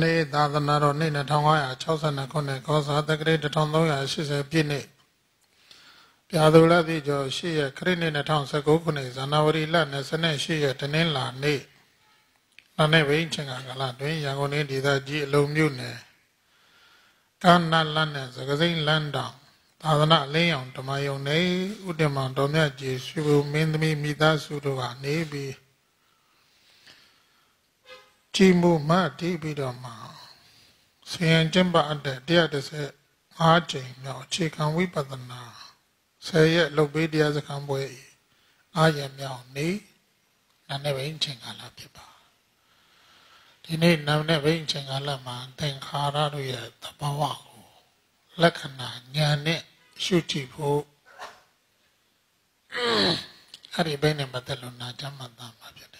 နေ့သာသနာတော်နေ့2562ခုနှစ်ကောဇာတက္ကရာ1380ပြည့်နှစ်ပြာသူလပြည့်ကျော်8ရက်ခရစ်နှစ်2019ခုနှစ်ဇန်နဝါရီလ28ရက်တနင်္လာနေ့နာနေဘိန်းချင်းကကလာတွင်ရန်ကုန်တိုင်းဒေသကြီးအလုံးမြို့နယ်ကန္နလန်းနဲ့သကစိမ့်လန်းတောင်သာသနာလင်းအောင်ဓမ္မယုံနေဥတ္တမတော်မြတ်ကြီးရွှေဘုမင်းသမီးမိသားစုတို့ကနေပြီး ကြည်မှုမှတည်ပြီးတော့မှဆင်ရင်ကျင့်ပအပ်တဲ့135ချိန်မြောက်အခြေခံဝိပဿနာဆယ်ရက်လုပ်ပေးတရားစခန်းပွဲအားရမြောက်နေနာနေဘိန်းချိန်ကာလဖြစ်ပါဒီနေ့နာနေဘိန်းချိန်ကာလမှာသင်္ခါရတို့ရဲ့သဘာဝကိုလက္ခဏာဉာဏ်နဲ့ရှုကြည့်ဖို့အဲ့ဒီဘိန်းနဲ့ပတ်သက်လို့နာကြမှတ်သားမှာဖြစ်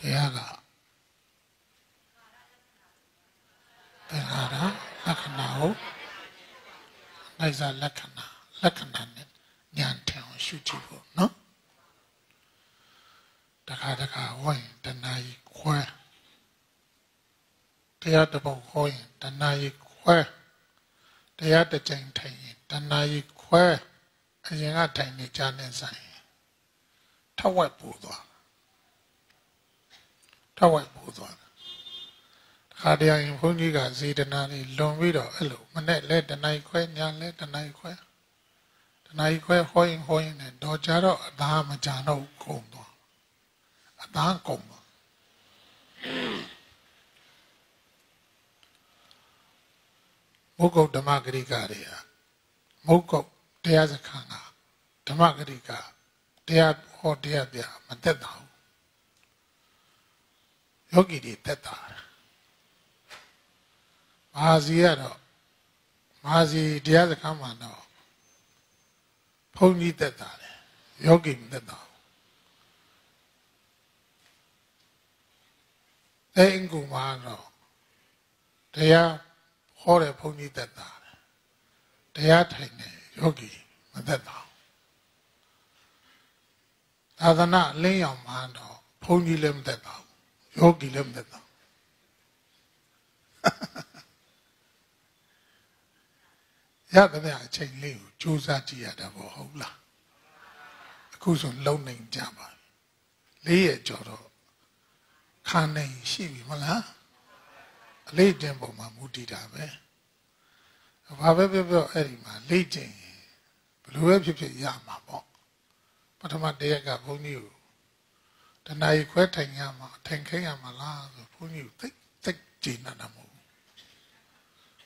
တယ်တရားကသင်္ခါရလက္ခဏာကိုနိုင်စာလက္ခဏာလက္ခဏာနဲ့ဉာဏ်ထအောင်ရှုကြည့်ဖို့နော်တခါတခါဟောရင်တဏှာကြီးခွဲတရားတစ်ပုဒ်ဟောရင်တဏှာကြီးခွဲတရားတစ်ကြိမ်ထိုင်ရင်တဏှာကြီးခွဲအရင်ကထိုင်နေကြနေဆိုင်ထဝက်ပူသွား ထဝက်ပူသွားခါတရားရင်ဘုန်းကြီးကဇေတနာလေးလွန်ပြီးတော့အဲ့လိုမနဲ့လဲတနိုင်ခွဲညာလဲတနိုင်ခွဲတနိုင်ခွဲဟောရင်ဟောရင်နဲ့တော့ကြတော့အသားမကြတော့ကုန်သွားအသားကုန်သွားမုဂုတ်ဓမ္မဂရိကတွေဟာမုဂုတ်တရားစခန်းကဓမ္မဂရိကတရားဟောတရားပြမသက်တာဘူး ယောဂီတွေသက်တာမဟာစီကတော့မဟာစီတရားစခန်းမှာတော့ဘုန်းကြီးသက်တာတယ်ယောဂီမသက်တာအဲအင်ကူမှာတော့တရားဟောတဲ့ဘုန်းကြီးသက်တာတယ်တရားထိုင်တဲ့ယောဂီမသက်တာသာသနာလင်းအောင်မှာတော့ဘုန်းကြီးလည်းမသက်တာ ယောဂီလည်းမသက်တာရသမျှအချိန်လေးကိုစူးစမ်းကြည့်ရတာပေါ့ဟုတ်လားအခုဆိုလုံနေကြပါလေးရကြော်တော့ခါနေရှိပြီမလားအလေးတင်ပုံမှာမူတည်တာပဲဘာပဲပြောပြောအဲ့ဒီမှာလေ့ကျင့်ဘယ်လိုပဲဖြစ်ဖြစ်ရမှာပေါ့ပထမတရက်ကဘုန်းကြီးကို တဏှာကြီးခွဲထိုင်ရမှာထိုင်ခိုင်းရမှာလားဆိုဘုန်းကြီးကိုသိသိကြည်နာတာမဟုတ်ဘူး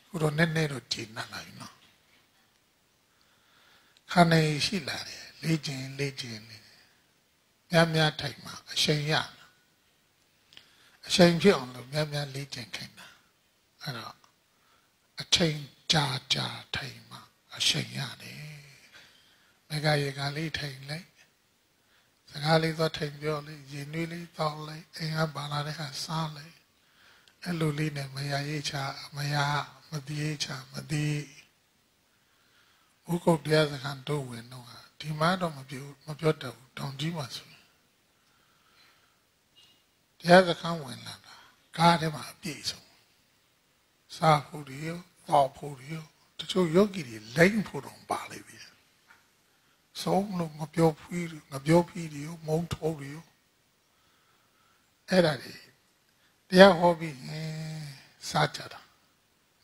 ခုတော့နည်းနည်းတော့ကြည်နာလာပြီနော်ခန္ဓာရှိလာတယ်လေ့ကျင့်လေ့ကျင့်လေများများထိုင်မှာအရှိန်ရအရှိန်ဖြစ်အောင်လို့များများလေ့ကျင့်ခိုင်းတာအဲ့တော့အချိန်ကြာကြာထိုင်မှာအရှိန်ရတယ်မကရေကလေးထိုင်လိုက် စကားလေးတော့ထိုင်ပြောလေးရင်နွေးလေးတောင်းလိုက်အိမ်ကပါလာတဲ့ဟာစားလိုက်အဲ့လိုလေးနဲ့မရရေးချမရမပြေးချမသေးဥကုတ်တရားစခန်းတို့ဝင်တော့ဒီမှာတော့မပြောမပြောတတ်ဘူးတောင်ကြီးမှာဆိုတရားစခန်းဝင်လာတာကားထဲမှာအပြည့်စုံစားဖို့တွေရောတောက်ဖို့တွေရောတချို့ယောဂီတွေလိမ့်ဖို့တော့ပါလိမ့်ပြီ ဆုံးလို့မပြောဖီးငပြောဖီးတွေရောမုံထိုးတွေရောအဲ့ဒါတွေတရားဟောပြီးစားကြတာ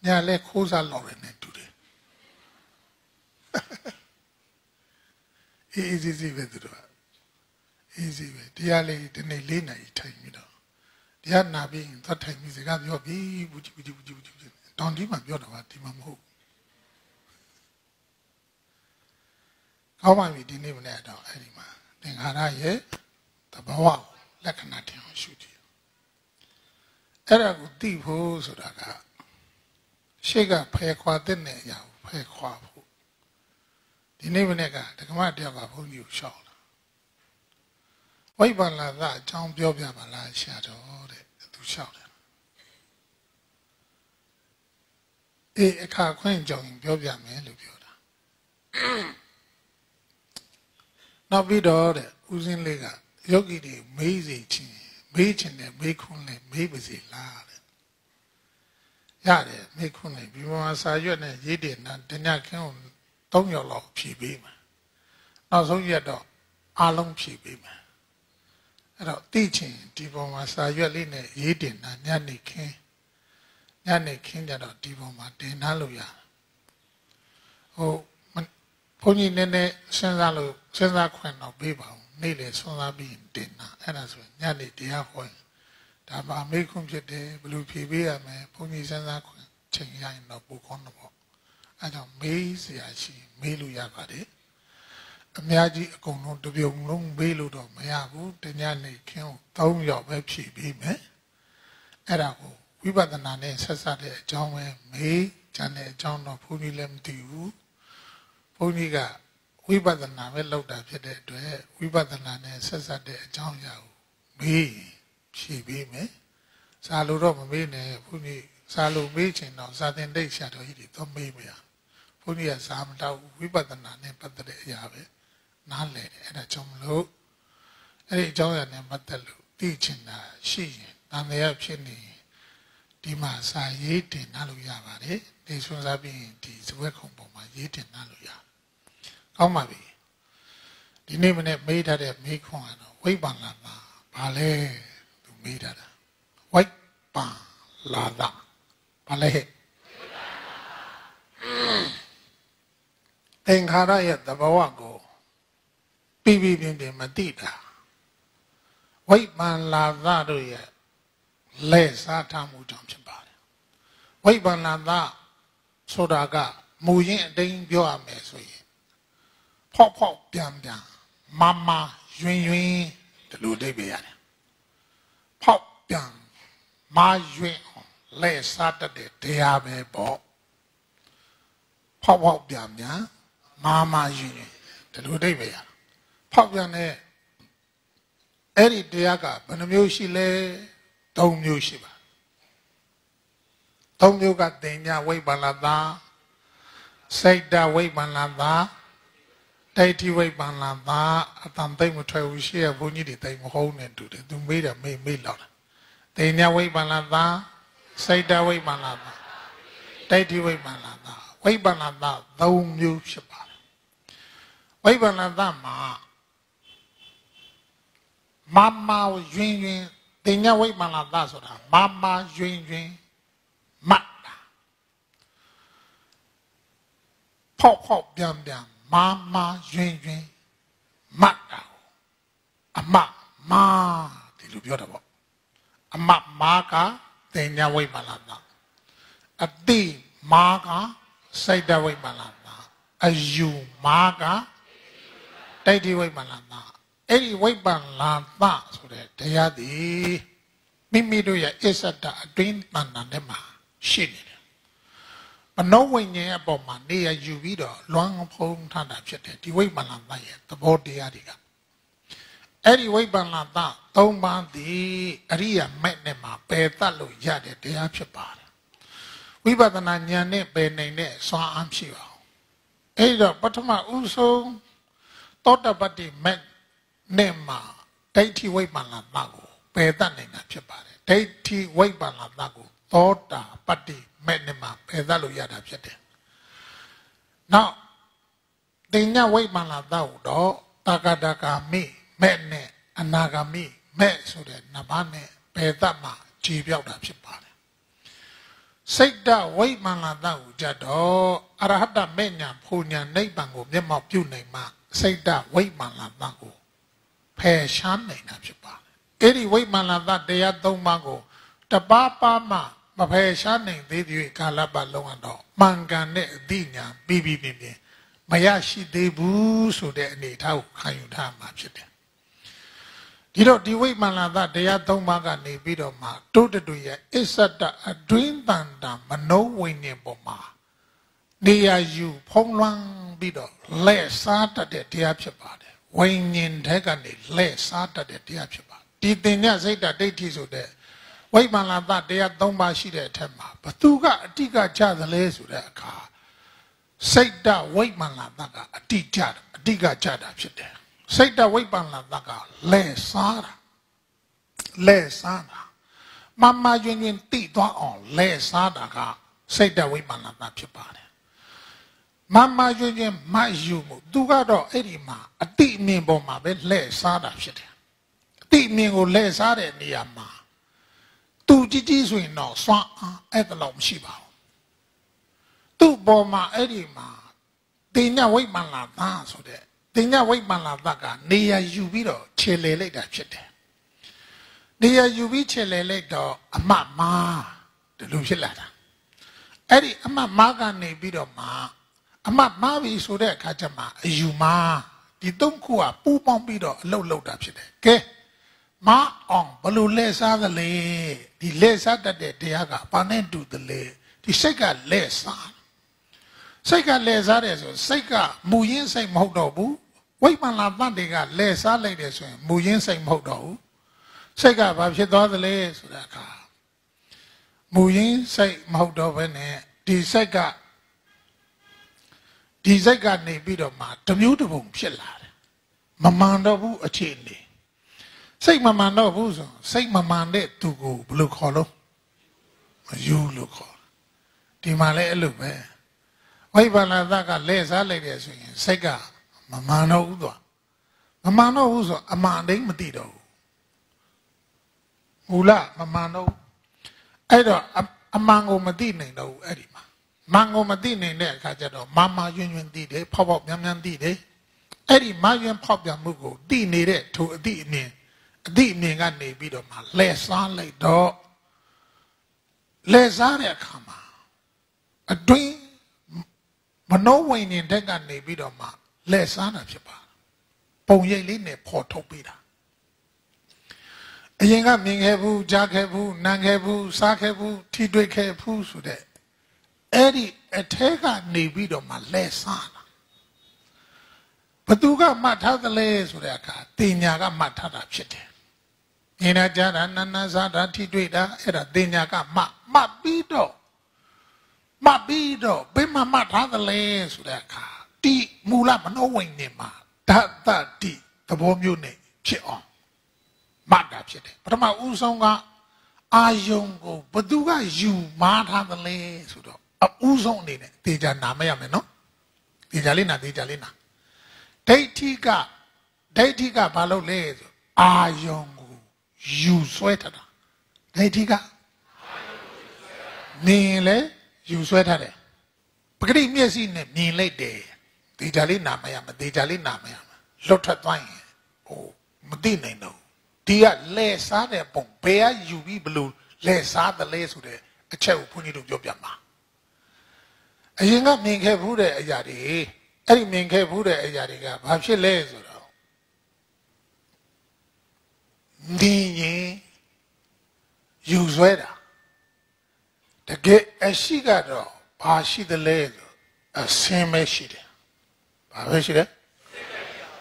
ညာလဲခိုးစားလောက်ရနေတူတယ်အေးအေးစီပဲသူတို့အေးစီပဲတရားလေးဒီနေ့၄နာရီထိုင်ပြီးတော့တရားနာပြီးရင်သွားထိုင်ပြီးစကားပြောပြီးဘူးကြည့်ဘူးကြည့်ဘူးကြည့်ဘူးကြည့်တောင်ဒီမှာပြောတာပါဒီမှာမဟုတ် ကောင်းပါပြီဒီနေ့မနေ့တော့အဲ့ဒီမှာသင်္ခါရရဲ့သဘာဝလက္ခဏာတင်အောင်ရှုကြည့်အဲ့ဒါကိုသိဖို့ဆိုတာကရှေ့ကဖယ်ခွာတဲ့အရာကိုဖယ်ခွာဖို့ဒီနေ့မနေ့ကဒကမတယောက်ကဘုန်းကြီးကိုရှောက်လာဝိပ္ပန္နသအကြောင်းပြောပြပါလားရှာတော်တဲ့သူရှောက်တယ်အေးအခါခွင့်ကြောင့်ပြောပြမယ်လို့ပြောတာ နောက်ပြီးတော့တဲ့ဦးစင်းလေးကယောဂီတွေမေးစီချင်းမေးချင်တယ်မေးခွန်းလေမေးပါစေလားတဲ့ရတယ်မေးခွန်းလေဒီမှာစာရွက်နဲ့ရေးတယ်နာတညခင်းကို၃ရောက်လောက်ဖြည့်ပေးမှာနောက်ဆုံးရက်တော့အားလုံးဖြည့်ပေးမှာအဲ့တော့သိချင်ဒီပေါ်မှာစာရွက်လေးနဲ့ရေးတင်တာညနေခင်းညနေခင်းကြတော့ဒီပေါ်မှာတင်ထားလို့ရဟို ဘုန်းကြီးနည်းနည်းစဉ်းစားလို့စဉ်းစားခွင့်တော့ပေးပါဦးနေ့လေစဉ်းစားပြီးတင်တာအဲ့ဒါဆိုညနေတရားဟောဒါပါမေးခွန်းဖြစ်တယ်ဘယ်လိုဖြေပေးရမလဲဘုန်းကြီးစဉ်းစားခွင့်ချိန်ရရင်တော့ပိုကောင်းတော့ပေါ့အဲ့ကြောင့်မေးစရာရှိမေးလို့ရပါတယ်အများကြီးအကုန်လုံးတပြုံလုံးမေးလို့တော့မရဘူးတညနေခင်းကို၃ရောက်ပဲဖြည့်ပေးမယ်အဲ့ဒါကိုဝိပဿနာနဲ့ဆက်ဆက်တဲ့အကြောင်းပဲမေးကြတဲ့အကြောင်းတော့ဘုန်းကြီးလည်းမသိဘူး ဘုန်းကြီးကဝိပဿနာပဲလောက်တာဖြစ်တဲ့အတွက်ဝိပဿနာနဲ့ဆက်ဆက်တဲ့အကြောင်းအရာကိုမေးဖြည့်ပေးမယ်စာလို့တော့မမေးနဲ့ဘုန်းကြီးစာလို့မေးချင်တော့စာသင်တိတ်ဆရာတော်ကြီးတွေတော့မေးမရဘုန်းကြီးကစာမတော့ဝိပဿနာနဲ့ပတ်သက်တဲ့အရာပဲနားလည်တယ်အဲ့ဒါကြောင့်မလို့အဲ့ဒီအကြောင်းအရာနဲ့ပတ်သက်လို့သိချင်တာရှိရင်တန်တရားဖြစ်နေဒီမှာစာရေးတင်နားလို့ရပါတယ်ဒီဆွမ်းစားပြီးရင်ဒီဇဝက်ခုံပေါ်မှာရေးတင်နားလို့ရ ကောင်းပါပြီဒီနေ့မနေ့မေးထားတဲ့မေးခွန်းကတော့ဝိပ္ပန္နမှာဘာလဲသူမေးထားတာဝိပ္ပန္လာတာဘာလဲသင်္ခါရရဲ့သဘောကိုပြီးပြီးပြင်းပြင်းမသိတာဝိပန္လာသတို့ရဲ့လက်စားထားမှုကြောင့်ဖြစ်ပါတယ်ဝိပန္လာသဆိုတာကမူရင်းအတိုင်းပြောရမယ်ဆိုရင် ဖောက်ဖောက်ပြန်ပြန်မမယွင်ယွင်ဒီလိုအိပ်ပြရတယ်ဖောက်ပြန်မယွင်လက်စားတတ်တဲ့တရားပဲပေါ့ဖောက်ဖောက်ပြန်ပြန်မမယွင်ယွင်ဒီလိုအိပ်ပြရတယ်ဖောက်ပြန်တဲ့အဲ့ဒီတရားကဘယ်နှမျိုးရှိလဲ၃မျိုးရှိပါ၃မျိုးကတင်ညာဝိပ္ပန္နတာစိတ်တဝိပ္ပန္နတာ ဒိဋ္ဌိဝိပ္ပန္နတာအတန်သိမ့်မထွက်ဘူးရှိရဘုန်းကြီးတွေတိတ်မဟုတ်နဲ့တူတယ်သူမေးတယ်မေးမေးလောက်တာတင်ညာဝိပ္ပန္နတာစိတ်တဝိပ္ပန္နတာဒိဋ္ဌိဝိပ္ပန္နတာဝိပ္ပန္နတာ၃မျိုးဖြစ်ပါတယ်ဝိပ္ပန္နတာမှာမမယွင်ယွင်တင်ညဝိမာလာသဆိုတာမမယွင်ယွင်မတ်တာဖောက်ဖောက်ပြန်ပြန် မမယွင်ယွင်မတ်တာအမမာဒီလိုပြောတာပေါ့အမမာကတင်ညဝိမာလာသအတိမာကစိတ်တဝိမာလာသအယူမာကတိုက်တိဝိမာလာသအဲ့ဒီဝိပ္ပန္လာသဆိုတဲ့တရားသည်မိမိတို့ရဲ့အစ္ဆဒအတွင်းတဏ္ဍာထဲမှာရှိနေတယ်။ မနောဝိညာဉ်အပေါ်မှာနေရယူပြီးတော့လွမ်းဖုံးထားတာဖြစ်တယ်ဒီဝိပ္ပန္လာသရဲ့သဘောတရားတွေကအဲ့ဒီဝိပ္ပန္လာသသုံးပါးသည်အရိယာမဲ့နဲ့မှာပယ်တတ်လို့ရတဲ့တရားဖြစ်ပါတယ်။ဝိပဿနာဉာဏ်နဲ့ပယ်နိုင်တဲ့စွမ်းအားဖြစ်အောင်အဲ့တော့ပထမဦးဆုံးသောတပတ္တိမဲ့နဲ့မှာဒိဋ္ဌိဝိပ္ပန္နတကိုပယ်တတ်နိုင်တာဖြစ်ပါတယ်ဒိဋ္ဌိဝိပ္ပန္နတကိုသောတာပတ္တိ မဲ့နဲ့မှာပယ်တတ်လို့ရတာဖြစ်တယ်နောက်တင်ညဝိပ္ပန္နတကိုတော့တာကတကာမိမဲ့နဲ့အနာဂမိမဲ့ဆိုတဲ့နှစ်ပါးနဲ့ပယ်တတ်မှခြေပြောက်တာဖြစ်ပါတယ်စိတ်တဝိမာန်လာတကိုကြတော့အရဟတမေညာဖူညာနိဗ္ဗာန်ကိုမျက်မှောက်ပြုနိုင်မှစိတ်တဝိမာန်လာတကိုဖယ်ရှားနိုင်တာဖြစ်ပါတယ်အဲ့ဒီဝိမာန်လာသတရား၃ပါးကိုတပါးပါးမှ မဖယ်ရှားနိုင်သေးတဲ့ကာလပတ်လုံးတော့မှန်ကန်တဲ့အသိဉာဏ်ပြီးပြီးပြင်းပြင်းမရရှိသေးဘူးဆိုတဲ့အနေအထားကိုခံယူထားမှာဖြစ်တယ်ဒီတော့ဒီဝိမာန်လာသတရား၃ပါးကနေပြီးတော့မှတိုးတူရဲ့အစ္ဆတအတွင်းတန်တာမနောဝိညာဉ်ပေါ်မှာနေရာယူဖုံးလွှမ်းပြီးတော့လက်စားတတ်တဲ့တရားဖြစ်ပါတယ်ဝိညာဉ်ထဲကနေလှည့်စားတတ်တဲ့တရားဖြစ်ပါဒီတင်ညစိတ်တဒိဋ္ဌိဆိုတဲ့ ဝိမာန်လာသတရား၃ပါးရှိတဲ့အထက်မှာဘသူကအတိကကြသလဲဆိုတဲ့အခါစိတ်တဝိမာန်လာသကအတိကြတာအတိကကြတာဖြစ်တယ်စိတ်တဝိပ္ပန္နတကလဲစားတာလဲစားတာမမယွင်ယွင်တိသွားအောင်လဲစားတာကစိတ်တဝိမာနတာဖြစ်ပါတယ်မမယွင်ယွင်မယူမှုသူကတော့အဲ့ဒီမှာအတိအမြင်ပေါ်မှာပဲလဲစားတာဖြစ်တယ်အတိအမြင်ကိုလဲစားတဲ့နေရာမှာ သူကြီးကြီးဆိုရင်တော့စွမ်းအားအဲ့ဒါလောက်မရှိပါဘူးသူ့ပေါ်မှာအဲ့ဒီမှာတင်ညဝိမာန်လာသားဆိုတဲ့တင်ညဝိမာန်လာသားကနေရာယူပြီးတော့ခြေလေလိုက်တာဖြစ်တယ်နေရာယူပြီးခြေလေလိုက်တော့အမမားဒီလိုဖြစ်လာတာအဲ့ဒီအမမားကနေပြီးတော့မှအမမားပြီဆိုတဲ့အခါကျမှအယူမားဒီသုံးခုကပူပေါင်းပြီးတော့အလုတ်လုတ်တာဖြစ်တယ်ကဲ မအောင်ဘလို့လဲစားသလဲဒီလဲစားတတ်တဲ့တရားကဘာနဲ့တူသလဲဒီစိတ်ကလဲစားစိတ်ကလဲစားတယ်ဆိုစိတ်ကမူရင်းစိတ်မဟုတ်တော့ဘူးဝိမာန်လာတတ်တွေကလဲစားလိုက်တယ်ဆိုရင်မူရင်းစိတ်မဟုတ်တော့ဘူးစိတ်ကဘာဖြစ်သွားသလဲဆိုတာအခါမူရင်းစိတ်မဟုတ်တော့ဘဲနဲ့ဒီစိတ်ကဒီစိတ်ကနေပြီးတော့မှတမျိုးတစ်ပုံဖြစ်လာတယ်မမှန်တော့ဘူးအခြေအနေ စိတ်မမှန်တော့ဘူးဆိုစိတ်မမှန်တဲ့သူကိုဘယ်လိုခေါ်လို့မယူလို့ခေါ်ဒီမှာလည်းအဲ့လိုပဲဝိပါလာသကလဲစားလိုက်တယ်ဆိုရင်စိတ်ကမမှန်တော့ဘူးသွားမမှန်တော့ဘူးဆိုအမှန်တိုင်းမသိတော့ဘူးမူလမမှန်တော့အဲ့တော့အမှန်ကိုမသိနိုင်တော့ဘူးအဲ့ဒီမှာမှန်ကိုမသိနိုင်တဲ့အခါကျတော့မာမာယွင်ယွင်သိတယ်ဖောက်ဖောက်မြန်မြန်သိတယ်အဲ့ဒီမာယွင်ဖောက်ပြန်မှုကိုသိနေတဲ့ထိုအသိအမြင် အသိအမြင်ကနေပြီးတော့မှလှည့်စားလိုက်တော့လှည့်စားတဲ့အခါမှာအတွင်းမနှောဝိညာဉ်တက်ကနေပြီးတော့မှလှည့်စားတာဖြစ်ပါပုံရိပ်လေးနဲ့ပေါ်ထုတ်ပေးတာအရင်ကမြင်ခဲ့ဘူးကြားခဲ့ဘူးနားခဲ့ဘူးစားခဲ့ဘူးထိတွေ့ခဲ့ဘူးဆိုတဲ့အဲ့ဒီအထဲကနေပြီးတော့မှလဲစားတာဘသူကမှတ်ထားသလဲဆိုတဲ့အခါတင်ညာကမှတ်ထားတာဖြစ်တယ် မြင်တာကြားတာနာနာစားတာထိတွေ့တာအဲ့ဒါတင်ညာကမှတ်မှတ်ပြီးတော့မှတ်ပြီးတော့ဘယ်မှာမှတ်ထားသလဲဆိုတဲ့အခါတိမူလမနောဝိညာဉ်မှာဓာတ်တတိသဘောမျိုးနဲ့ဖြစ်အောင်မှတ်တာဖြစ်တယ်ပထမဦးဆုံးကအာယုံကိုဘသူကယူမားထားသလဲဆိုတော့အဦးဆုံးအနေနဲ့တေချာနာမရမယ်နော်တေချာလေးနာတေချာလေးနာဒိဋ္ဌိကဒိဋ္ဌိကဘာလို့လဲဆိုအာယုံကို ယူဆွဲထားတာဒိဋ္ဌိကမြင်လေယူဆွဲထားတယ်ပဂရိမျက်စိနဲ့မြင်လိုက်တယ်တေချာလေးနာမရမယ်တေချာလေးနာမရမယ်လွတ်ထွက်သွားရင်ဟိုမသိနိုင်တော့ဒီကလဲစားတဲ့ပုံဘယ်ကယူပြီးဘလို့လဲစားတယ်လဲဆိုတဲ့အချက်ကိုဘုန်းကြီးတို့ပြောပြမှာအရင်ကမြင်ခဲ့ဘူးတဲ့အရာတွေအဲ့ဒီမြင်ခဲ့ဘူးတဲ့အရာတွေကဘာဖြစ်လဲဆိုတော့ ဒီရင်ယူဆွဲတာတကယ်အရှိကတော့ဘာရှိသလဲဆိုအစင်းပဲရှိတယ်ဘာပဲရှိတယ်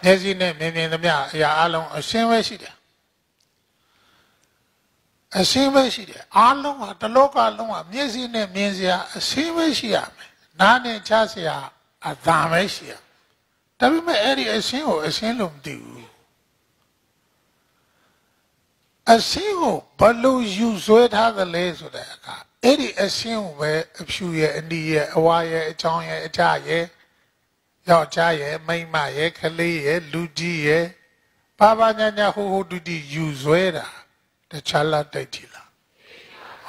မျက်စိနဲ့မြင်မြင်သမျှအရာအလုံးအစင်းပဲရှိတယ်အစင်းပဲရှိတယ်အားလုံးဟာတလောကလုံးဟာမျက်စိနဲ့မြင်စရာအစင်းပဲရှိရမယ်နားနဲ့ချစရာအသာပဲရှိရဒါပေမဲ့အဲ့ဒီအစင်းကိုအစင်းလို့မသိဘူး အစင်းကိုဘလို့ယူဆွဲထားသလဲဆိုတဲ့အခါအဲ့ဒီအစင်းကိုပဲအဖြူရဲ့အနီရဲ့အဝါရဲ့အချောင်းရဲ့အကြရဲ့ယောက်ျားရဲ့မိန်းမရဲ့ကလေးရဲ့လူကြီးရဲ့ဘာဘာညာညာဟိုဟိုတူတူယူဆွဲတာတခြားလားတိုက်ကြည့်လား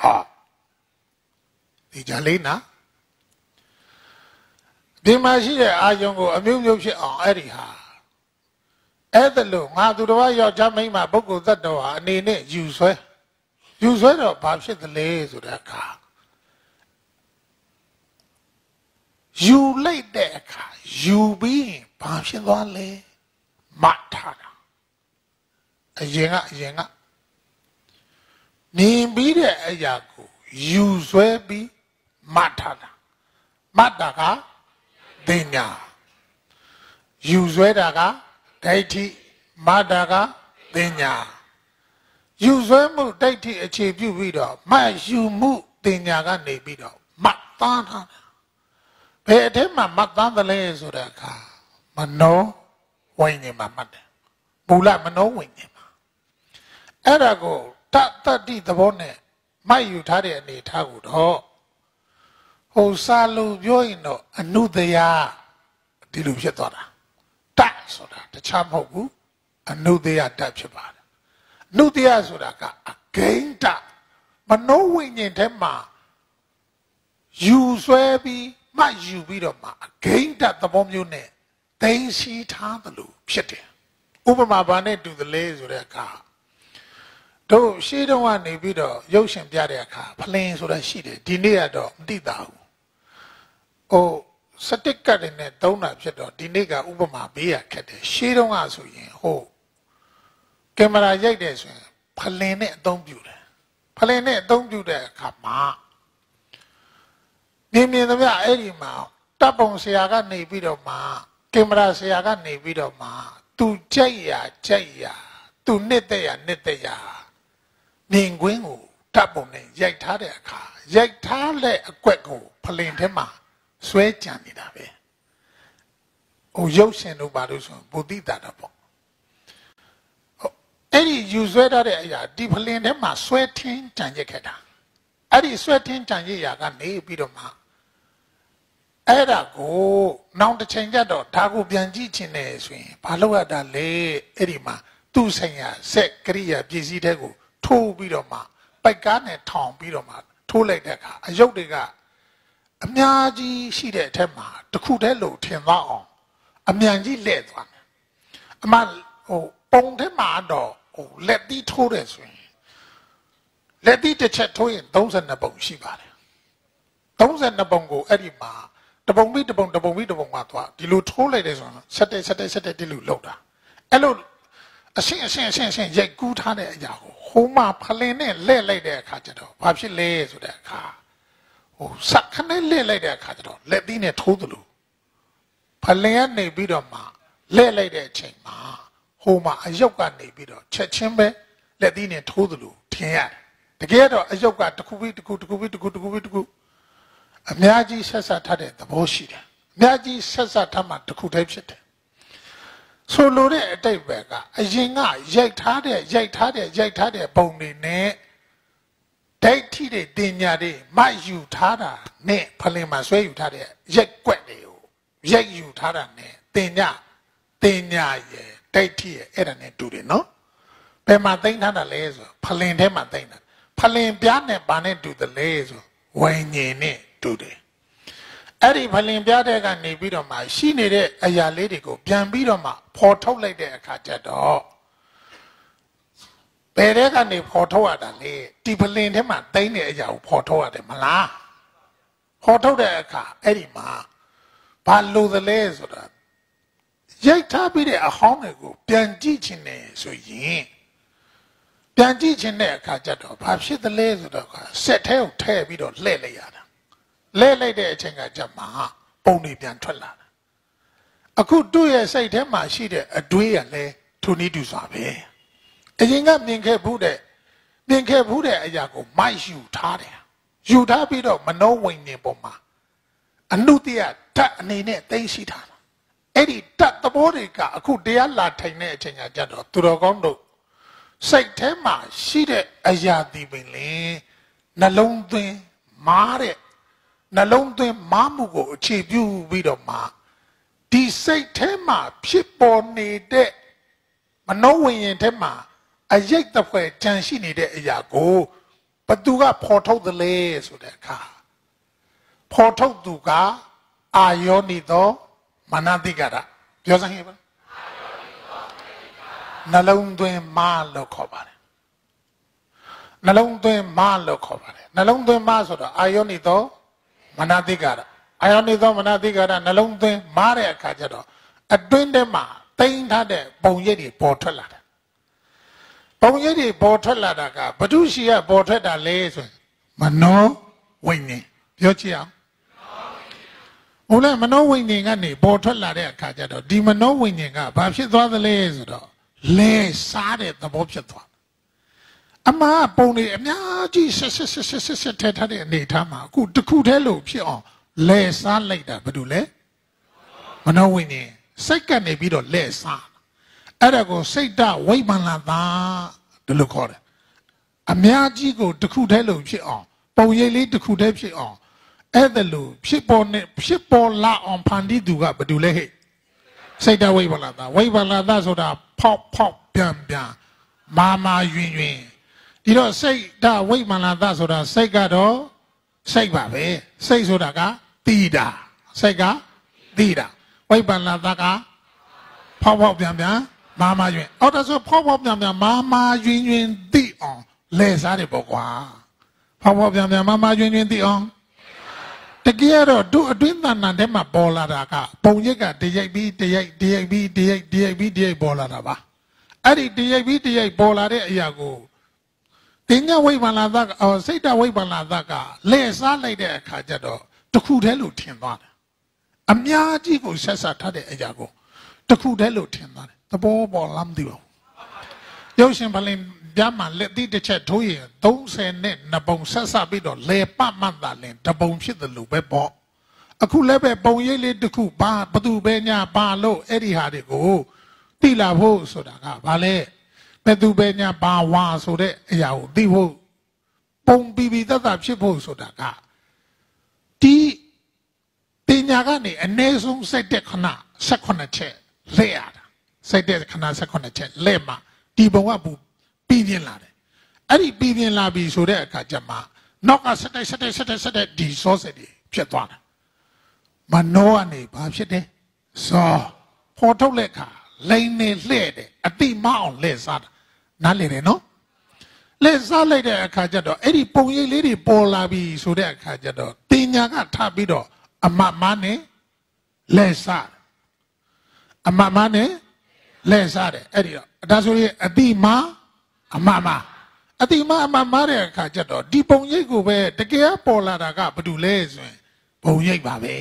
ဟာဒီကြလေးနာဒီမှာရှိတဲ့အာယုံကိုအမျိုးမျိုးဖြစ်အောင်အဲ့ဒီဟာ အဲ့ဒါလို့ငါသူတော်ယောက်ျားမိန်းမပုဂ္ဂိုလ်သတ္တဝါအနေနဲ့ယူဆွဲယူဆွဲတော့ဘာဖြစ်သလဲဆိုတဲ့အခါယူလိုက်တဲ့အခါယူပြီးရင်ဘာဖြစ်သွားလဲမတ်ထားတာအရင်ကအရင်ကနေပြီးတဲ့အရာကိုယူဆွဲပြီးမတ်ထားတာမတ်တာကသိညာယူဆွဲတာက ဒိဋ္ဌိမတ်တာကသိညာယူဆွဲမှုဒိဋ္ဌိအခြေပြုပြီးတော့မတ်ယူမှုသိညာကနေပြီးတော့မတ်သားတာဘယ်အထက်မှာမတ်သားတယ်လဲဆိုတဲ့အခါမနောဝိညာဉ်မှာမှတ်တယ်မူလမနောဝိညာဉ်မှာအဲ့ဒါကိုတတတ္တိသဘောနဲ့မိုက်ယူထားတဲ့အနေထားကိုတော့ဟိုစာလို့ပြောရင်တော့အနုတရာဒီလိုဖြစ်သွားတာ တဆိုတာတခြားမဟုတ်ဘူးအနုတရာတဖြစ်ပါတယ်အနုတရာဆိုတာကအဂိမ့်တမနောဝိညာဉ်ထဲမှာယူဆွဲပြီးမှတ်ယူပြီးတော့မှအဂိမ့်တသဘောမျိုးနဲ့သိရှိထားသလိုဖြစ်တယ်ဥပမာဘာနဲ့တူသလဲဆိုတဲ့အခါတို့ရှေးတုန်းကနေပြီးတော့ရုပ်ရှင်ပြတဲ့အခါဖလင်းဆိုတာရှိတယ်ဒီနေ့ကတော့မသိတာဘူးဟို စတစ်ကတ်တွေနဲ့တုံးတာဖြစ်တော့ဒီနေ့ကဥပမာပေးရခက်တယ်ရှေးတုန်းကဆိုရင်ဟိုကင်မရာရိုက်တယ်ဆိုရင်ဖလင်းနဲ့အသုံးပြုတယ်ဖလင်းနဲ့အသုံးပြုတဲ့အခါမှာမြင်မြင်သမျှအဲ့ဒီမှာတပ်ပုံဆရာကနေပြီးတော့မှကင်မရာဆရာကနေပြီးတော့မှသူကြိုက်ရကြိုက်ရသူနှစ်သက်ရနှစ်သက်ရမြင်ကွင်းကိုတပ်ပုံနဲ့ရိုက်ထားတဲ့အခါရိုက်ထားတဲ့အကွက်ကိုဖလင်ထဲမှာ ဆွဲကြံနေတာပဲဟိုရုပ်ရှင်တို့ဘာလို့ဆိုရင်ဘုဒ္ဓတာတော့ပေါ့အဲ့ဒီယူဆွဲထားတဲ့အရာဒီဖလင်ထဲမှာဆွဲထင်းကြံရခဲ့တာအဲ့ဒီဆွဲထင်းကြံရရာကနေပြီးတော့မှအဲ့ဒါကိုနောက်တစ်ချိန်ကျတော့ဒါကိုပြန်ကြည့်ချင်တယ်ဆိုရင်ဘာလို့ရတာလဲအဲ့ဒီမှာသူ့ဆိုင်ရာစက်ကရိယာပစ္စည်းတဲ့ကိုထိုးပြီးတော့မှပိုက်ကားနဲ့ထောင်ပြီးတော့မှထိုးလိုက်တဲ့အခါအယုတ်တွေက အများကြီးရှိတဲ့အထက်မှာတခုတည်းလို့ထင်သွားအောင်အမြန်ကြီးလဲ့သွားတယ်အမှဟိုပုံထဲမှာတော့ဟိုလက်သီးထိုးတယ်ဆိုရင်လက်သီးတစ်ချက်ထိုးရင်32ပုံရှိပါတယ်32ပုံကိုအဲ့ဒီမှာတပုံပြီးတပုံတပုံပြီးတပုံမှာသွားဒီလိုထိုးလိုက်တယ်ဆိုရင်ဆက်တက်ဆက်တက်ဆက်တက်ဒီလိုလောက်တာအဲ့လိုအရှင်းအရှင်းအရှင်းအရှင်းရိုက်ကူးထားတဲ့အရာကိုဟိုမှာဖလင်းနဲ့လဲ့လိုက်တဲ့အခါကျတော့ဘာဖြစ်လဲဆိုတဲ့အခါ ဟိုစက်ခနဲ့လဲ့လိုက်တဲ့အခါကျတော့လက်သီးနဲ့ထိုးသလိုဖလင်းကနေပြီးတော့မှလဲ့လိုက်တဲ့အချိန်မှာဟိုမှာအယုတ်ကနေပြီးတော့ချက်ချင်းပဲလက်သီးနဲ့ထိုးသလိုထင်ရတယ်တကယ်တော့အယုတ်ကတစ်ခုပြီးတစ်ခုတစ်ခုပြီးတစ်ခုတစ်ခုပြီးတစ်ခုအများကြီးဆက်ဆက်ထားတဲ့သဘောရှိတယ်အများကြီးဆက်ဆက်ထားမှတစ်ခုတည်းဖြစ်တယ်ဆိုလိုတဲ့အတိတ်ပဲကအရင်ကရိုက်ထားတဲ့ရိုက်ထားတဲ့ရိုက်ထားတဲ့ပုံတွေနဲ့ ဒိတ်ထိတဲ့တင်ညာတွေမယူထားတာနဲ့ဖလင်မှာဆွဲယူထားတဲ့ရိုက်ကွက်တွေကိုရိုက်ယူထားတာနဲ့တင်ညာတင်ညာရဲ့ဒိတ်ထိရဲ့အဲ့ဒါနဲ့တူတယ်နော်ဘယ်မှာသိမ့်ထားတာလဲဆိုဖလင်ထဲမှာသိမ့်တာဖလင်ပြားနဲ့ဘာနဲ့တူတယ်လဲဆိုဝိညာဉ်နဲ့တူတယ်အဲ့ဒီဖလင်ပြားတဲ့ကနေပြီးတော့မှရှိနေတဲ့အရာလေးတွေကိုပြန်ပြီးတော့မှဖော်ထုတ်လိုက်တဲ့အခါကျတော့ ဘယ်တဲ့ကနေဖော်ထုတ်ရတာလဲဒီဖလင်ထဲမှာတိမ့်တဲ့အရာကိုဖော်ထုတ်ရတယ်မလားဖော်ထုတ်တဲ့အခါအဲ့ဒီမှာဘာလို့သလဲဆိုတာရိုက်ထားပြီးတဲ့အဟောင်းတွေကိုပြန်ကြည့်ခြင်းနဲ့ဆိုရင်ပြန်ကြည့်ခြင်းတဲ့အခါကျတော့ဘာဖြစ်သလဲဆိုတော့စက်ထဲကိုထည့်ပြီးတော့လှည့်လိုက်ရတာလဲလိုက်တဲ့အချိန်ကကြမှာပုံတွေပြန်ထွက်လာတာအခုသူ့ရဲ့စိတ်ထဲမှာရှိတဲ့အတွေးရလဲထိုနည်းတူစွာပဲ အရင်ကမြင်ခဲ့ဘူးတဲ့မြင်ခဲ့ဘူးတဲ့အရာကိုမိုက်ယူထားတယ်ယူထားပြီးတော့မနှောဝိညာဉ်ပေါ်မှာအနုတ္တိယဓာတ်အနေနဲ့သိရှိထားတာအဲ့ဒီဓာတ်သဘောတွေကအခုတရားလာထိုင်တဲ့အချိန်ကကြတော့သူတော်ကောင်းတို့စိတ်ထဲမှာရှိတဲ့အရာဒီပင်လေနှလုံးသွင်းမားတဲ့နှလုံးသွင်းမားမှုကိုအခြေပြုပြီးတော့မှဒီစိတ်ထဲမှာဖြစ်ပေါ်နေတဲ့မနောဝိညာဉ်ထဲမှာ အရိတ်တဖွဲကြံရှိနေတဲ့အရာကိုဘသူကဖော်ထုတ်သလဲဆိုတဲ့အခါဖော်ထုတ်သူကအာယောနိသောမနတိကရပြောစမ်းဟဲ့ပါနှလုံးသွင်းမာလို့ခေါ်ပါတယ်နှလုံးသွင်းမာလို့ခေါ်ပါတယ်နှလုံးသွင်းမာဆိုတော့အာယောနိသောမနတိကာရအာယောနိသောမနတိကာရနှလုံးသွင်းမားတဲ့အခါကျတော့အတွင်းထဲမှာတိမ့်ထားတဲ့ပုံရိပ်တွေပေါ်ထွက်လာတယ် ပုံရိပ်တွေပေါ်ထွက်လာတာကဘု து ရှိကပေါ်ထွက်တာလဲဆိုရင်မနောဝိညာဉ်ပြောကြည့်အောင်ဟိုလဲမနောဝိညာဉ်ကနေပေါ်ထွက်လာတဲ့အခါကျတော့ဒီမနောဝိညာဉ်ကဘာဖြစ်သွားသလဲဆိုတော့လဲစားတဲ့သဘောဖြစ်သွားအမှားပုံတွေအများကြီးဆက်ဆက်ဆက်ဆက်ဆက်ထည့်ထားတဲ့အနေထားမှာအခုတခုတည်းလို့ဖြစ်အောင်လဲစားလိုက်တာဘာလို့လဲမနောဝိညာဉ်စိတ်ကနေပြီးတော့လဲစား အဲ့ဒါကိုစိတ်တဝိမာန်လာတာဒဒီလိုခေါ်တယ်အများကြီးကိုတစ်ခုတည်းလို့ဖြစ်အောင်ပုံရိပ်လေးတစ်ခုတည်းဖြစ်အောင်အဲ့ဒါလို့ဖြစ်ပေါ်နေဖြစ်ပေါ်လာအောင်ဖန်တီးသူကဘာတူလဲဟဲ့စိတ်တဝိပ္ပလာတာဝိပ္ပလာတာဆိုတာဖောက်ဖောက်ပြန်ပြန်မာမာယွင်ယွင်ဒီတော့စိတ်တဝိပ္ပလာတာဆိုတာစိတ်ကတော့စိတ်ပါပဲစိတ်ဆိုတာကတိတာစိတ်ကတိတာဝိပ္ပလာတာကဖောက်ဖောက်ပြန်ပြန် မာမာယွင်အော်ဒါဆိုဖောက်ဖောက်ပြန်ပြန်မာမာယွင်ယွင်သိအောင်လဲစားတယ်ပေါ့ကွာဖောက်ဖောက်ပြန်ပြန်မာမာယွင်ယွင်သိအောင်တကယ်တော့တို့အတွင်းတဏ္ဍာထဲမှာပေါ်လာတာကပုံရိပ်ကတရိုက်ပြီးတရိုက်တရိုက်ပြီးတရိုက်တရိုက်ပြီးတရိုက်ပေါ်လာတာပါအဲ့ဒီတရိုက်ပြီးတရိုက်ပေါ်လာတဲ့အရာကိုတင်ညာဝိပ္ပန္နသကအော်စိတ်တဝိပ္ပန္နသကလဲစားလိုက်တဲ့အခါကျတော့တခုတည်းလို့ထင်သွားတယ်အများကြီးကိုဆက်ဆက်ထားတဲ့အရာကိုတခုတည်းလို့ထင်သွားတယ် သဘောပေါ်လားမသိပါဘူးရုပ်ရှင်ဗလင်ပြမှာလက်တိတစ်ချက်ထိုးရင်30နဲ့နှစ်ပုံဆက်ဆက်ပြီးတော့လေပမှတ်တာလင်တပုံဖြစ်တယ်လို့ပဲပေါ့အခုလည်းပဲပုံရိပ်လေးတစ်ခုဘာဘသူပဲညာဘာလို့အဲ့ဒီဟာတွေကိုတိလာဖို့ဆိုတာကဘာလဲဘသူပဲညာဘာဝါဆိုတဲ့အရာကိုသိဖို့ပုံပြီးပြီးသက်သက်ဖြစ်ဖို့ဆိုတာကဒီပညာကနေအ ਨੇ ဆုံးစိတ်တဲ့ခဏ18ချက်လဲရတာ စိတ်တဲ့ခဏ18ချက်လဲမှာဒီဘုံကဘူးပြီးပြင်းလာတယ်အဲ့ဒီပြီးပြင်းလာပြီဆိုတဲ့အခါကျမှနောက်ကဆက်တိုက်ဆက်တိုက်ဆက်တိုက်ဆက်တိုက်ဒီစောစက်တွေဖြစ်သွားတာမနောကနေဘာဖြစ်တယ်ဇောပေါ်ထုတ်လက်ခါလိန်နေလှဲ့တယ်အတိမအောင်လှဲ့စားတာနားလည်တယ်နော်လက်စားလိုက်တဲ့အခါကျတော့အဲ့ဒီပုံရိပ်လေးတွေပေါ်လာပြီဆိုတဲ့အခါကျတော့တင်ညာကထပ်ပြီးတော့အမမနဲ့လက်စားအမမနဲ့ လက်စားတယ်အဲ့ဒီတော့ဒါဆိုရင်အတိမအမမအတိမအမမတဲ့အခါကျတော့ဒီပုံရိပ်ကိုပဲတကယ်ပေါ်လာတာကဘာတူလဲဆိုရင်ပုံရိပ်ပါပဲ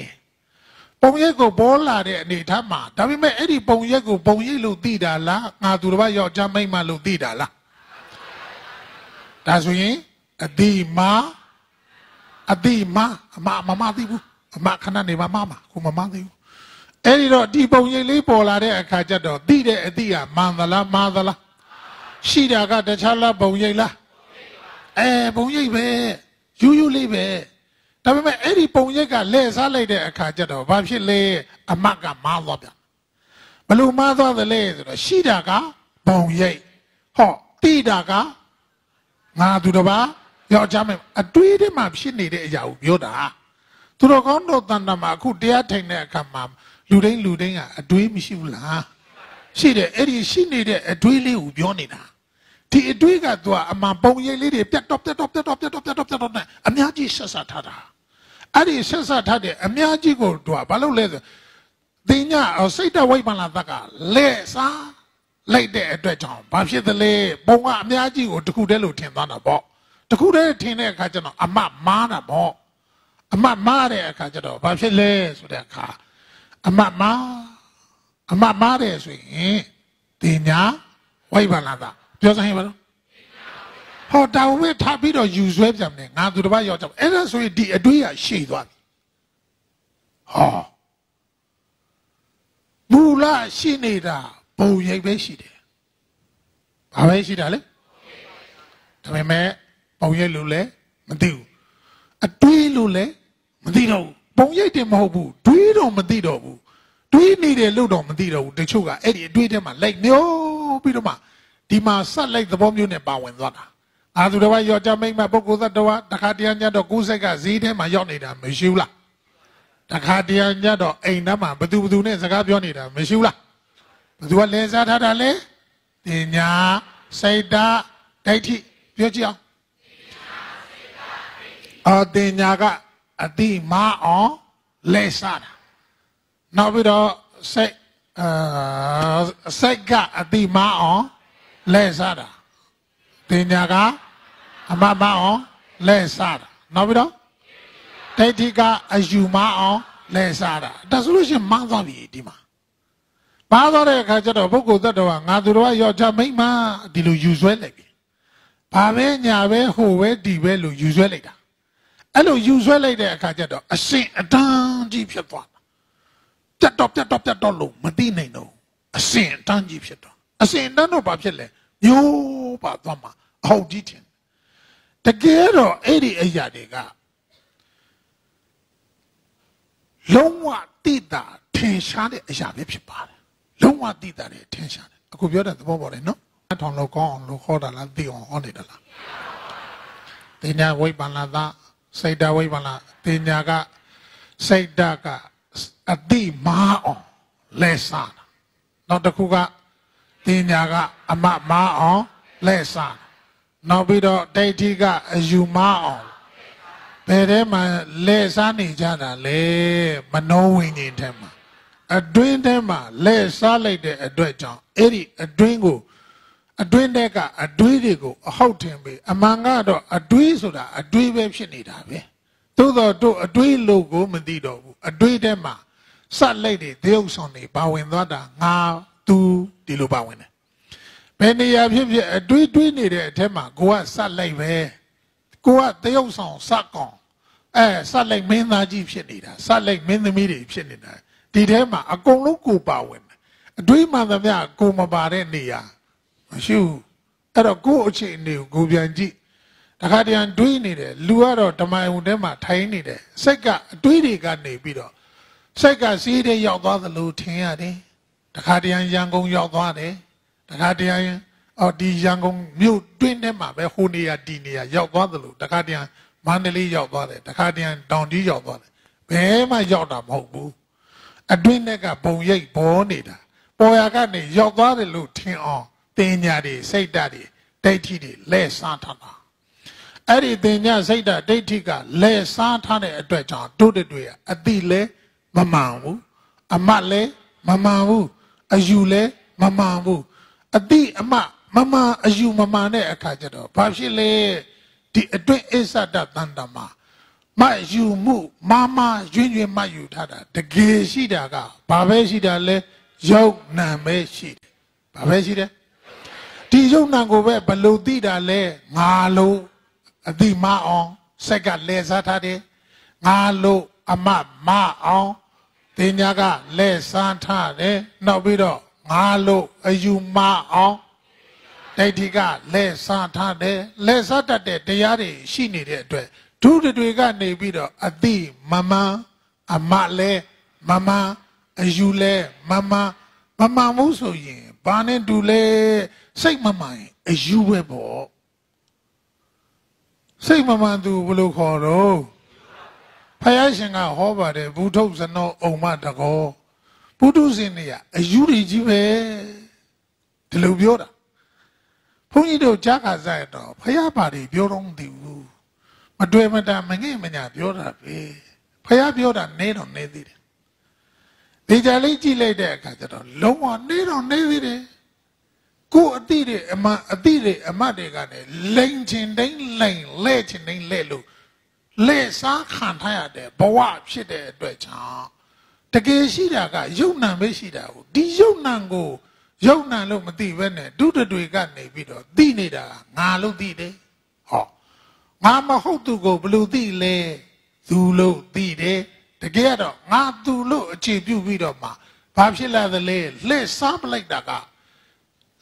ပုံရိပ်ကိုပေါ်လာတဲ့အနေထားမှာဒါပေမဲ့အဲ့ဒီပုံရိပ်ကိုပုံရိပ်လို့သိတာလားငါသူတစ်ပါးယောက်ျားမိန်းမလို့သိတာလားဒါဆိုရင်အတိမအတိမအမမမသိဘူးအမခဏနေမမမခုမမသိဘူး အဲ့ဒီတော့ဒီပုံရိပ်လေးပေါ်လာတဲ့အခါကျတော့သိတဲ့အတိကမှန်သလားမှားသလားရှိတာကတခြားလားပုံရိပ်လားအဲပုံရိပ်ပဲယူးယူးလေးပဲဒါပေမဲ့အဲ့ဒီပုံရိပ်ကလဲစားလိုက်တဲ့အခါကျတော့ဘာဖြစ်လဲအမတ်ကမားသွားပြန်ဘလို့မားသွားသလဲဆိုတော့ရှိတာကပုံရိပ်ဟောတိတာကငါသူတစ်ပါးယောက်ျားမအတွေးထဲမှာဖြစ်နေတဲ့အရာကိုပြောတာသူတော်ကောင်းတို့တန်တမှာအခုတရားထိုင်တဲ့အခါမှာ လူတိုင်းလူတိုင်းကအတွေးမရှိဘူးလားရှိတယ်အဲ့ဒီရှိနေတဲ့အတွေးလေးကိုပြောနေတာဒီအတွေးကသူကအမှန်ပုံရိပ်လေးတွေပြတ်တော့ပြတ်တော့ပြတ်တော့ပြတ်တော့ပြတ်တော့ပြတ်တော့နဲ့အများကြီးဆက်ဆက်ထားတာအဲ့ဒီဆက်ဆက်ထားတဲ့အများကြီးကိုသူကဘာလို့လဲဆိုတင်ညစိတ်တဝိပ္ပန္နတကလက်စားလိုက်တဲ့အတွက်ကြောင့်ဘာဖြစ်သလဲပုံကအများကြီးကိုတခုတည်းလို့ထင်သွားတာပေါ့တခုတည်းထင်တဲ့အခါကျတော့အမမားတာပေါ့အမမားတဲ့အခါကျတော့ဘာဖြစ်လဲဆိုတဲ့အခါ အမမားအမမားတယ်ဆိုရင်တင်ညာဝိပ္ပန္နတပြောစမ်းရပါတော့ဟောတာဝဲထားပြီးတော့ယူဆွဲပြန်တယ်ငါသူတစ်ပတ်ရောက်ကြအဲ့ဒါဆိုရင်ဒီအတွေးရရှည်သွားပြီဟောဘူလာရှိနေတာဘုံရိပ်ပဲရှိတယ်ဘာပဲရှိတာလဲဒါပေမဲ့ပုံရိပ်လို့လည်းမသိဘူးအတွေးလို့လည်းမသိတော့ဘူး ပုံရိပ်တယ်မဟုတ်ဘူးတွေးတော့မသိတော့ဘူးတွေးနေတယ်လို့တော့မသိတော့ဘူးတချို့ကအဲ့ဒီအတွေးထဲမှာလိုက်မျောပြီးတော့မှဒီမှာဆက်လိုက်သဘောမျိုးနဲ့ပါဝင်သွားတာအာသူတော်ရောကြမိတ်မပုဂ္ဂိုလ်သတ္တဝါတခါတည်းညတော့ကိုယ်စိတ်ကဈေးထဲမှာရောက်နေတာမရှိဘူးလားတခါတည်းညတော့အိမ်ထဲမှာဘသူဘသူနဲ့စကားပြောနေတာမရှိဘူးလားဘသူကလဲစားထားတာလဲတင်ညာစိတ်ဓာတ်ဒိဋ္ဌိပြောကြည့်အောင်အာတင်ညာက အတိမအောင်လဲစားတာနောက်ပြီးတော့စိတ်အာစိတ်ကအတိမအောင်လဲစားတာတင်ညာကအမမအောင်လဲစားတာနောက်ပြီးတော့ဒိဋ္ဌိကအယူမအောင်လဲစားတာဒါဆိုလို့ရှိရင်မှန်းသွားပြီဒီမှာပါသွားတဲ့အခါကျတော့ပုဂ္ဂိုလ်သတ္တဝါငါသူတော်ကယောက်ျားမိန်းမဒီလိုယူဆွဲလိုက်ပြီဘာပဲညာပဲဟိုပဲဒီပဲလို့ယူဆွဲလိုက်တာ အဲ့လိုယူဆွဲလိုက်တဲ့အခါကျတော့အစင်အတန်းကြီးဖြစ်သွားတာပြတ်တော့ပြတ်တော့ပြတ်တော့လို့မသိနိုင်တော့အစင်အတန်းကြီးဖြစ်တော့အစင်အတန်းတော့ဘာဖြစ်လဲမျိုးပါသွားမှာအဟုတ်ကြီးထင်တကယ်တော့အဲ့ဒီအရာတွေကလုံးဝတိတာထင်ရှားတဲ့အရာပဲဖြစ်ပါတယ်လုံးဝတိတာတယ်ထင်ရှားတယ်အခုပြောတဲ့သဘောပေါ်တယ်နော်အထောင်လောက်ကောင်းအောင်လို့ခေါ်တာလားသိအောင်ဟောနေတယ်လားတင်ညာဝိပန္နသာ စိတ်တဝိပန္နတင်ညာကစိတ်တကအတိမာအောင်လဲစားတာနောက်တစ်ခုကတင်ညာကအမမာအောင်လဲစားနောက်ပြီးတော့ဒိဋ္ဌိကအယူမာအောင်ဘယ်ထဲမှာလဲစားနေကြတာလဲမနောဝိညာဉ်ထဲမှာအတွင်းထဲမှာလဲစားလိုက်တဲ့အတွက်ကြောင့်အဲ့ဒီအတွင်းကို အတွင်းထဲကအတွေးတွေကိုအဟုတ်ထင်ပြီးအမှန်ကတော့အတွေးဆိုတာအတွေးပဲဖြစ်နေတာပဲသို့တော့တို့အတွေးလို့ကိုမသိတော့ဘူးအတွေးထဲမှာစက်လိုက်တွေတရုပ်ဆောင်တွေပါဝင်သွားတာငါသူဒီလိုပါဝင်တယ်ဘယ်နေရာဖြစ်ဖြစ်အတွေးတွေးနေတဲ့အထက်မှာကိုကစက်လိုက်ပဲကိုကတရုပ်ဆောင်စက်ကောင်အဲစက်လိုက်မင်းသားကြီးဖြစ်နေတာစက်လိုက်မင်းသမီးတွေဖြစ်နေတာဒီထဲမှာအကုန်လုံးကိုပါဝင်တယ်အတွေးမှန်သမျှကိုမပါတဲ့နေရာ မရှိဘူးအဲ့တော့ကိုယ့်အခြေအနေကိုကိုပြန်ကြည့်တခါတည်းတွေးနေတယ်လူကတော့ဓမ္မယုံထဲမှာထိုင်နေတယ်စိတ်ကအတွေးတွေကနေပြီးတော့စိတ်ကစီးတဲ့ရောက်သွားသလိုထင်ရတယ်တခါတည်းရန်ကုန်ရောက်သွားတယ်တခါတည်းအော်ဒီရန်ကုန်မြို့တွင်းထဲမှာပဲဟိုနေရာဒီနေရာရောက်သွားသလိုတခါတည်းမန္တလေးရောက်သွားတယ်တခါတည်းတောင်ကြီးရောက်သွားတယ်ဘယ်မှရောက်တာမဟုတ်ဘူးအတွင်းထဲကဘုံရိပ်ဘောနေတာပေါ်ရကနေရောက်သွားတယ်လို့ထင်အောင် တင်ညာတွေစိတ်ဓာတ်တွေဒိဋ္ဌိတွေလဲစားထားတာအဲ့ဒီတင်ညာစိတ်ဓာတ်ဒိဋ္ဌိကလဲစားထားတဲ့အတွက်ကြောင့်တို့တွေအတိလဲမမှန်ဘူးအမတ်လဲမမှန်ဘူးအယူလဲမမှန်ဘူးအတိအမမမှန်အယူမမှန်တဲ့အခါကျတော့ဘာဖြစ်လဲဒီအတွင်းအစ္ဆဒတန်တမှာမယူမှုမမရွင်ရွင်မယူထားတာတကယ်ရှိတာကဘာပဲရှိတာလဲယုတ်နံပဲရှိတယ်ဘာပဲရှိတယ် ဒီယုံနာကိုပဲဘလို့သိတာလဲငါလို့အတိမအောင်စက်ကလဲစားထားတယ်ငါလို့အမမအောင်တင်ညာကလဲစားထားတယ်နောက်ပြီးတော့ငါလို့အယူမအောင်ဒိဋ္ဌိကလဲစားထားတယ်လဲစားတတ်တဲ့တရားတွေရှိနေတဲ့အတွက်ဒုတွေကနေပြီးတော့အတိမမအမလဲမမအယူလဲမမမမမှုဆိုရင်ဘာနဲ့တူလဲ စိတ်မမှန်ရင်အယူပဲပေါ့စိတ်မမှန်သူဘယ်လိုခေါ်တော့ဖယားရှင်ကဟောပါတယ်ဘုထုဇနောအုံမတကောဘုထုဇင်တွေကအယူတွေကြီးပဲဒီလိုပြောတာဘုန်းကြီးတို့ကြားခါစားရတော့ဖယားပါတွေပြောတော့မသိဘူးမတွေ့မတာမငဲ့မညာပြောတာပဲဖယားပြောတာနေတော့နေသေးတယ်ဒီကြလေးကြည့်လိုက်တဲ့အခါကျတော့လုံးဝနေတော့နေသေးတယ် ကိုအတိတွေအမအတိတွေအမတွေကနေလိန်ချင်တိုင်းလိန်လဲချင်တိုင်းလဲလို့လဲစားခံထားရတဲ့ဘဝဖြစ်တဲ့အတွက်ကြောင့်တကယ်ရှိတာကယုံနံပဲရှိတာကိုဒီယုံနံကိုယုံနံလို့မသိဘဲနဲ့ဒုတတွေကနေပြီးတော့သိနေတာငါလို့သိတယ်ဟောငါမဟုတ်သူကိုဘလို့သိလဲသူလို့သိတယ်တကယ်တော့ငါသူလို့အခြေပြုပြီးတော့မှဘာဖြစ်လာသလဲလှည့်စားပလိုက်တာက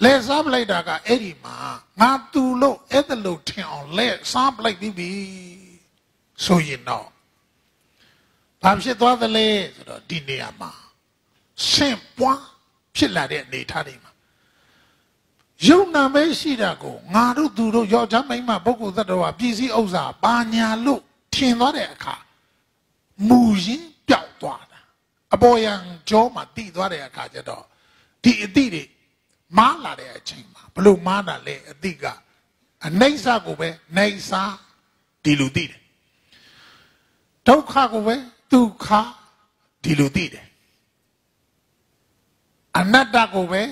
လဲစားပလိုက်တာကအဲ့ဒီမှာငါသူလို့အဲ့ဒါလို့ထင်အောင်လဲစားပလိုက်ပြီးပြီဆိုရင်တော့ဘာဖြစ်သွားသလဲဆိုတော့ဒီနေရာမှာဆင့်ပွားဖြစ်လာတဲ့အနေထားတွေမှာယုံနာမဲရှိတာကိုငါတို့သူတို့ယောက်ျားမိန်းမပုဂ္ဂိုလ်သတ္တဝါပြည်စည်းဥစ္စာပါညာလို့ထင်သွားတဲ့အခါမူရင်းပျောက်သွားတာအပေါ်ယံကြောမှာတည်သွားတဲ့အခါကျတော့ဒီအတိတွေ မားလာတဲ့အချိန်မှာဘလို့မားတာလဲအတိကအနိစ္စကိုပဲနေစာဒီလိုသိတယ်ဒုက္ခကိုပဲဒုက္ခဒီလိုသိတယ်အနတ္တကိုပဲ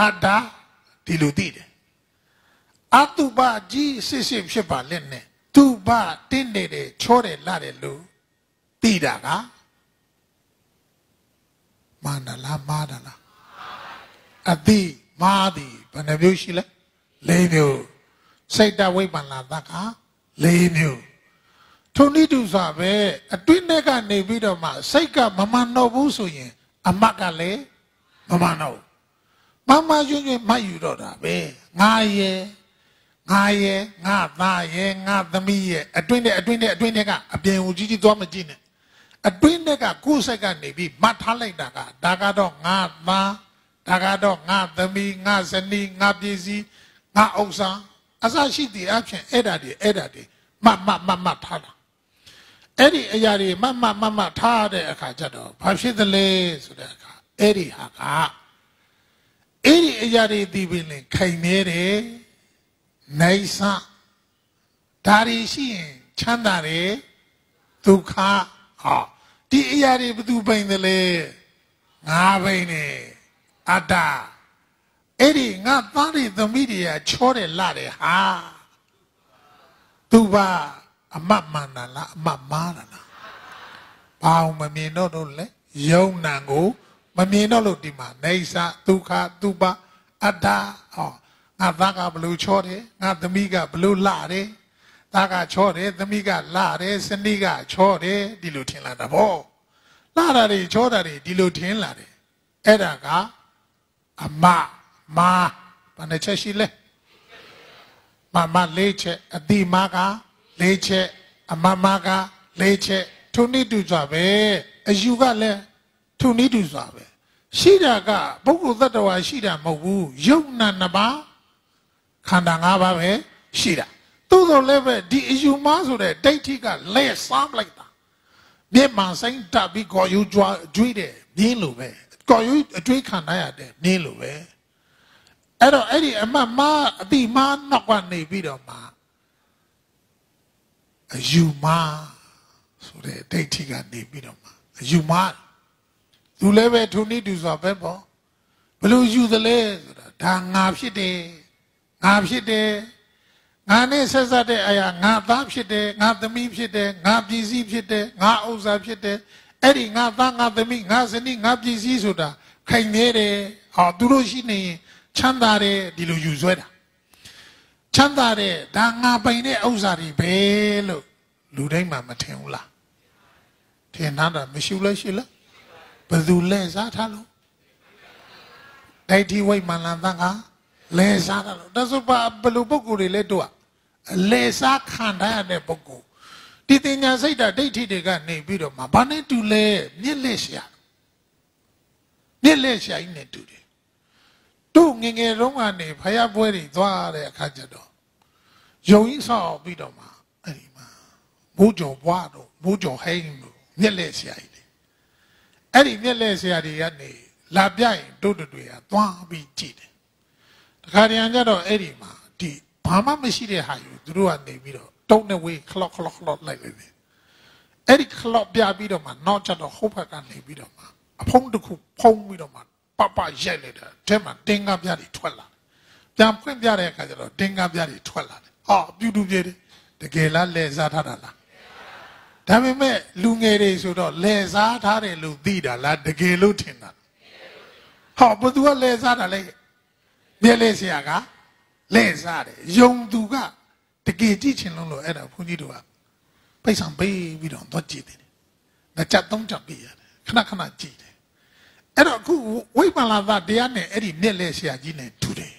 အတ္တဒီလိုသိတယ်အတုပကြီးစစ်စစ်ဖြစ်ပါလက်နဲ့သူပတင်းနေတယ်ချောတယ်လာတယ်လို့သိတာကမာနလားမာဒလားအတိ မာသည်ဘယ်နှမျိုးရှိလဲ၄မျိုးစိတ်တဝိပ္ပန္နသက္ခ၄မျိုးထုံနည်းတူစွာပဲအတွင်းထဲကနေပြီးတော့မှစိတ်ကမမှန်တော့ဘူးဆိုရင် အမတ်ကလည်းမမှန်တော့မမရွှင်ရွှင်မှတ်ယူတော့တာပဲငါရဲ့ငါရဲ့ငါသားရဲ့ငါသမီးရဲ့အတွင်းနဲ့အတွင်းနဲ့အတွင်းနဲ့ကအပြင်ကိုကြီးကြီးသွားမကြည့်နဲ့အတွင်းနဲ့ကကိုယ်စိတ်ကနေပြီးမှတ်ထားလိုက်တာကဒါကတော့ငါသား ဒါကတော့ငါသမီးငါဇနီးငါပြည်စည်းငါဥစ္စာအစရှိတဲ့အဖြစ်အဲ့ဒါတွေအဲ့ဒါတွေမှတ်မှတ်မှတ်မှတ်ထားတာအဲ့ဒီအရာတွေမှတ်မှတ်မှတ်မှတ်ထားတဲ့အခါကျတော့ဘာဖြစ်သလဲဆိုတဲ့အခါအဲ့ဒီဟာကအဲ့ဒီအရာတွေဒီပင်လင်ခိုင်နေတယ်နိုင်စဒါတွေရှိရင်ချမ်းသာတယ်ဒုက္ခဟာဒီအရာတွေဘယ်သူပိန်သလဲငါပိန်နေ အတ္တအဲ့ဒီငါသားတွေသမီးတွေကချောတယ်လာတယ်ဟာသူပါအမတ်မှန်တာလားအမတ်မားတာလားဘာအောင်မမြင်တော့လို့လဲယုံနံကိုမမြင်တော့လို့ဒီမှာနေစာဒုက္ခသူပါအတ္တဟောငါသားကဘလို့ချောတယ်ငါသမီးကဘလို့လာတယ်သားကချောတယ်သမီးကလာတယ်စနီးကချောတယ်ဒီလိုထင်လာတာဗောလာတာတွေချောတာတွေဒီလိုထင်လာတယ်အဲ့ဒါက အမမာဘာနဲ့ချက်ရှိလဲမမလေးချက်အတိမကလေးချက်အမမကလေးချက်ထုံနိတူစွာပဲအယူကလည်းထုံနိတူစွာပဲရှိတာကပုဂ္ဂိုလ်သတ္တဝါရှိတာမဟုတ်ဘူးယုံနာနှစ်ပါးခန္ဓာ၅ပါးပဲရှိတာသို့တော်လည်းပဲဒီအယူမဆိုတဲ့ဒိဋ္ဌိကလဲစားလိုက်တာမျက်မှန်ဆိုင်တပ်ပြီးကိုယူကြွားကြွေးတယ်နင်းလို့ပဲ ကိုယူအတွေးခံရတဲ့နင်းလို့ပဲအဲ့တော့အဲ့ဒီအမတ်မအတိမနောက်ကနေပြီးတော့မှအယူမဆိုတဲ့ဒိဋ္ဌိကနေပြီးတော့မှအယူမသူလည်းပဲထုံနေတူစွာပဲပေါ့ဘလို့ယူသလဲဆိုတာဒါငါဖြစ်တယ်ငါဖြစ်တယ်ငါနဲ့ဆက်ဆက်တဲ့အရာငါသားဖြစ်တယ်ငါသမီးဖြစ်တယ်ငါပြည်စည်းဖြစ်တယ်ငါဥစ္စာဖြစ်တယ် အဲ့ဒီငါသားငါသမီးငါဇနီးငါပြည်စည်းဆိုတာခိုင်နေတယ်ဟောသူတို့ရှိနေရင်ချမ်းသာတယ်ဒီလိုယူဆွဲတာချမ်းသာတယ်ဒါငါပိုင်တဲ့ဥစ္စာတွေပဲလို့လူတိုင်းမှမထင်ဘူးလားထင်တာမရှိလို့ရှိလားဘယ်သူလဲစားထားလို့ဒိဋ္ဌိဝိမာန်လန်သံကလဲစားတာလို့ဒါဆိုပါဘယ်လိုပုဂ္ဂိုလ်တွေလဲတို့အလဲစားခံထားရတဲ့ပုဂ္ဂိုလ် ဒီတင်ညာစိတ်ဓာတ်ဒိဋ္ဌိတွေကနေပြီးတော့မှဘာနဲ့တူလဲမြင့်လက်ရှာမြင့်လက်ရှာကြီးနဲ့တူတယ်တို့ငငယ်တုန်းကနေဖယားပွဲတွေသွားတဲ့အခါကျတော့ယုံကြီးဆောက်ပြီးတော့မှအဲ့ဒီမှာမိုးကြော်ဘွားတို့မိုးကြော်ဟိန်းတို့မြက်လက်ဆရာကြီးတွေအဲ့ဒီမြက်လက်ဆရာတွေကနေလာပြရင်တို့တွေကသွားပြီးကြည့်တယ်တခါတည်းကျတော့အဲ့ဒီမှာဒီဘာမှမရှိတဲ့ဟာယူသူတို့ကနေပြီးတော့ တုံးနေဝေးခလော့ခလော့ခလော့လိုက်လိုက်တယ်အဲ့ဒီခလော့ပြပြီးတော့မှနောက်ကျတော့ဟိုဘက်ကနေပြီးတော့မှအဖုံးတစ်ခုဖုံးပြီးတော့မှပပရိုက်လိုက်တာအဲမှာတင်ကားပြားတွေထွက်လာပြန်ဖွင့်ပြတဲ့အခါကျတော့တင်ကားပြားတွေထွက်လာတယ်ဟာပြူတူပြေတယ်တကယ်လားလဲစားထားတာလားဒါပေမဲ့လူငယ်တွေဆိုတော့လဲစားထားတယ်လို့သိတာလားတကယ်လို့ထင်တာဟောဘသူကလဲစားတာလဲမြဲလဲဆရာကလဲစားတယ်ယုံသူက တကယ်ကြည့်ချင်လို့လို့အဲ့ဒါဘုန်းကြီးတို့ကပိတ်ဆောင်ပေးပြီးတော့တော့ကြည့်တယ်ငါချက်သုံးချက်ပေးရတယ်ခဏခဏကြည့်တယ်အဲ့တော့အခုဝိပ္ပန္နသတရားနဲ့အဲ့ဒီမြက်လဲဆရာကြီးနဲ့တူတယ်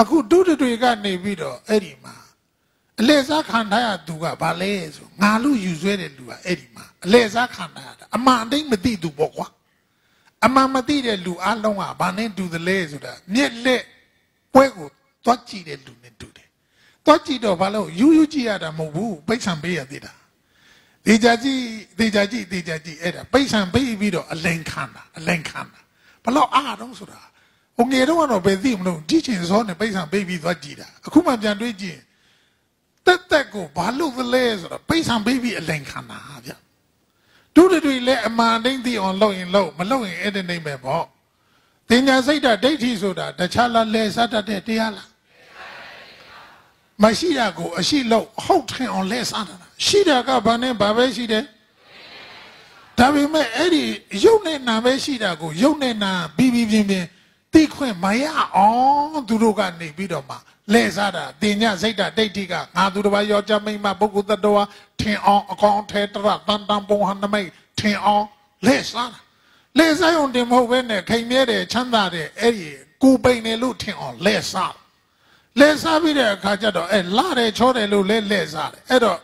အခုဒုဒတွေကနေပြီးတော့အဲ့ဒီမှာအလဲစားခံထားရသူကဘာလဲဆိုငါလို့ယူဆွဲတဲ့လူကအဲ့ဒီမှာအလဲစားခံထားရတာအမှန်တိတ်မသိသူပေါ့ကွာအမှန်မသိတဲ့လူအလုံးကဘာနဲ့တူသလဲဆိုတာမြက်လက်ပွဲကိုတွားကြည့်တဲ့လူနဲ့တူတယ် တွားကြည့်တော့ဘာလို့ယူယူကြည့်ရတာမဟုတ်ဘူးပိတ်ဆံပေးရသေးတာဒေကြကြီးဒေကြကြီးဒေကြကြီးအဲ့ဒါပိတ်ဆံပေးပြီးတော့အလိန်ခံတာအလိန်ခံတာဘလို့အားတော့ဆိုတာဟိုငယ်တော့ကတော့ဘယ်သိမလို့ကြည့်ချင်စောနဲ့ပိတ်ဆံပေးပြီးသွားကြည့်တာအခုမှပြန်တွေးကြည့်တက်တက်ကိုဘာလို့သလဲဆိုတော့ပိတ်ဆံပေးပြီးအလိန်ခံတာဗျဒုတိတွေလည်းအမှန်တိုင်းသိအောင်လုပ်ရင်လုပ်မလုပ်ရင်အဲ့ဒီနေပဲပေါ့တင်ညာစိတ်ဓာတ်ဒိဋ္ဌိဆိုတာတခြားလားလဲစားတတ်တဲ့တရားလား မရှိတာကိုအရှိလို့ဟုတ်ထင်အောင်လဲစားတာရှိတာကဘာနဲ့ဘာပဲရှိတယ်ဒါပေမဲ့အဲ့ဒီရုပ်နဲ့နာပဲရှိတာကိုရုပ်နဲ့နာပြီးပြီးပြင်းပြင်းသိခွင့်မရအောင်သူတို့ကနေပြီးတော့မှလဲစားတာတင်ညစိတ်ဓာတ်ဒိဋ္ဌိကငါသူတစ်ပါးယောက်ျားမိန်းမပုဂ္ဂိုလ်တ attva ထင်အောင်အကောင်ထဲတရတန်တန်ပုံဟန်နမိတ်ထင်အောင်လဲစားတာလေစားရုံတင်မဟုတ်ပဲနဲ့ခိုင်မြဲတယ်ချမ်းသာတယ်အဲ့ဒီကိုပိန်တယ်လို့ထင်အောင်လဲစား လဲစားပြီးတဲ့အခါကျတော့အဲလာတယ်ချောတယ်လို့လဲလဲစားတယ်အဲ့တော့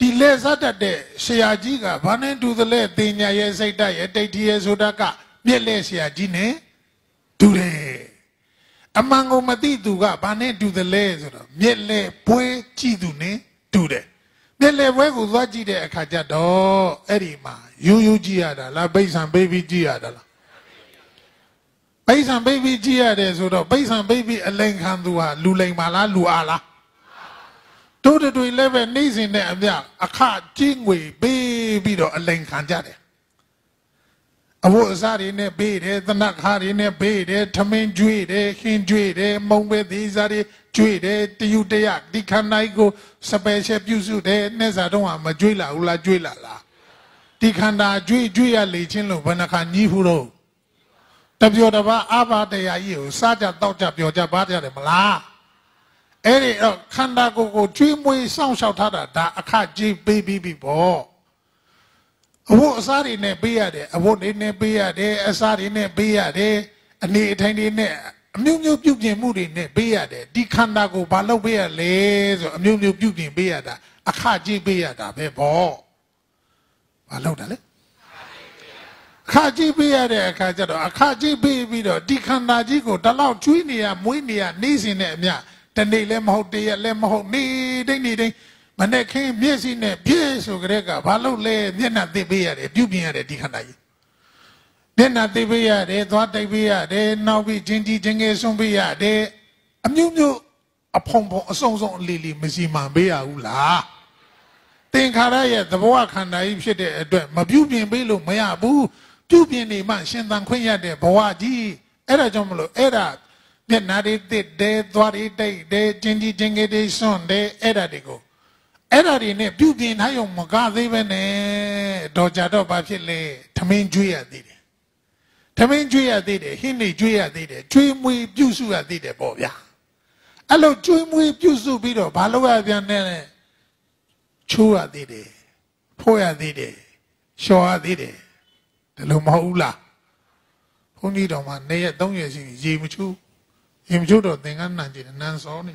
ဒီလဲစားတတ်တဲ့ဆရာကြီးကဘာနဲ့တူသလဲတင်ညာရဲ့စိတ်ဓာတ်ရဲ့တိတ်ထီရဲ့ဆိုတာကမြက်လဲဆရာကြီးနဲ့တူတယ်အမှန်ကိုမသိသူကဘာနဲ့တူသလဲဆိုတော့မြက်လဲပွဲကြည့်သူနဲ့တူတယ်မျက်လေပွဲကိုသွားကြည့်တဲ့အခါကျတော့အဲ့ဒီမှာရိုးရိုးကြည့်ရတာလားပိဿံပိပိကြည့်ရတာလား ပိဿံပိပိကြည့်ရတယ်ဆိုတော့ပိဿံပိပိအလိန်ခံသူဟာလူလိန်ပါလားလူအားလားတို့တွေလည်းပဲနေစဉ်နဲ့အမြအခကျင်းငွေပေးပြီးတော့အလိန်ခံကြတယ်အဝတ်အစားတွေနဲ့ပေးတယ်သနက်ခါတွေနဲ့ပေးတယ်ထမင်းကျွေးတယ်ခင်းကျွေးတယ်မုံပဲသီးစားတွေကျွေးတယ်တယူတရဒီခန္ဓာကိုစပယ်ရှယ်ပြုစုတယ်နဲ့စားတော့မကျွေးလာဘူးလားကျွေးလာလားဒီခန္ဓာကျွေးကျွေးရလေချင်းလို့ဘယ်နှခါညီးဘူးတော့ တပြောတပါအဘာတရားကြီးကိုစားကြတောက်ကြပြောကြပါကြတယ်မလားအဲ့ဒီတော့ခန္ဓာကိုယ်ကိုကျွေးမွေးစောင့်ရှောက်ထားတာဒါအခကြီးပေးပြီးပြီပေါ့အဝတ်အစားတွေနဲ့ပေးရတယ်အဝတ်တွေနဲ့ပေးရတယ်အစားတွေနဲ့ပေးရတယ်အနေအထိုင်တွေနဲ့အမျိုးမျိုးပြုပြင်မှုတွေနဲ့ပေးရတယ်ဒီခန္ဓာကိုဘာလုပ်ပေးရလဲဆိုအမျိုးမျိုးပြုပြင်ပေးရတာအခကြီးပေးရတာပဲပေါ့ဘာလုပ်တာလဲ အခကြီးပေးရတဲ့အခါကျတော့အခကြီးပေးပြီးတော့ဒီခန္ဓာကြီးကိုတလောက်ကျွေးနေရမွေးနေရနေစဉ်နဲ့အမျှတနေ့လည်းမဟုတ်တရက်လည်းမဟုတ်နေတိုင်းနေတိုင်းမနဲ့ခင်းမျက်စိနဲ့ပြည့်ဆိုကြတဲ့ကဘာလို့လဲမျက်နှာသိပေးရတယ်ပြုပြင်ရတယ်ဒီခန္ဓာကြီးမျက်နှာသိပေးရတယ်သွားတိုက်ပေးရတယ်နောက်ပြီးချင်းကြီးချင်းငယ်ဆုံးပေးရတယ်အမျိုးမျိုးအဖုံဖုံအစုံစုံအလီလီမရှိမှန်ပေးရဘူးလားသင်္ခါရရဲ့သဘောခန္ဓာကြီးဖြစ်တဲ့အတွက်မပြုပြင်ပေးလို့မရဘူး ပြုပြင်နေမှရှင်သန်ခွင့်ရတဲ့ဘဝကြီးအဲ့ဒါကြောင့်မလို့အဲ့ဒါမျက်နှာတွေတစ်တယ်သွားတွေတိုက်တယ်ချင်းကြီးချင်းငယ်တွေစွန့်တယ်အဲ့ဒါတွေကိုအဲ့ဒါတွေနဲ့ပြုပြင်ထားရုံမကသေးပဲနဲ့တော့ကြတော့ဘာဖြစ်လဲထမင်းကျွေးရသေးတယ်ထမင်းကျွေးရသေးတယ်ဟင်းနေကျွေးရသေးတယ်ကျွေးမွေးပြုစုရသေးတယ်ပေါ့ဗျာအဲ့လိုကျွေးမွေးပြုစုပြီးတော့ဘာလုပ်ရပြန်လဲချိုးရသေးတယ်ဖိုးရသေးတယ်လျှော်ရသေးတယ် ဒါလိုမဟုတ်ဘူးလားဘုန်းကြီးတော်မှာနေရက်၃ရက်ရှိရေမချိုးရေမချိုးတော့သင်္ကန်းနံကြည့်နန်းစောနေ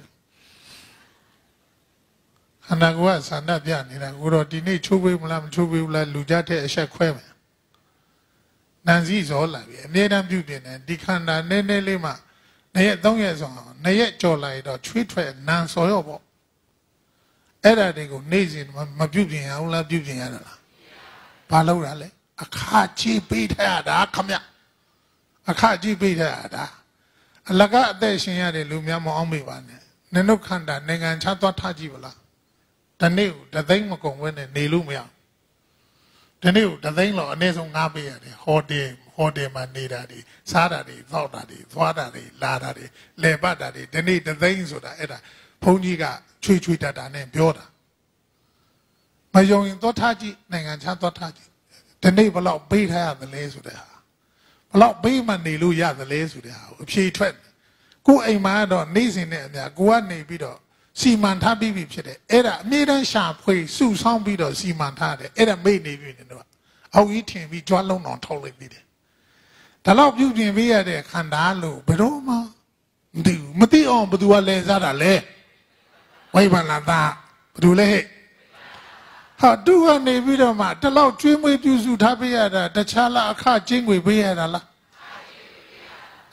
ခန္ဓာကိုယ်ကဆန္ဒပြနေတာကိုတော့ဒီနေ့ချိုးပေးမလားမချိုးပေးဘူးလားလူကြတဲ့အဆက်ခွဲမယ်နန်စီဇောလာပြီအမြဲတမ်းပြုပြင်တယ်ဒီခန္ဓာနည်းနည်းလေးမှနှစ်ရက်သုံးရက်ဆိုအောင်နှစ်ရက်ကြော်လာတော့ချွေးထွက်နန်စောရောပေါ့အဲ့ဒါတွေကိုနေ့စဉ်မပြုပြင်ရဘူးလားပြုပြင်ရတာလားဘာလို့ရလဲ အခါကြီးပေးထားရတာခမအခါကြီးပေးထားရတာအလကအသက်ရှင်ရတဲ့လူများမအောင်မေ့ပါနဲ့နင်တို့ခန္ဓာနိုင်ငံခြားသွားထားကြည့်ပါလားတနေ့ကိုတသိန်းမကုန်ဝဲနဲ့နေလို့မရတနေ့ကိုတသိန်းလောက်အနည်းဆုံးငားပေးရတယ်ဟိုတယ်ဟိုတယ်မှာနေတာတွေစားတာတွေသောက်တာတွေသွားတာတွေလာတာတွေလဲပတ်တာတွေဒီနေ့တသိန်းဆိုတာအဲ့ဒါဘုန်းကြီးကချွေချွေတတာနဲ့ပြောတာမယုံရင်သွားထားကြည့်နိုင်ငံခြားသွားထားကြည့် ဒီနေ့ဘလောက်ပေးထားရသလဲဆိုတဲ့ဟာဘလောက်ပေးမှနေလို့ရသလဲဆိုတဲ့ဟာကိုအဖြေထွက်ကိုအိမ်မှာတော့နေစဉ်နဲ့အများကိုကနေပြီးတော့စီမံထားပြီးပြီဖြစ်တယ်အဲ့ဒါအမြဲတမ်းရှာဖွေစုဆောင်းပြီးတော့စီမံထားတယ်အဲ့ဒါမိတ်နေပြီနေတော့အောက်ကြီးထင်ပြီးကြွားလုံးအောင်ထုတ်လိုက်ပြီးတယ်ဒါတော့ပြုပြင်ပေးရတဲ့ခန္ဓာလို့ဘယ်တော့မှမသိဘူးမသိအောင်ဘယ်သူကလဲစားတာလဲဝိဗ္ဗန္နသာဘယ်သူလဲဟဲ့ ဟာသူကနေပြီးတော့မှတလောက်ကျွေးမွေးပြုစုထားပေးရတာတခြားလားအခကျင်းငွေပေးရတာလား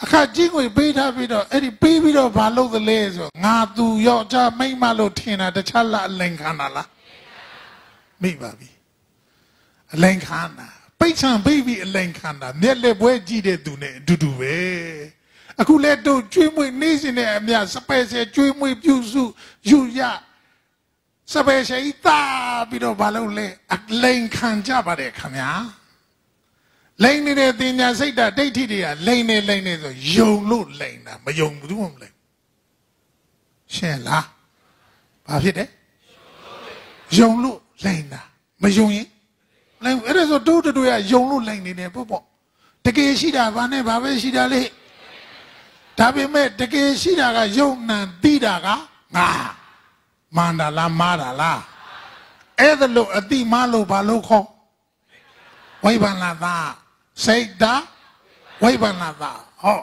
အခါကြီးကိုပေးထားပြီးတော့အဲ့ဒီပေးပြီးတော့ဘာလုပ်သလဲဆိုငါသူယောက်ျားမိန်းမလို့ထင်တာတခြားလားအလိန်ခံတာလားမိပါပြီအလိန်ခံတာပိတ်ဆံပေးပြီးအလိန်ခံတာမျက်လက်ပွဲကြည့်တဲ့သူနဲ့အတူတူပဲအခုလဲတို့ကျွေးမွေးနေစဉ်နဲ့အမြစပယ်ဆယ်ကျွေးမွေးပြုစုယူရ စပယ်ဆယ်ဤတာပြီးတော့ဘာလုပ်လဲအလိန်ခံကြပါတယ်ခင်ဗျာလိန်နေတဲ့တင်ညာစိတ်ဓာတ်ဒိဋ္ဌိတွေကလိန်နေလိန်နေဆိုယုံလို့လိန်တာမယုံဘူးမလိန်ရှင်းလားဘာဖြစ်တယ်ယုံလို့လိန်တာမယုံရင်လိန်အဲ့ဒါဆိုတို့တို့ရယုံလို့လိန်နေတယ်ပေါ့ပေါ့တကယ်ရှိတာဘာနဲ့ဘာပဲရှိတာလေဒါပေမဲ့တကယ်ရှိတာကယုံနံသိတာကငါ မန္တလားမားတာလားအဲ့ဒါလို့အတိမလို့ဘာလို့ခေါ်ဝိဗ္ဗန္နသာစိတ်ဓာတ်ဝိပန္နတာဟော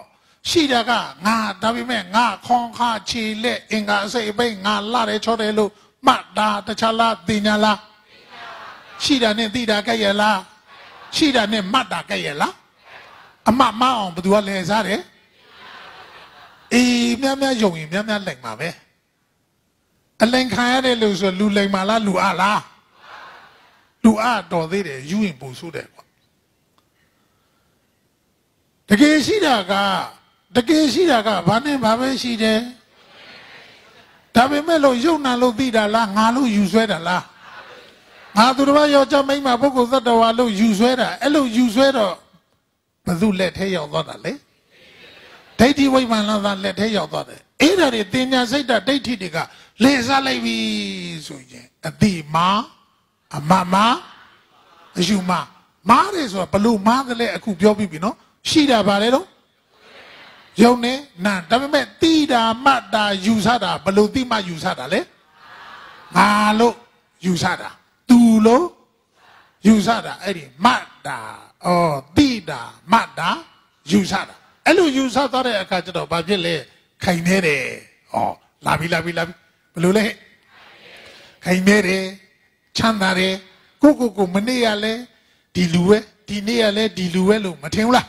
ရှိတာကငါဒါပေမဲ့ငါခေါင်ခါခြေလက်အင်္ဂါအစိတ်အပိတ်ငါလာတယ်ချောတယ်လို့မှတ်တာတခြားလားသိညာလားရှိတာနဲ့သိတာကြက်ရလားရှိတာနဲ့မှတ်တာကြက်ရလားအမမအောင်ဘယ်သူကလဲစားတယ်အေးများများယုံရင်များများလိမ်ပါပဲ အလိမ်ခံရတဲ့လူဆိုလူလိမ်ပါလားလူအလားလူအတော်သေးတယ်ယူရင်ပူဆိုးတယ်ကွာတကယ်ရှိတာကတကယ်ရှိတာကဘာနဲ့ဘာပဲရှိတယ်ဒါပေမဲ့လို့ယုံနာလို့သိတာလားငါလို့ယူဆွဲတာလားငါသူတစ်ပါးယောက်ျားမိန်းမပုဂ္ဂိုလ်သတ္တဝါလို့ယူဆွဲတာအဲ့လိုယူဆွဲတော့ဘသူလက်ထဲရောက်သွားတာလေဒိဋ္ဌိဝိမာန်လာသာလက်ထဲရောက်သွားတယ်အဲ့ဒါတွေတင်ညာစိတ်ဓာတ်ဒိဋ္ဌိတွေက လေစားလိုက်ပြီဆိုရင်အတိမာအမမအယူမမားတယ်ဆိုတာဘလို့မားတယ်လဲအခုပြောပြီးပြီနော်ရှိတာဗါလဲတော့ယုံနေနာဒါပေမဲ့တိတာမတ်တာယူဆတာဘလို့တိမယူဆတာလဲငါလို့ယူဆတာသူလို့ယူဆတာအဲ့ဒီမတ်တာဩတိတာမတ်တာယူဆတာအဲ့လိုယူဆသွားတဲ့အခါကျတော့ဘာဖြစ်လဲခိုင်နေတယ်ဩလာပြီလာပြီလာပြီ ဘလို့လဲခိုင်နေတယ်ချမ်းသာတယ်ကိုကိုကိုမနေ့ကလဲဒီလူပဲဒီနေ့ကလဲဒီလူပဲလို့မထင်ဘူးလား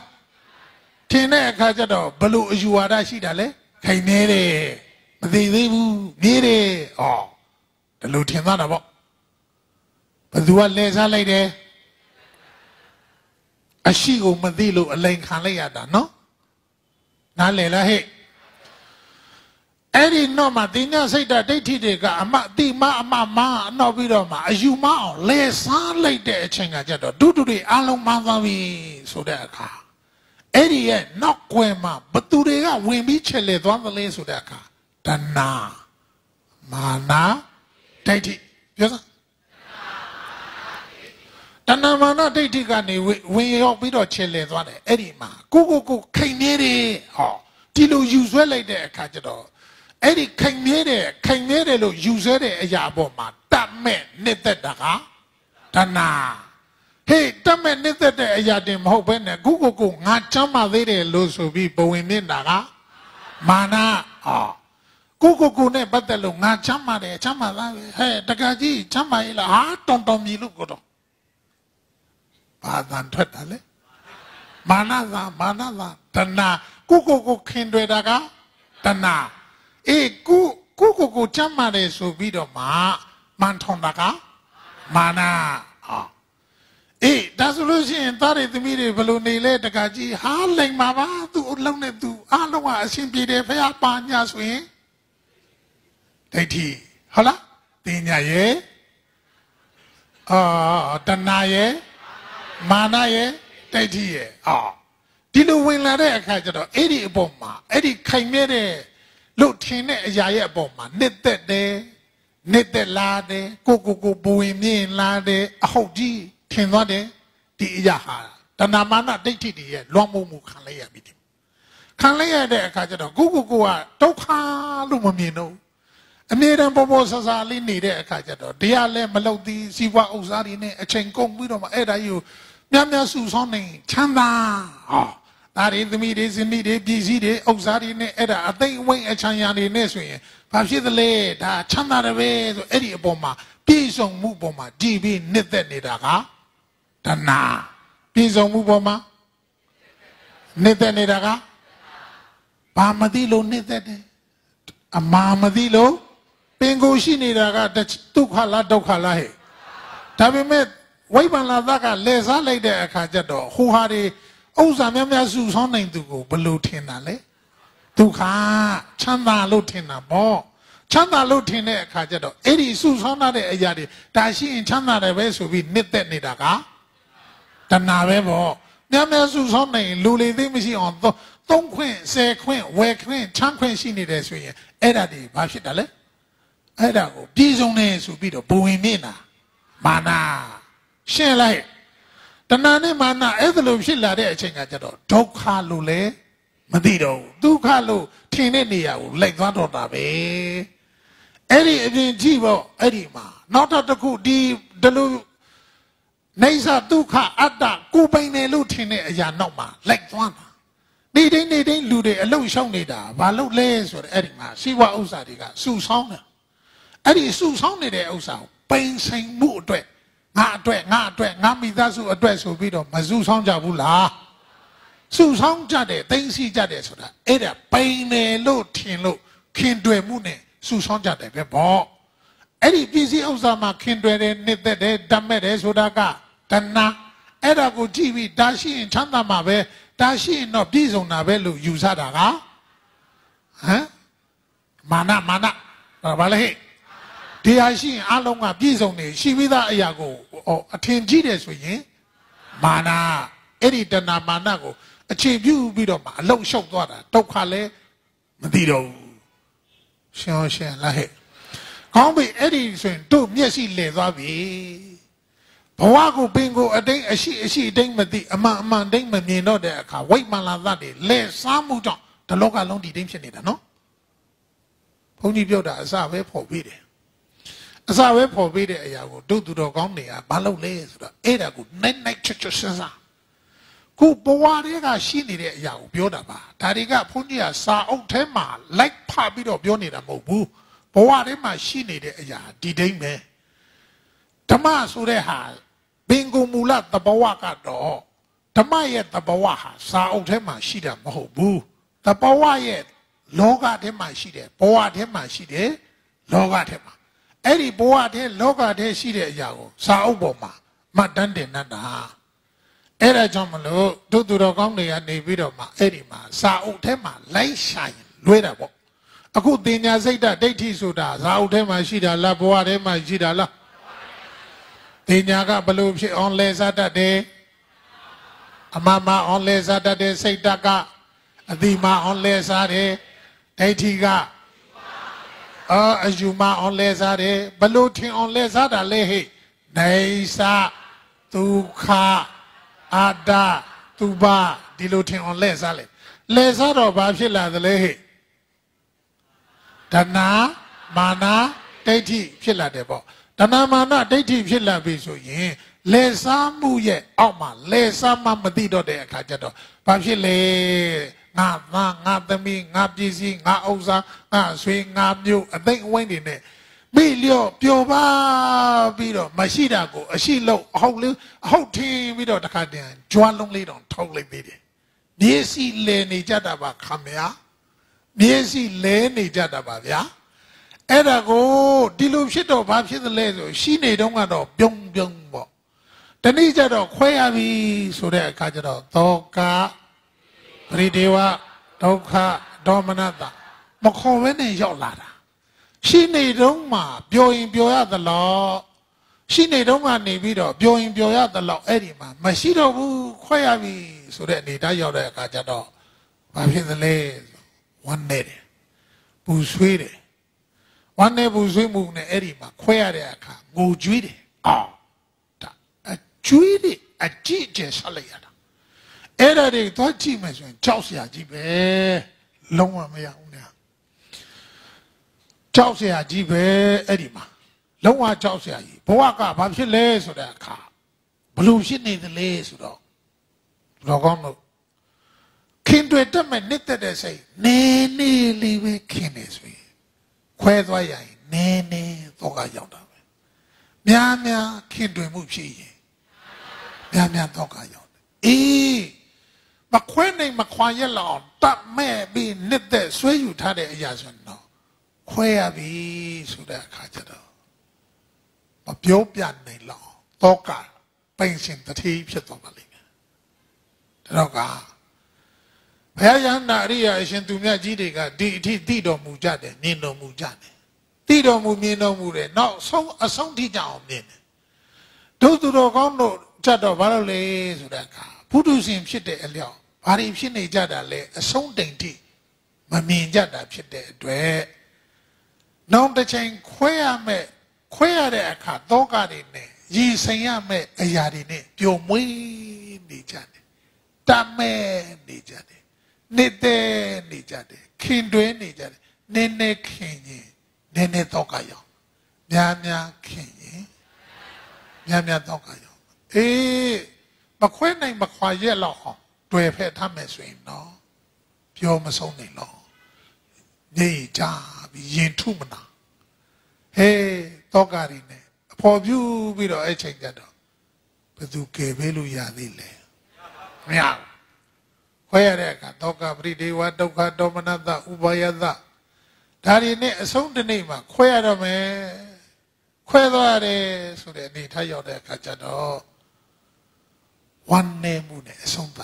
ထင်တဲ့အခါကျတော့ဘလို့အယူဝါဒရှိတာလဲခိုင်နေတယ်မသိသေးဘူးနေတယ်ဩဒါလို့ထင်သွားတာပေါ့ဘသူကလဲစားလိုက်တယ်အရှိကိုမသိလို့အလိန်ခံလိုက်ရတာနော်နားလည်လားဟဲ့ အဲ့ဒီတော့မှတင်ညာစိတ်ဓာတ်ဒိဋ္ဌိတွေကအမတိမအမမအနောက်ပြီးတော့မှအယူမအောင်လဲစားလိုက်တဲ့အချိန်ကကြတော့ဒုတုတွေအလုံးမှန်းသွားပြီဆိုတဲ့အခါအဲ့ဒီရဲ့နောက်ကွယ်မှာဘသူတွေကဝင်ပြီးချက်လေသွားသလဲဆိုတဲ့အခါတဏမာနာဒိဋ္ဌိပြောစမ်းတဏမာနဒိဋ္ဌိကနေဝင်ရောက်ပြီးတော့ချက်လေသွားတယ်အဲ့ဒီမှာကိုကိုကိုခိန်နေတယ်ဟောဒီလိုယူဆွဲလိုက်တဲ့အခါကျတော့ အဲ့ဒီခိုင်မြဲတယ်ခိုင်မြဲတယ်လို့ယူဆတဲ့အရာပေါ်မှာတတ်မဲ့နှစ်သက်တာကတဏဟေးတတ်မဲ့နှစ်သက်တဲ့အရာတင်မဟုတ်ဘဲနဲ့ခုကိုကိုငါချမ်းသာသေးတယ်လို့ဆိုပြီးဘဝင်နေတာကမာနအော်ကိုကိုကိုနဲ့ပတ်သက်လို့ငါချမ်းသာတယ်ချမ်းသာသားပဲဟဲ့တကကြီးချမ်းသာရေးလားဟာတုံတုံမြည်လို့ကိုတော့ဘာသာထွက်တာလဲမာနသာမာနသာတဏကိုကိုကိုခင်တွေ့တာကတဏ အေးကုကုကိုကိုချမ်းမာတယ်ဆိုပြီးတော့မှမန်ထုံတာကမာနာဟာအေးဒါဆိုလို့ရှိရင်သားတွေသမီးတွေဘလို့နေလဲတကကြီးဟာလိမ်ပါပါသူ့အလုံးနဲ့သူအားလုံးကအဆင်ပြေတယ်ဖះပါညာဆိုရင်ဒိဋ္ဌိဟုတ်လားတင်ညာရဲ့အာတဏရဲ့မာနရဲ့ဒိဋ္ဌိရဲ့အာဒီလိုဝင်လာတဲ့အခါကျတော့အဲ့ဒီအပေါ်မှာအဲ့ဒီခိုင်မြဲတဲ့ လို့ထင်တဲ့အရာရဲ့အပေါ်မှာနှစ်သက်တယ်နှစ်သက်လာတယ်ကိုကိုကိုပူဝင်မြင်လာတယ်အဟုတ်ကြီးထင်သွားတယ်ဒီအရာဟာတဏမာနဒိဋ္ဌိတွေရဲ့လွန်မှုမှုခံလိုက်ရပြီဒီခံလိုက်ရတဲ့အခါကျတော့ကိုကိုကိုကဒုက္ခလို့မမြင်တော့အမြဲတမ်းပေါ်ပေါ်ဆဆလေးနေတဲ့အခါကျတော့တရားလည်းမလုပ်သည်စီးပွားဥစ္စာတွေနဲ့အချိန်ကုန်ပြီးတော့မှအဲ့ဒါကြီးကိုများများစုဆောင်းနေချမ်းသာဟော ဒါတွေသမီးတွေဇနီးတွေပြည်စည်းတွေဥစ္စာတွေနဲ့အဲ့ဒါအသိအဝိမ့်အချမ်းရံတွေနဲ့ဆိုရင်ဘာဖြစ်သလဲဒါချမ်းသာတယ်ပဲဆိုအဲ့ဒီအပေါ်မှာပြည့်စုံမှုပေါ်မှာကြည်ပြီးနှစ်သက်နေတာကတဏှာပြည့်စုံမှုပေါ်မှာနှစ်သက်နေတာကဘာမသိလို့နှစ်သက်တယ်အမာမသိလို့ပင်ကိုရှိနေတာကဒုက္ခလားဒုက္ခလားဟဲ့ဒါပေမဲ့ဝိပ္ပန္နသကလဲစားလိုက်တဲ့အခါကျတော့ဟိုဟာတွေ ဥစ္စာများများစုဆောင်းနိုင်သူကိုဘယ်လိုထင်တာလဲဒုက္ခချမ်းသာလို့ထင်တာပေါ့ချမ်းသာလို့ထင်တဲ့အခါကျတော့အဲ့ဒီစုဆောင်းတဲ့အရာတွေဒါရှိရင်ချမ်းသာတယ်ပဲဆိုပြီးနှစ်သက်နေတာကတဏှာပဲပေါ့များများစုဆောင်းနိုင်လူလေသိမရှိအောင်သုံးခွင့်ဆယ်ခွင့်ဝယ်ခွင့်ချမ်းခွင့်ရှိနေတယ်ဆိုရင်အဲ့ဒါတွေဘာဖြစ်တာလဲအဲ့ဒါကိုပြည်စုံနေဆိုပြီးတော့ဘဝင်မြင့်တာမာနာရှင်းလိုက် တဏှာနဲ့မာနအဲ့ဒါလိုဖြစ်လာတဲ့အချိန်ကကျတော့ဒုက္ခလို့လဲမသိတော့ဘူးဒုက္ခလို့ထင်တဲ့နေရာကိုလိုက်သွားတော့တာပဲအဲ့ဒီအပြင်ကြည့်ပေါ့အဲ့ဒီမှာနောက်တစ်ခုဒီဒီလိုနေစာဒုက္ခအတ္တကိုပိုင်တယ်လို့ထင်တဲ့အရာနောက်မှာလိုက်သွားတာနေတိုင်းနေတိုင်းလူတွေအလုရှောင်းနေတာဘာလို့လဲဆိုတော့အဲ့ဒီမှာစီဝဥစ္စာတွေကစူဆောင်းတယ်အဲ့ဒီစူဆောင်းနေတဲ့ဥစ္စာကိုပိန်ဆိုင်မှုအတွက် ငါအတွက်ငါအတွက်ငါမိသားစုအတွက်ဆိုပြီးတော့မစူဆောင်းကြဘူးလားစူဆောင်းကြတယ်သိသိကြတယ်ဆိုတာအဲ့ဒါပိန်တယ်လို့ထင်လို့ခင်တွယ်မှုနဲ့စူဆောင်းကြတယ်ပဲပေါ့အဲ့ဒီပစ္စည်းဥစ္စာမှာခင်တွယ်တယ်နှစ်သက်တယ်တတ်မဲ့တယ်ဆိုတာကတဏှာအဲ့ဒါကိုကြည့်ပြီးဒါရှိရင်ချမ်းသာမှာပဲဒါရှိရင်တော့ပြည့်စုံတာပဲလို့ယူဆတာကဟမ်မာနမာနဘာလဲဟဲ့ ဒီဟာရှိရင်အလုံးကပြည့်စုံနေရှိပြီးသားအရာကိုအထင်ကြီးတယ်ဆိုရင်မာနအဲ့ဒီတဏမာနကိုအခြေပြုပြီးတော့မှအလုံးလျှောက်သွားတာဒုက္ခလည်းမသိတော့ဘူးရှင်းရှင်းလားဟဲ့ကောင်းပြီအဲ့ဒီဆိုရင်တို့မျက်စိလဲသွားပြီဘဝကိုပင်ကိုအတိတ်အရှိအရှိအတိတ်မသိအမှန်အမှန်တိတ်မမြင်တော့တဲ့အခါဝိမလာသတ်တွေလဲစားမှုကြောင့်ဒီလောကလုံးဒီတိတ်ဖြစ်နေတာနော်ဘုန်းကြီးပြောတာအစပဲဖော်ပြီးတယ် အစပဲဖော်ပြီးတဲ့အရာကိုတို့သူတော်ကောင်းတွေကမလုပ်လဲဆိုတော့အဲ့ဒါကိုနိုင်နိုင်ချွတ်ချွတ်စဉ်းစားခုဘဝတွေကရှိနေတဲ့အရာကိုပြောတာပါဒါတွေကဘုန်းကြီးကစာအုပ်ထဲမှာလိုက်ဖပြီးတော့ပြောနေတာမဟုတ်ဘူးဘဝထဲမှာရှိနေတဲ့အရာဒီတိတ်ပဲဓမ္မဆိုတဲ့ဟာဘင်ကိုမူလတဘဝကတော့ဓမ္မရဲ့တဘဝဟာစာအုပ်ထဲမှာရှိတာမဟုတ်ဘူးတဘဝရဲ့လောကထဲမှာရှိတယ်ဘဝထဲမှာရှိတယ်လောကထဲမှာ အဲ့ဒီဘဝထဲလောကထဲရှိတဲ့အရာကိုစာအုပ်ပေါ်မှာမှတ်တမ်းတင်နေတာအဲ့ဒါကြောင့်မလို့တို့သူတော်ကောင်းတွေကနေပြီးတော့မှအဲ့ဒီမှာစာအုပ်ထဲမှာလိုက်ဆိုင်လွဲတာပေါ့အခုတင်ညာစိတ်ဓာတ်ဒိဋ္ဌိဆိုတာစာအုပ်ထဲမှာရှိတာလားဘဝထဲမှာရှိတာလားတင်ညာကဘလို့ဖြစ်အောင်လဲစားတတ်တယ်အမမအောင်လဲစားတတ်တယ်စိတ်ဓာတ်ကအတိမအောင်လဲစားတယ်ဒိဋ္ဌိက အာအယူမအောင်လဲစားတယ်ဘလို့ထင်အောင်လဲစားတာလဲဟိနေစာဒုက္ခအာဒသူဘဒီလိုထင်အောင်လဲစားလေလဲစားတော့ဘာဖြစ်လာသလဲဟိဒနာမာနာဒိဋ္ဌိဖြစ်လာတယ်ပေါ့တဏမာနဒိဋ္ဌိဖြစ်လာပြီဆိုရင်လေစားမှုရဲ့အောက်မှာလေစားမှမသိတော့တဲ့အခါကျတော့ဘာဖြစ်လဲ ငါသားငါသမီးငါပစ္စည်းငါဥစ္စာငါဆွေငါမျိုးအသိအဝိုင်းတွေနဲ့မိလျော့ပျော်ပါပြီးတော့မရှိတာကို အရှိလို့အဟုတ်လေးအဟုတ်ထင်းပြီးတော့တခါတည်းကြွားလုံးလေးတော့ထုတ်လိုက်သေးတယ်မျက်စိလဲနေကြတာပါခမရမျက်စိလဲနေကြတာပါဗျာအဲ့ဒါကိုဒီလိုဖြစ်တော့ဘာဖြစ်သလဲဆိုရှိနေတော့ကတော့ပြုံးပြုံးပေါ့တနည်းကြတော့ခွဲရပြီဆိုတဲ့အခါကျတော့သောက ပရိဒေဝဒုက္ခဒေါမနတမခေါ်ဘဲနဲ့ရောက်လာတာရှိနေတော့မှပျော်ရင်ပျော်ရသလားရှိနေတော့ကနေပြီးတော့ပျော်ရင်ပျော်ရသလောက်အဲ့ဒီမှာမရှိတော့ဘူးခွဲရပြီဆိုတဲ့အနေထားရောက်တဲ့အခါကျတော့ဘာဖြစ်သလဲဝမ်းနေတယ်ပူဆွေးတယ်ဝမ်းနေပူဆွေးမှုနဲ့အဲ့ဒီမှာခွဲရတဲ့အခါငိုကြွေးတယ်အော်ဒါအကြွေးတယ်အကြည့်ကျဆက်လိုက်ရတာ အဲ့ဒါတွေသွားကြည့်မယ်ဆိုရင်ကြောက်စရာကြီးပဲလုံးဝမရဘူးညာကြောက်စရာကြီးပဲအဲ့ဒီမှာလုံးဝကြောက်စရာကြီးဘဝကဘာဖြစ်လဲဆိုတဲ့အခါဘလို့ဖြစ်နေသလဲဆိုတော့တော့ကောင်းလို့ခင်တွေတက်မဲ့နှစ်သက်တဲ့စိတ်နေနေလေးပဲခင်နေဆိုရင်ခွဲသွားရရင်နည်းနည်းတော့ကရောက်တာပဲများများခင်တွင်မှုဖြစ်ရင်များများတော့ကရောက်တယ်အေး မခွဲနိုင်မခွာရက်လောက်တတ်မဲ့ပြီးနှစ်သက်ဆွဲယူထားတဲ့အရာဆိုတော့ခွဲရပြီဆိုတဲ့အခါကျတော့မပြောပြနိုင်လောက်တော့ကပိန်ရှင်တတိဖြစ်သွားပါလိမ့်မယ်ဒါတော့ကဘုရားယန္တာအရိယာအရှင်သူမြတ်ကြီးတွေကဒီအထိသိတော်မူကြတယ်မြင်တော်မူကြတယ်သိတော်မူမြင်တော်မူတယ်နောက်ဆုံးအဆုံးထိကြအောင်မြင်တယ်ဒုသူတော်ကောင်းတို့ချက်တော့ဘာလို့လဲဆိုတဲ့အခါဘုဒ္ဓရှင်ဖြစ်တဲ့အလျောက် ဘာတွေဖြစ်နေကြတာလဲအဆုံးတိမ်ထိမမြင်ကြတာဖြစ်တဲ့အတွက်နောက်တစ်ချိန်ခွဲရမယ်ခွဲရတဲ့အခါတောကတွေနဲ့ရည်ဆိုင်ရမယ်အရာတွေနဲ့ပျော်မွေးနေကြတယ်တမဲနေကြတယ်နေတဲ့နေကြတယ်ခင်တွဲနေကြတယ်နည်းနည်းခင်ရင်နည်းနည်းတော့ကရောက်များများခင်ရင်များများတော့ကရောက်အေးမခွဲနိုင်မခွာရက်လောက်အောင် တွေ့ဖက်ထားမယ်ဆိုရင်တော့ပြောမဆုံးနိုင်တော့နေကြပြီးရင်ထုမနာဟေးတောကရီနဲ့အဖော်ပြူပြီးတော့အဲ့ချိန်ကြတော့ဘယ်သူကယ်ပေးလို့ရသေးလဲမရဘူးခွဲရတဲ့အခါတောကပရိဒေဝဒုက္ခဒေါမနတဥပါယသဒါတွေနဲ့အဆုံးတနေ့မှာခွဲရတော့မယ်ခွဲသွားရတယ်ဆိုတဲ့အနေထားရောက်တဲ့အခါကျတော့ဝမ်းနေမှုနဲ့အဆုံးသ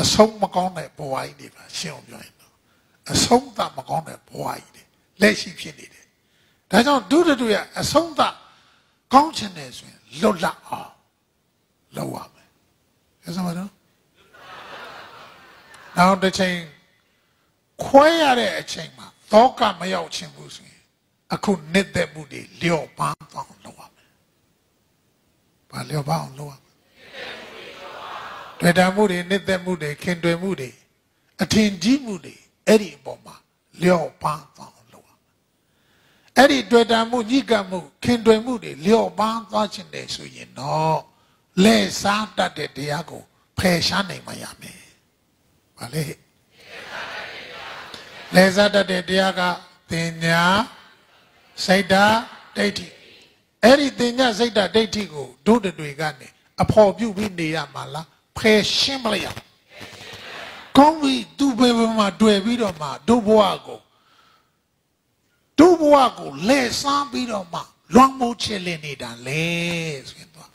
အဆုံးမကောင်းတဲ့ဘဝကြီးတွေပါရှင်းအောင်ပြောရင်တော့အဆုံးသမကောင်းတဲ့ဘဝကြီးတွေလက်ရှိဖြစ်နေတယ်ဒါကြောင့်ဒုဒတုရအဆုံးသကောင်းချင်တယ်ဆိုရင်လွတ်လပ်အောင်လုပ်ရမယ်ရစမတော့နောက်တစ်ချိန်ခွဲရတဲ့အချိန်မှာတောကမရောက်ချင်ဘူးဆိုရင်အခုနှစ်သက်မှုတွေလျော့ပန်းအောင်လုပ်ရမယ်။ဘာလျော့ပန်းအောင်လုပ်ရမလဲ။ တွေ့တာမှုတွေနှစ်သက်မှုတွေခင်တွယ်မှုတွေအထင်ကြီးမှုတွေအဲ့ဒီအပေါ်မှာလျော့ပန်းအောင်လုပ်ရမယ်။အဲ့ဒီတွေ့တာမှုညှိကပ်မှုခင်တွယ်မှုတွေလျော့ပန်းသွားခြင်းတယ်ဆိုရင်တော့လဲစားတတ်တဲ့တရားကိုဖယ်ရှားနိုင်မှရမယ်။ဘာလဲ။လဲစားတတ်တဲ့တရားကတင်ညာစိတ်ဓာတ်ဒိဋ္ဌိအဲ့ဒီတင်ညစိတ်ဓာတ်ဒိဋ္ဌိကိုဒုဒတွေကနေအဖော်ပြုပြီးနေရမှာလား ဖယ်ရှင်းမလိုက်ရကောင်းပြီသူပဲဘမှာတွေ့ပြီးတော့မှဒုဘဝကိုဒုဘဝကိုလဲစားပြီးတော့မှလွန်မိုးချေလင်းနေတာလေဆိုရင်တော့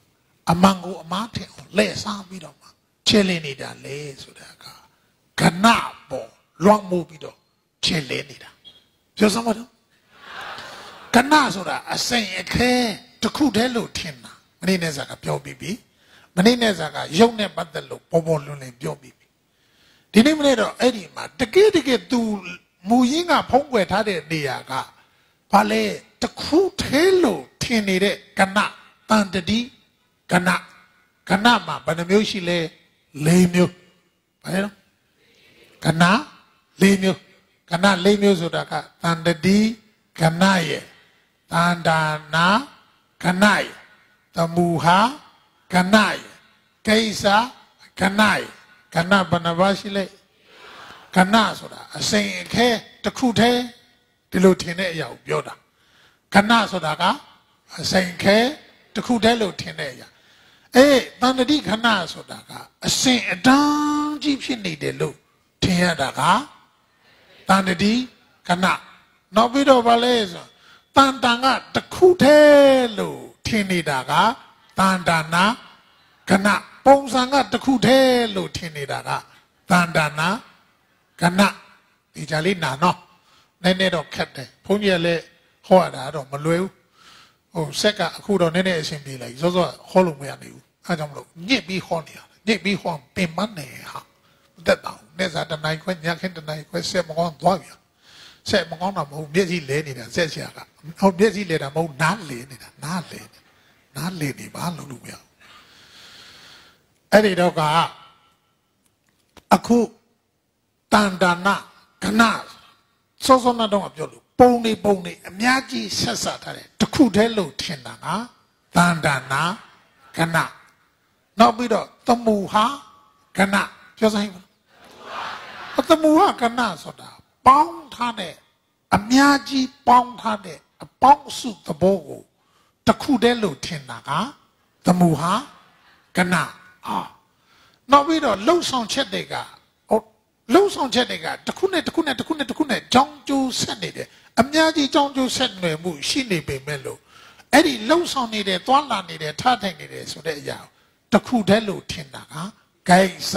အမှန်ကိုအမားထင်အောင်လဲစားပြီးတော့မှချေလင်းနေတာလေဆိုတာကကဏပေါ်လွန်မိုးပြီးတော့ချေလင်းနေတာပြောစမ်းပါတော့ကဏဆိုတာအစိန်အခဲတစ်ခုတည်းလို့ထင်တာမနေ့နဲ့ဇာကပြောပြီးပြီ မနေ့နဲ့ဇာကရုပ်နဲ့ပတ်သက်လို့ပေါ်ပေါ်လွင်လွင်ပြောပြီးပြီဒီနေ့မနေ့တော့အဲ့ဒီမှာတကယ်တကယ်သူမူရင်းကဖုံးကွယ်ထားတဲ့နေရာကဘာလဲတစ်ခုတည်းလို့ထင်နေတဲ့ကဏတန်တတိကဏကဏမှာဘယ်နှမျိုးရှိလဲ၄မျိုးဘာလဲနော်ကဏ၄မျိုးကဏ၄မျိုးဆိုတာကတန်တတိကဏရဲ့တန္တာနာကဏယတမူဟာ ကဏယကိစ္စကဏယကဏဘဏဘာရှိလေကဏဆိုတာအစိန်အခဲတစ်ခုတည်းဒီလိုထင်တဲ့အရာကိုပြောတာကဏဆိုတာကအစိန်ခဲတစ်ခုတည်းလို့ထင်တဲ့အရာအေးတန်တတိခဏဆိုတာကအစဉ်အတန်းကြီးဖြစ်နေတယ်လို့ထင်ရတာကတန်တတိခဏနောက်ပြီးတော့ဗာလဲဆိုတန်တန်ကတခုတည်းလို့ထင်နေတာက တန်တနာကဏပုံစံကတခုတည်းလို့ထင်နေတာကတန်တနာကဏဒီကြလေးနာနော်နည်းနည်းတော့ခက်တယ်ဘုန်းကြီးကလည်းဟောရတာတော့မလွယ်ဘူးဟိုဆက်ကအခုတော့နည်းနည်းအဆင်ပြေလိုက်စောစောဟောလို့မရနိုင်ဘူးအဲကြောင့်မလို့ညစ်ပြီးဟောနေရညစ်ပြီးဟောပင်မနေဟာတက်တော့နေစားတနိုင်ခွဲညခင်းတနိုင်ခွဲဆက်မကောင်းသွားပြန်ဆက်မကောင်းတာမဟုတ်မျက်စိလဲနေတာဆက်ဆရာကဟောမျက်စိလဲတာမဟုတ်နားလဲနေတာနားလဲနား လဲနေပါလို့လို့မရအဲ့ဒီတော့ကအခုတန်တနာကဏစောစောနာတော့ပြောလို့ပုံနေပုံနေအများကြီးဆက်ဆက်ထားတယ်တခုတည်းလို့ထင်တာကတန်တနာကဏနောက်ပြီးတော့တမူဟာကဏပြောစမ်းပါတမူဟာကဏဆိုတာပေါင်းထားတဲ့အများကြီးပေါင်းထားတဲ့အပေါင်းစုသဘောကို တခုတည်းလို့ထင်တာကသမူဟာကဏအာနောက်ပြီးတော့လှုပ်ဆောင်ချက်တွေကဟိုလှုပ်ဆောင်ချက်တွေကတခုနဲ့တခုနဲ့တခုနဲ့တခုနဲ့ကြောင်းကျိုးဆက်နေတယ်အများကြီးကြောင်းကျိုးဆက်နွယ်မှုရှိနေပေမဲ့လို့အဲ့ဒီလှုပ်ဆောင်နေတယ်တွာလာနေတယ်ထားထိုင်နေတယ်ဆိုတဲ့အရာတခုတည်းလို့ထင်တာကဂိုက်စ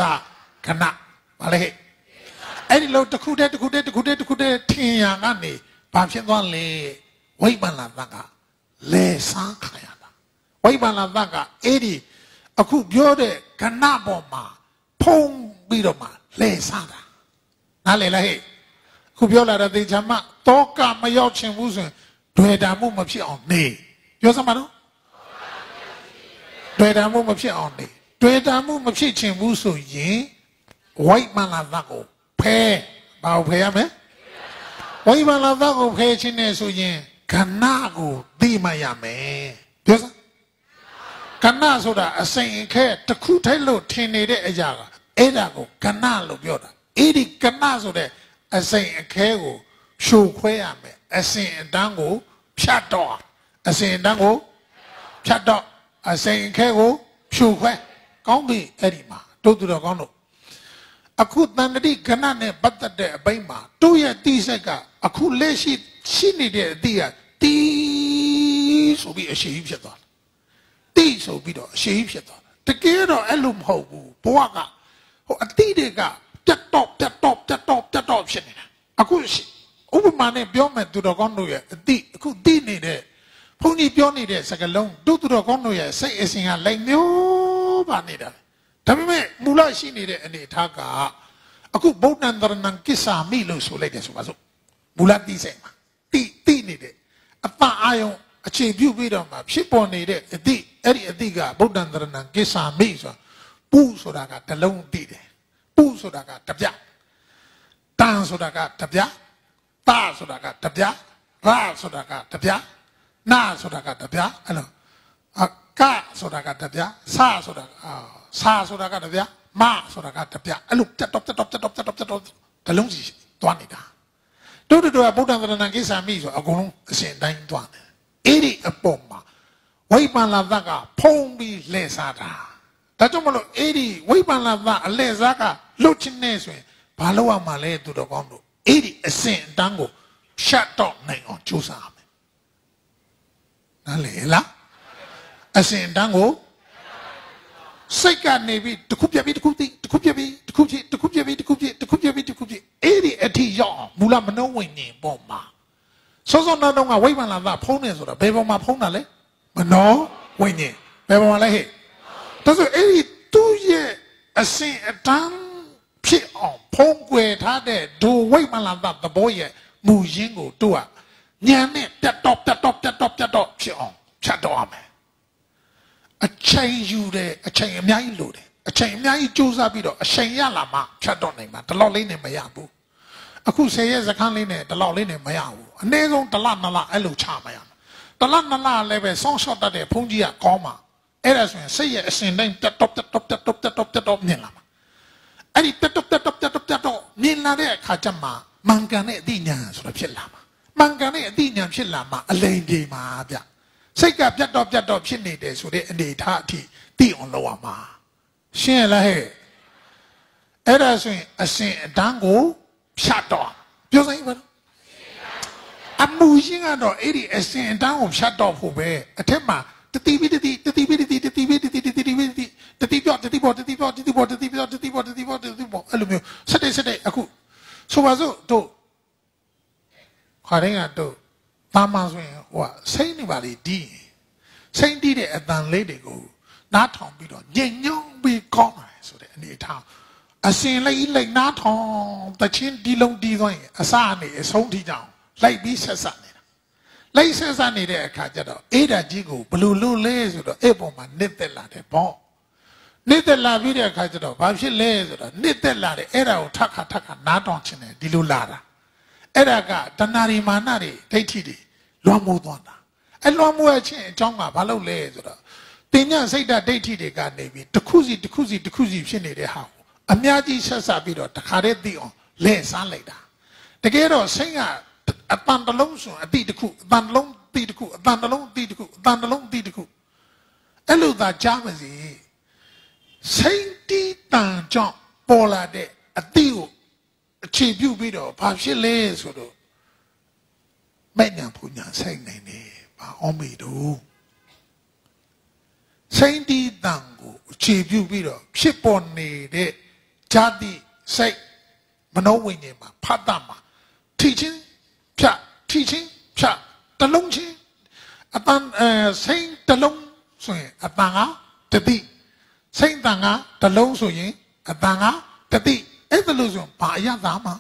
ကဏဘာလဲအဲ့ဒီလိုတစ်ခုတည်းတစ်ခုတည်းတစ်ခုတည်းတစ်ခုတည်းထင်ရကနေဘာဖြစ်သွားလဲဝိပ္ပန္နသက လဲဆန်းခါရတာဝိပ္ပန္နသကအဲ့ဒီအခုပြောတဲ့ကဏပေါ်မှာဖုံးပြီးတော့မှလဲဆန်းတာနားလေလားဟဲ့ခုပြောလာတဲ့သေချာမတောကမရောက်ချင်ဘူးဆိုရင်တွေ့တာမှုမဖြစ်အောင်နေပြောစမ်းပါတော့တွေ့တာမှုမဖြစ်အောင်နေတွေ့တာမှုမဖြစ်ချင်ဘူးဆိုရင်ဝိပ္ပန္နသကိုဖဲဘာကိုဖဲရမလဲဝိမာလာသကိုဖဲခြင်းနဲ့ဆိုရင်ခဏကို သိမှရမယ်ပြောစမ်းခကဏဆိုတာအစိန်အခဲတစ်ခုထိုက်လို့ထင်နေတဲ့အရာကအဲ့ဒါကိုကဏလို့ပြောတာအဲ့ဒီကဏဆိုတဲ့အစိန်အခဲကိုဖြိုခွဲရမယ်အစင်အတန်းကိုဖြတ်တော့အစင်အတန်းကိုဖြတ်တော့အစိန်အခဲကိုဖြိုခွဲကောင်းပြီအဲ့ဒီမှာတို့သူတော်ကောင်းတို့အခုတန်တတိကဏနဲ့ပတ်သက်တဲ့အပိုင်းမှာတို့ရဲ့တိဆက်ကအခုလက်ရှိရှိနေတဲ့အတိကတီး ဆိုပြီးအရှိကြီးဖြစ်သွားတယ်တီးဆိုပြီးတော့အရှိကြီးဖြစ်သွားတယ်တကယ်တော့အဲ့လိုမဟုတ်ဘူးဘဝကဟိုအတိတွေကပြတ်တော့ပြတ်တော့ပြတ်တော့ပြတ်တော့ဖြစ်နေတာအခုဥပမာနဲ့ပြောမယ်သူတော်ကောင်းတို့ရဲ့အတိအခုတိနေတဲ့ဘုန်းကြီးပြောနေတဲ့စကားလုံးတို့သူတော်ကောင်းတို့ရဲ့စိတ်အစဉ်ကလိုက်မျိုးပါနေတာဒါပေမဲ့မူလရှိနေတဲ့အနေအထားကအခုဗုဒ္ဓံတရဏံကိစ္ဆာမိလို့ဆိုလိုက်တယ်ဆိုပါစို့မူလတိစိတ်မှာတိတိနေတဲ့အပအာယုံ အခြေပြုပြီးတော့မှဖြစ်ပေါ်နေတဲ့အတိအဲ့ဒီအတိကဗုဒ္ဓံတရဏံကိစ္ဆာမိဆိုတာပုဆိုတာကတလုံးတိတယ်ပုဆိုတာကတပြတန်ဆိုတာကတပြတဆိုတာကတပြရဆိုတာကတပြနာဆိုတာကတပြအဲ့လိုအကဆိုတာကတပြဆဆိုတာအာဆာဆိုတာကတပြမဆိုတာကတပြအဲ့လိုပြတ်တော့ပြတ်တော့ပြတ်တော့ပြတ်တော့ပြတ်တော့တလုံးစီသွားနေတာတို့တို့ကဗုဒ္ဓံသရဏံကိစ္စမိဆိုအကုန်လုံးအစဉ်တိုင်းသွားတယ် အဲ့ဒီအပေါ်မှာဝိပန္လာသကဖုံးပြီးလှည့်စားတာဒါကြောင့်မလို့အဲ့ဒီဝိပန္လာသအလှည့်စားကလွတ်ချင်းနေဆိုရင်ဘာလို့ရမှာလဲသူတော်ကောင်းတို့အဲ့ဒီအစဉ်အတန်းကိုရှတ်တော့နိုင်အောင်ကြိုးစားရမယ်နားလေလားအစဉ်အတန်းကိုစိတ်ကနေပြီးတခုပြက်ပြီးတခုသိတခုပြက်ပြီးတခုဖြစ်တခုပြက်ပြီးတခုဖြစ်တခုပြက်ပြီးတခုဖြစ်အဲ့ဒီအထီရောက်အောင်မူလမနှုံးဝင်နေပေါ်မှာ စောစောနောက်တော့ကဝိမာန်လာသဖုံးနေဆိုတာဘယ်ပေါ်မှာဖုံးတာလဲမနောဝိညာဉ်ဘယ်ပေါ်မှာလဲဟဲ့ဒါဆိုအဲ့ဒီသူ့ရဲ့အစဉ်အတန်းဖြစ်အောင်ဖုံးကွယ်ထားတဲ့ဒူဝိမာန်လာသသဘောရဲ့မူရင်းကိုတို့ကညံနဲ့ပြတ်တော့ပြတ်တော့ပြတ်တော့ပြတ်တော့ဖြစ်အောင်ဖြတ်တော့ရမယ်အချိန်ယူတယ်အချိန်အများကြီးလိုတယ်အချိန်အများကြီးစူးစမ်းပြီးတော့အချိန်ရလာမှဖြတ်တော့နိုင်မှာဒီလောက်လေးနဲ့မရဘူး အခုဆယ်ရက်စခန်းလေးနဲ့ဒီလောက်လေးနဲ့မရဘူးအနည်းဆုံးတစ်လနှစ်လအဲ့လိုချမရဘူးတစ်လနှစ်လလည်းပဲစောင့်ရှော့တတ်တဲ့ဘုန်းကြီးကကောင်းမှာအဲ့ဒါဆိုရင်စိတ်ရဲ့အစဉ်တိုင်းတက်တော့တက်တော့တက်တော့တက်တော့တက်တော့မြင်လာမှာအဲ့ဒီတက်တော့တက်တော့တက်တော့တက်တော့မြင်လာတဲ့အခါကျမှမှန်ကန်တဲ့အသိဉာဏ်ဆိုတာဖြစ်လာမှာမှန်ကန်တဲ့အသိဉာဏ်ဖြစ်လာမှာအလိမ်ပြေမှာဗျစိတ်ကပြတ်တော့ပြတ်တော့ဖြစ်နေတယ်ဆိုတဲ့အနေထားအထိသိအောင်လုပ်ရမှာရှင်းရလားဟဲ့အဲ့ဒါဆိုရင်အစဉ်အတန်းကို ဖြတ်တော့ပြောစမ်းပါအမှုရှင်းကတော့အဲ့ဒီအစဉ်အတန်းကိုဖြတ်တော့ဖို့ပဲအထက်မှာတတိပိတတိတတိပိတတိတတိပိတတိတတိပိတတိတတိပြောတတိပေါ်တတိပေါ်တတိပေါ်တတိပြောတတိပေါ်တတိပေါ်တတိပေါ်အဲ့လိုမျိုးစတဲ့စတဲ့အခုဆိုပါစို့တို့ခါတိုင်းကတို့တာမန်ဆိုရင်ဟိုကစိတ်နေပါလေဒီစိတ်တီးတဲ့အတန်လေးတွေကိုနားထောင်ပြီးတော့ညင်ညုံပြီးကောင်းတယ်ဆိုတဲ့အနေထား အစင်လေးလိုက်နားထောင်တချင်းဒီလုံးဒီသွားရင်အစအနေအဆုံးထိကြအောင်လိုက်ပြီးဆက်ဆက်နေတာလိုက်ဆက်ဆက်နေတဲ့အခါကျတော့အေးဓာကြီးကိုဘလို့လို့လဲဆိုတော့အဲ့ပေါ်မှာနှစ်သက်လာတယ်ပေါ့နှစ်သက်လာပြီးတဲ့အခါကျတော့ဘာဖြစ်လဲဆိုတော့နှစ်သက်လာတယ်အဲ့ဒါကိုထပ်ခါထပ်ခါနားထောင်ခြင်းတယ်ဒီလိုလာတာအဲ့ဒါကတဏှာရီမာနတွေဒိဋ္ဌိတွေလွှမ်းမိုးသွားတာအဲ့လွှမ်းမိုးရခြင်းအကြောင်းကဘာလို့လဲဆိုတော့တင်ညစိတ်ဓာတ်ဒိဋ္ဌိတွေကနေပြီးတစ်ခုစီတစ်ခုစီတစ်ခုစီဖြစ်နေတဲ့ဟာကို အများကြီးဆက်ဆက်ပြီးတော့တခါတည်းသိအောင်လဲစားလိုက်တာတကယ်တော့စိတ်ကအတန်တလုံးဆိုအတိတစ်ခုအတန်တလုံးတိတစ်ခုအတန်တလုံးတိတစ်ခုအတန်တလုံးတိတစ်ခုအဲ့လိုသာကြားပါစေစိတ်တီးတန်ကြောင့်ပေါ်လာတဲ့အတိကိုအခြေပြုပြီးတော့ဘာဖြစ်လဲဆိုတော့မဲ့ညာပူညာဆိုင်နိုင်တယ်ဘာအောင်မေတို့စိတ်တီးတန်ကိုအခြေပြုပြီးတော့ဖြစ်ပေါ်နေတဲ့ ဇာတိစိတ်မနောဝိညာဉ်မှာဖတ်တာမှာထိချင်းဖြတ်ထိချင်းဖြတ်တလုံးချင်းအတန်အဲစိတ်တလုံးဆိုရင်အတန်ကတတိစိတ်တန်ကတလုံးဆိုရင်အတန်ကတတိအဲ့ဒါလို့ဆိုဘာအရသာမှ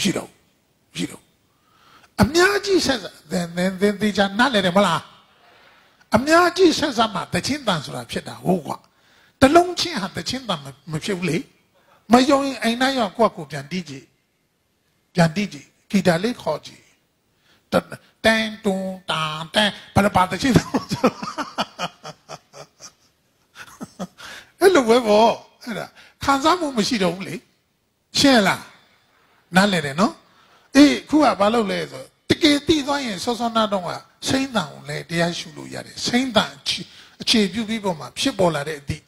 ရှိတော့ရှိတော့အများကြီးဆက်ဆက်သင်သင်သင်တေချာနားလည်တယ်မလားအများကြီးဆက်ဆက်မှတချင်းတန်ဆိုတာဖြစ်တာဟုတ်ကွာ တလုံးချင်းဟာတချင်းတန်မဖြစ်ဘူးလေမယုံရင်အိမ်နိုင်ရောက်ကိုယ့်ကိုပြန်တီးကြည့်ပြန်တီးကြည့်ဂီတာလေးခေါ်ကြည့်တန်တုံတာတန်ဘာလဲပါတချင်းလိုပဲပေါ့အဲ့ဒါခံစားမှုမရှိတော့ဘူးလေရှင်းလားနားလည်တယ်နော်အေးခုကဘာလုပ်လဲဆိုတကယ်တည်သွားရင်စောစောနာတော့ကစိမ့်တန်ကိုလည်းတရားရှုလို့ရတယ်စိမ့်တန်အခြေပြုပြီးပေါ်မှာဖြစ်ပေါ်လာတဲ့အသည့်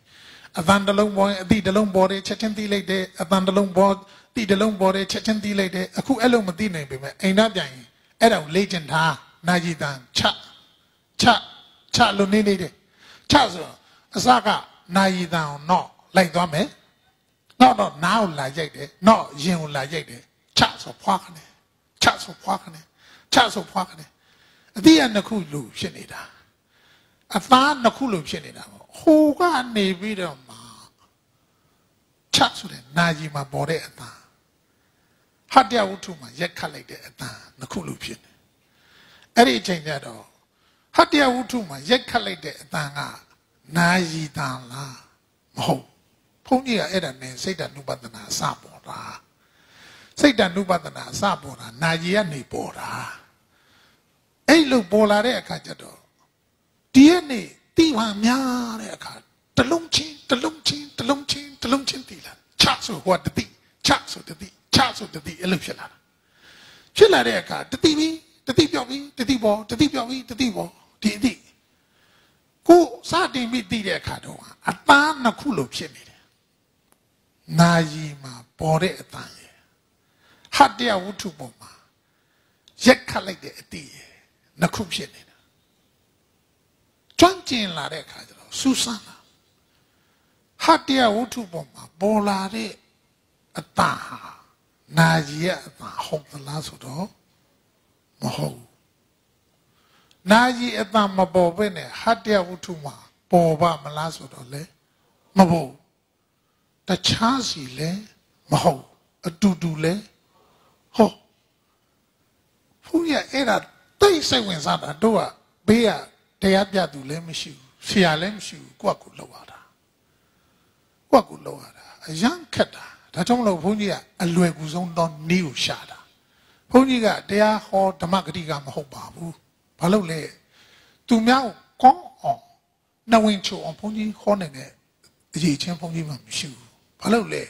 အတန်တလုံးပေါ်ရင်အသည့်တလုံးပေါ်တယ်ချက်ချင်းသိလိုက်တယ်အတန်တလုံးပေါ်တိတလုံးပေါ်တယ်ချက်ချင်းသိလိုက်တယ်အခုအဲ့လိုမသိနိုင်ပေမဲ့အိမ်သားပြန်ရင်အဲ့ဒါကိုလေ့ကျင့်ထားနာယီတန်ချချချလို့နေနေတယ်ချဆိုအစကနာယီတန်ကိုတော့လိုက်သွားမယ်တော့တော့နားကိုလာရိုက်တယ်တော့ရင်ကိုလာရိုက်တယ်ချဆိုဖွားခနဲ့ချဆိုဖွားခနဲ့ချဆိုဖွားခနဲ့အတိအနှစ်ခုလို့ဖြစ်နေတာအသားနှစ်ခုလို့ဖြစ်နေတာပေါ့ ဟိုကနေပြီးတော့မှချဆိုတဲ့နာယီမှာပေါ်တဲ့အသားဟတ္တဝုထုမှာရက်ခတ်လိုက်တဲ့အသားနှစ်ခုလို့ဖြစ်နေအဲ့ဒီအချိန်ကျတော့ဟတ္တဝုထုမှာရက်ခတ်လိုက်တဲ့အသားကနာယီတန်လားမဟုတ်ဘုန်းကြီးကအဲ့ဒါနဲ့စိတ်တ ानु ပဒနာစပေါ်တာစိတ်တ ानु ပဒနာစပေါ်တာနာယီကနေပေါ်တာအဲ့လိုပေါ်လာတဲ့အခါကျတော့ဒီရက်နေ့ တိဟန်များတဲ့အခါတလုံးချင်းတလုံးချင်းတလုံးချင်းတလုံးချင်းတည်လာချဆိုဟောတတိချဆိုတတိချဆိုတတိအဲ့လိုဖြစ်လာတာဖြစ်လာတဲ့အခါတတိပြီးတတိပြောက်ပြီးတတိပေါ်တတိပြောက်ပြီးတတိပေါ်ဒီအတိကိုစတင်ပြီးတည်တဲ့အခါတော့အပန်းနှစ်ခုလို့ဖြစ်နေတယ်နာယီမှာပေါ်တဲ့အပန်းရဲ့ဟတ္တယဝတ္ထုပေါ်မှာရက်ခတ်လိုက်တဲ့အတိရဲ့နှစ်ခုဖြစ်နေတာ ကျွမ်းကျင်လာတဲ့အခါကျတော့စူးစမ်းလာဟတ္တယဝတ္ထုပေါ်မှာပေါ်လာတဲ့အတန်ဟာနာကြီးရဲ့အတန်ဟုတ်သလားဆိုတော့မဟုတ်နာကြီးအတန်မပေါ်ပဲနဲ့ဟတ္တယဝတ္ထုမှာပေါ်ပါမလားဆိုတော့လေမပေါ်တခြားစီလဲမဟုတ်အတူတူလဲဟုတ်ဘုရားအဲ့ဒါတိတ်စိတ်ဝင်စားတာတို့ကဘေးက တရားပြသူလည်းမရှိဘူးဆရာလည်းမရှိဘူးကိုယ့်ကိုလောက်ရတာကိုယ့်ကိုလောက်ရတာအယံခက်တာဒါကြောင့်မလို့ဘုန်းကြီးကအလွယ်ကူဆုံးသောနည်းကိုရှာတာဘုန်းကြီးကတရားဟောဓမ္မဂတိကမဟုတ်ပါဘူးဘာလို့လဲသူများကိုကောင်းအောင်နှဝင်ချိုအောင်ဘုန်းကြီးဟောနေတဲ့အရေးချင်းဘုန်းကြီးမှမရှိဘူးဘာလို့လဲ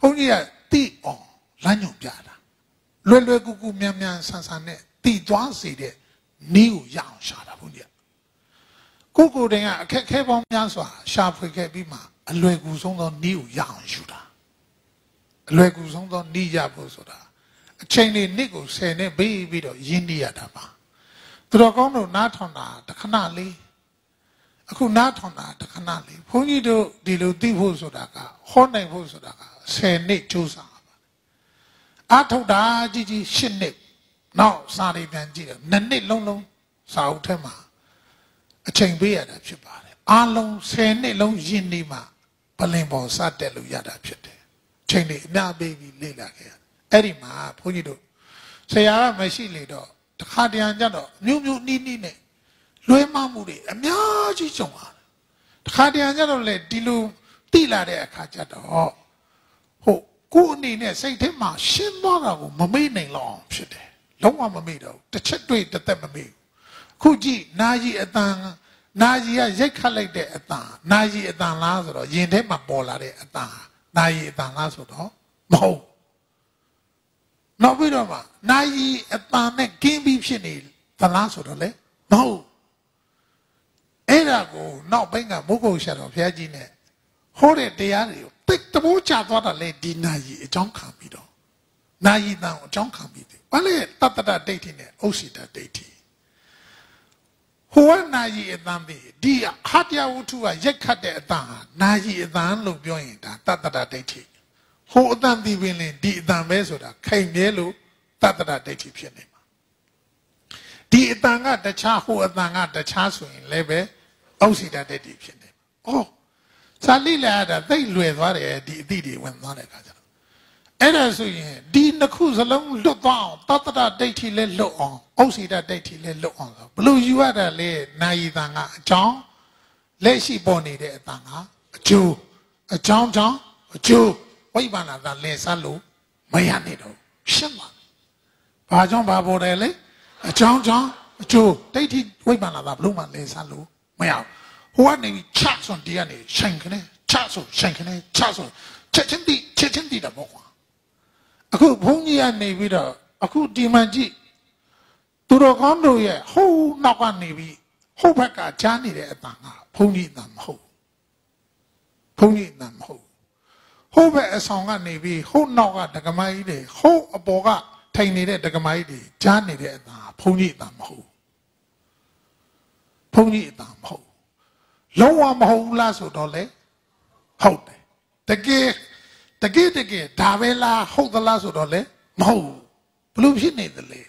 ဘုန်းကြီးကတိအောင်လမ်းညွန်ပြတာလွယ်လွယ်ကူကူမြန်မြန်ဆန်ဆန်နဲ့တည်သွားစေတဲ့နည်းကိုရအောင်ရှာတာဘုန်း ကြီးကိုကိုတင်ကအခက်ခဲပေါင်းများစွာရှာဖွေခဲ့ပြီးမှအလွယ်ကူဆုံးသောနည်းကိုရအောင်ယူတာအလွယ်ကူဆုံးသောနည်းရဖို့ဆိုတာအချိန်လေးနှစ်ကို10နှစ်ပြီးပြီးတော့ရင်းနှီးရတာပါသူတော်ကောင်းတို့နားထောင်တာတခဏလေးအခုနားထောင်တာတခဏလေးဘုန်းကြီးတို့ဒီလိုသိဖို့ဆိုတာကဟောနိုင်ဖို့ဆိုတာက10နှစ်ကြိုးစားပါအာထုတ်တာကြီးကြီး10နှစ်နောက်စာရီပြန်ကြည့်တယ်နှစ်နှစ်လုံးလုံးစာအုပ်ထဲမှာ အချိန်ပေးရတာဖြစ်ပါတယ်အားလုံး10နှစ်လုံးရင်းနှီးမှပလင်ပေါ်စတက်လို့ရတာဖြစ်တယ်ချိန်တွေအများပေးပြီးလေ့လာခဲ့အဲ့ဒီမှာဘုန်းကြီးတို့ဆရာကမရှိလေတော့တခါတရံကြတော့မျိုးမျိုးနီးနီးနဲ့လွဲမှားမှုတွေအများကြီးကြုံရတယ်တခါတရံကြတော့လေဒီလိုတိလာတဲ့အခါကျတော့ဟုတ်ကိုယ်အနေနဲ့စိတ်ထဲမှာရှင်းသွားတာကိုမမေ့နိုင်တော့ဖြစ်တယ်လုံးဝမမေ့တော့တစ်ချက်တွေ့တစ်သက်မမေ့ ခုကြည့်နာယီအတန်နာယီကရိုက်ခတ်လိုက်တဲ့အတန်နာယီအတန်လားဆိုတော့ယင်ထဲမှာပေါ်လာတဲ့အတန်နာယီအတန်လားဆိုတော့မဟုတ်နောက်ပြီးတော့မှနာယီအတန်နဲ့ကင်းပြီးဖြစ်နေသလားဆိုတော့လေမဟုတ်အဲ့ဒါကိုနောက်ပိုင်းကမုဂုတ်ရှာတော်ဘုရားကြီးနဲ့ဟောတဲ့တရားတွေကိုတိတ်တဘိုးချသွားတာလေဒီနာယီအကြောင်းခံပြီးတော့နာယီတန်အကြောင်းခံပြီးတယ်ဘာလဲတတ္တဒဒိဋ္ဌိနဲ့ဥစီတဒိဋ္ဌိ ဟိုကနာယီအတန်ပြီဒီဟာတယဝတ္ထုကရက်ခတ်တဲ့အတန်ဟာနာယီအတန်လို့ပြောရင်ဒါတတ္တဒဒိဋ္ဌိဟိုအတန်ဒီပင်လင်ဒီအတန်ပဲဆိုတာခိုင်မြဲလို့တတ္တဒဒိဋ္ဌိဖြစ်နေမှာဒီအတန်ကတခြားဟိုအတန်ကတခြားဆိုရင်လည်းပဲဥစီတဒိဋ္ဌိဖြစ်နေမှာဩစာလိလာတာသိလွယ်သွားတယ်ဒီအတိတွေဝင်သွားတဲ့အခါကျတော့ အဲ့ဒါဆိုရင်ဒီနှစ်ခုစလုံးလွတ်သွားအောင်တတ္တဒဒိဋ္ဌိလည်းလွတ်အောင်ဥစီတဒိဋ္ဌိလည်းလွတ်အောင်ဆိုဘလို့ယူရတာလဲနာယီတန်ကအကြောင်းလက်ရှိပေါ်နေတဲ့အတန်ကအကျိုးအကြောင်းကြောင့်အကျိုးဝိပဿနာသာလဲစားလို့မရနေတော့ရှင်းပါဘာကြောင့်ဘာပေါ်တယ်လဲအကြောင်းကြောင့်အကျိုးဒိဋ္ဌိဝိပဿနာသာဘလို့မှလဲစားလို့မရဘူးဟိုကနေချဆွန်ဒီကနေဆိုင်ခနဲ့ချဆိုရှင်ခနဲ့ချဆိုချက်ချင်းတိချက်ချင်းတိတာပေါ့ကွာ အခုဘုန်းကြီးကနေပြီးတော့အခုဒီမှန်ကြည့်သူတော်ကောင်းတို့ရဲ့ဟိုးနောက်ကနေပြီးဟိုးဘက်ကကြားနေတဲ့အတန်ကဘုန်းကြီးအတန်မဟုတ်ဘုန်းကြီးအတန်မဟုတ်ဟိုးဘက်အဆောင်ကနေပြီးဟိုးနောက်ကဒကမကြီးတွေဟိုးအပေါ်ကထိုင်နေတဲ့ဒကမကြီးတွေကြားနေတဲ့အတန်ဘုန်းကြီးအတန်မဟုတ်ဘုန်းကြီးအတန်မဟုတ်လုံးဝမဟုတ်ဘူးလားဆိုတော့လေဟုတ်တယ်တကယ် တကယ်တကယ်ဒါပဲလားဟုတ်သလားဆိုတော့လေမဟုတ်ဘူးဘလို့ဖြစ်နေသလဲ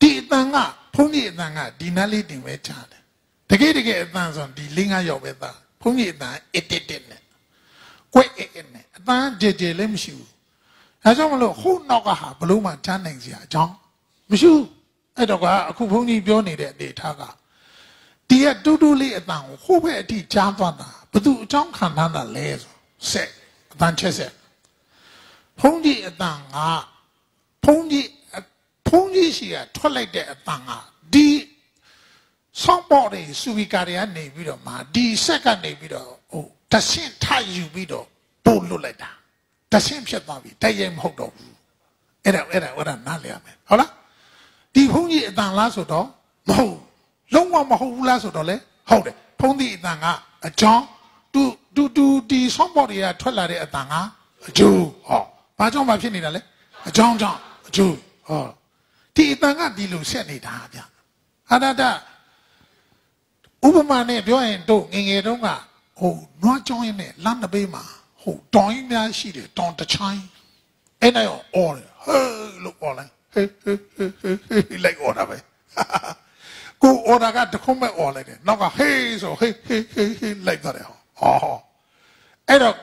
ဒီအတန်ကဘုန်းကြီးအတန်ကဒီနားလေးတင်ပဲချတယ်တကယ်တကယ်အတန်ဆိုဒီလေးငါရောက်ပဲသားဘုန်းကြီးအတန်အတစ်တစ်နဲ့ကွဲ့အဲ့နဲ့အတန်ကြဲကြဲလည်းမရှိဘူးအဲကြောင့်မလို့ဟိုနောက်ကဟာဘလို့မှချမ်းနိုင်စရာအကြောင်းမရှိဘူးအဲ့တော့ကအခုဘုန်းကြီးပြောနေတဲ့အနေထားကဒီကတူးတူးလေးအတန်ကိုဟိုဘက်အထိကြားသွားတာဘသူအကြောင်းခံထားတာလဲဆိုဆက်အတန်ချက်ဆက် ဘုန်းကြီးအတန်ကဘုန်းကြီးဘုန်းကြီးရှိကထွက်လိုက်တဲ့အတန်ကဒီဆောင်းပေါ်တွေစူပီကာတွေကနေပြီးတော့မှဒီဆက်ကနေပြီးတော့ဟိုတဆင့်ထယူပြီးတော့ပို့လွတ်လိုက်တာတဆင့်ဖြစ်သွားပြီတည့်ရင်မဟုတ်တော့ဘူးအဲ့ဒါအဲ့ဒါအဲ့ဒါနားလည်ရမယ်ဟုတ်လားဒီဘုန်းကြီးအတန်လားဆိုတော့မဟုတ်လုံးဝမဟုတ်ဘူးလားဆိုတော့လေဟုတ်တယ်ဘုန်းကြီးအတန်ကအကြောင်းတူတူတူဒီဆောင်းပေါ်တွေကထွက်လာတဲ့အတန်ကအကျိုးဟော ဘာကြောင့်မဖြစ်နေတာလဲအကြောင်းကြောင့်အကျိုးဟောဒီအတန်ကဒီလိုဆက်နေတာဗျအာဒတဥပမာနဲ့ပြောရင်တို့ငငယ်တုန်းကဟိုနွားကြောင်းရင်းနဲ့လမ်းတစ်ပေးမှာဟိုတောင်ကြီးများရှိတယ်တောင်တချိုင်းအဲ့ဒါရောအော်တယ်ဟဲလို့အော်လိုက်ဟေးဟေးဟေးဟေးလိုက်အော်တာပဲကိုအော်တာကတခုံးမဲ့အော်လိုက်တယ်နောက်ကဟေးဆိုဟေးဟေးဟေးဟေးလိုက်ကြတယ်ဟောအဲ့တော့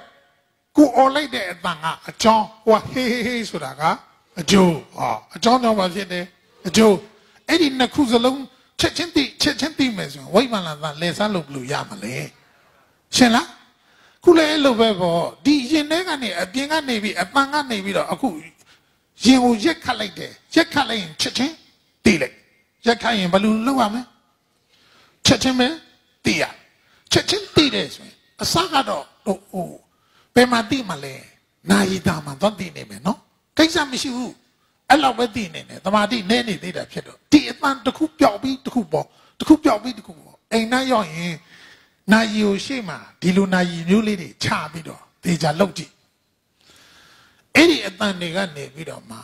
ကိုအော်လိုက်တဲ့အတန်ကအကြောင်းဟိုဟေးဟေးဟေးဆိုတာကအကျိုးဟောအကြောင်းကြောင့်ပါဖြစ်တယ်အကျိုးအဲ့ဒီနှစ်ခုစလုံးချက်ချင်းတိချက်ချင်းတိမယ်ဆိုရင်ဝိမာန်လာသာလဲစားလို့ဘလို့ရမလဲရှင်လားခုလည်းအဲ့လိုပဲပေါ့ဒီရင်ထဲကနေအပြင်ကနေပြီးအပန်ကနေပြီးတော့အခုရင်ကိုရက်ခတ်လိုက်တယ်ရက်ခတ်လိုက်ရင်ချက်ချင်းတိလိုက်ရက်ခတ်ရင်ဘယ်လိုလုပ်ရမလဲချက်ချင်းပဲတိရချက်ချင်းတိတယ်ဆိုရင်အစကတော့ဟိုဟို ဘယ်မှာတိမလဲနာယီတာမှာတော့တိနေမယ်နော်ကိစ္စမရှိဘူးအဲ့လောက်ပဲသိနေတယ်တမာတိနဲနေသေးတာဖြစ်တော့ဒီအတန်တစ်ခုပျောက်ပြီးတစ်ခုပေါ်တစ်ခုပျောက်ပြီးတစ်ခုပေါ်အိမ်นั้นရောက်ရင်နာယီကိုရှေ့မှာဒီလိုနာယီမျိုးလေးတွေချပြီးတော့ဒေချာလောက်ကြည့်အဲ့ဒီအတန်တွေကနေပြီးတော့မှ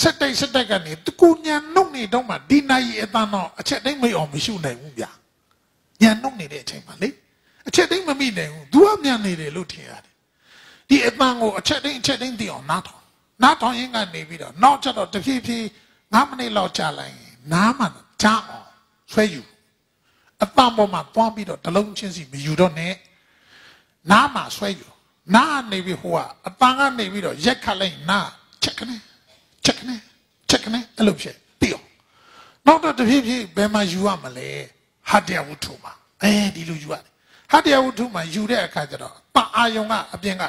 စက်တိုက်စက်တိုက်ကနေတကူညာနှုတ်နေတော့မှဒီနာယီအတန်တော့အချက်တိုင်းမအောင်မရှိနိုင်ဘူးဗျာညာနှုတ်နေတဲ့အချိန်မှာလေအချက်တိုင်းမမိနိုင်ဘူး तू ကမြန်နေတယ်လို့ထင်ရတယ် ဒီအတန်ကိုအချက်တိုင်းအချက်တိုင်းသိအောင်နားထောင်နားထောင်ရင်းကနေပြီးတော့နောက်ကျတော့တဖြည်းဖြည်း9မိနစ်လောက်ကြာလိုက်ရင်နားမှကြားအောင်ဆွဲယူအပန်းပေါ်မှာတွားပြီးတော့တလုံးချင်းစီမယူတော့နဲ့နားမှာဆွဲယူနားနေပြီးဟိုကအပန်းကနေပြီးတော့ရက်ခတ်လိုက်နားချက်ခနဲ့ချက်ခနဲ့ချက်ခနဲ့အဲ့လိုဖြစ်ပြီးအောင်နောက်တော့တဖြည်းဖြည်းဘယ်မှာယူရမလဲဟာတရဝုထုမှာအဲဒီလိုယူရတယ်ဟာတရဝုထုမှာယူတဲ့အခါကျတော့ပအာယုံကအပြင်က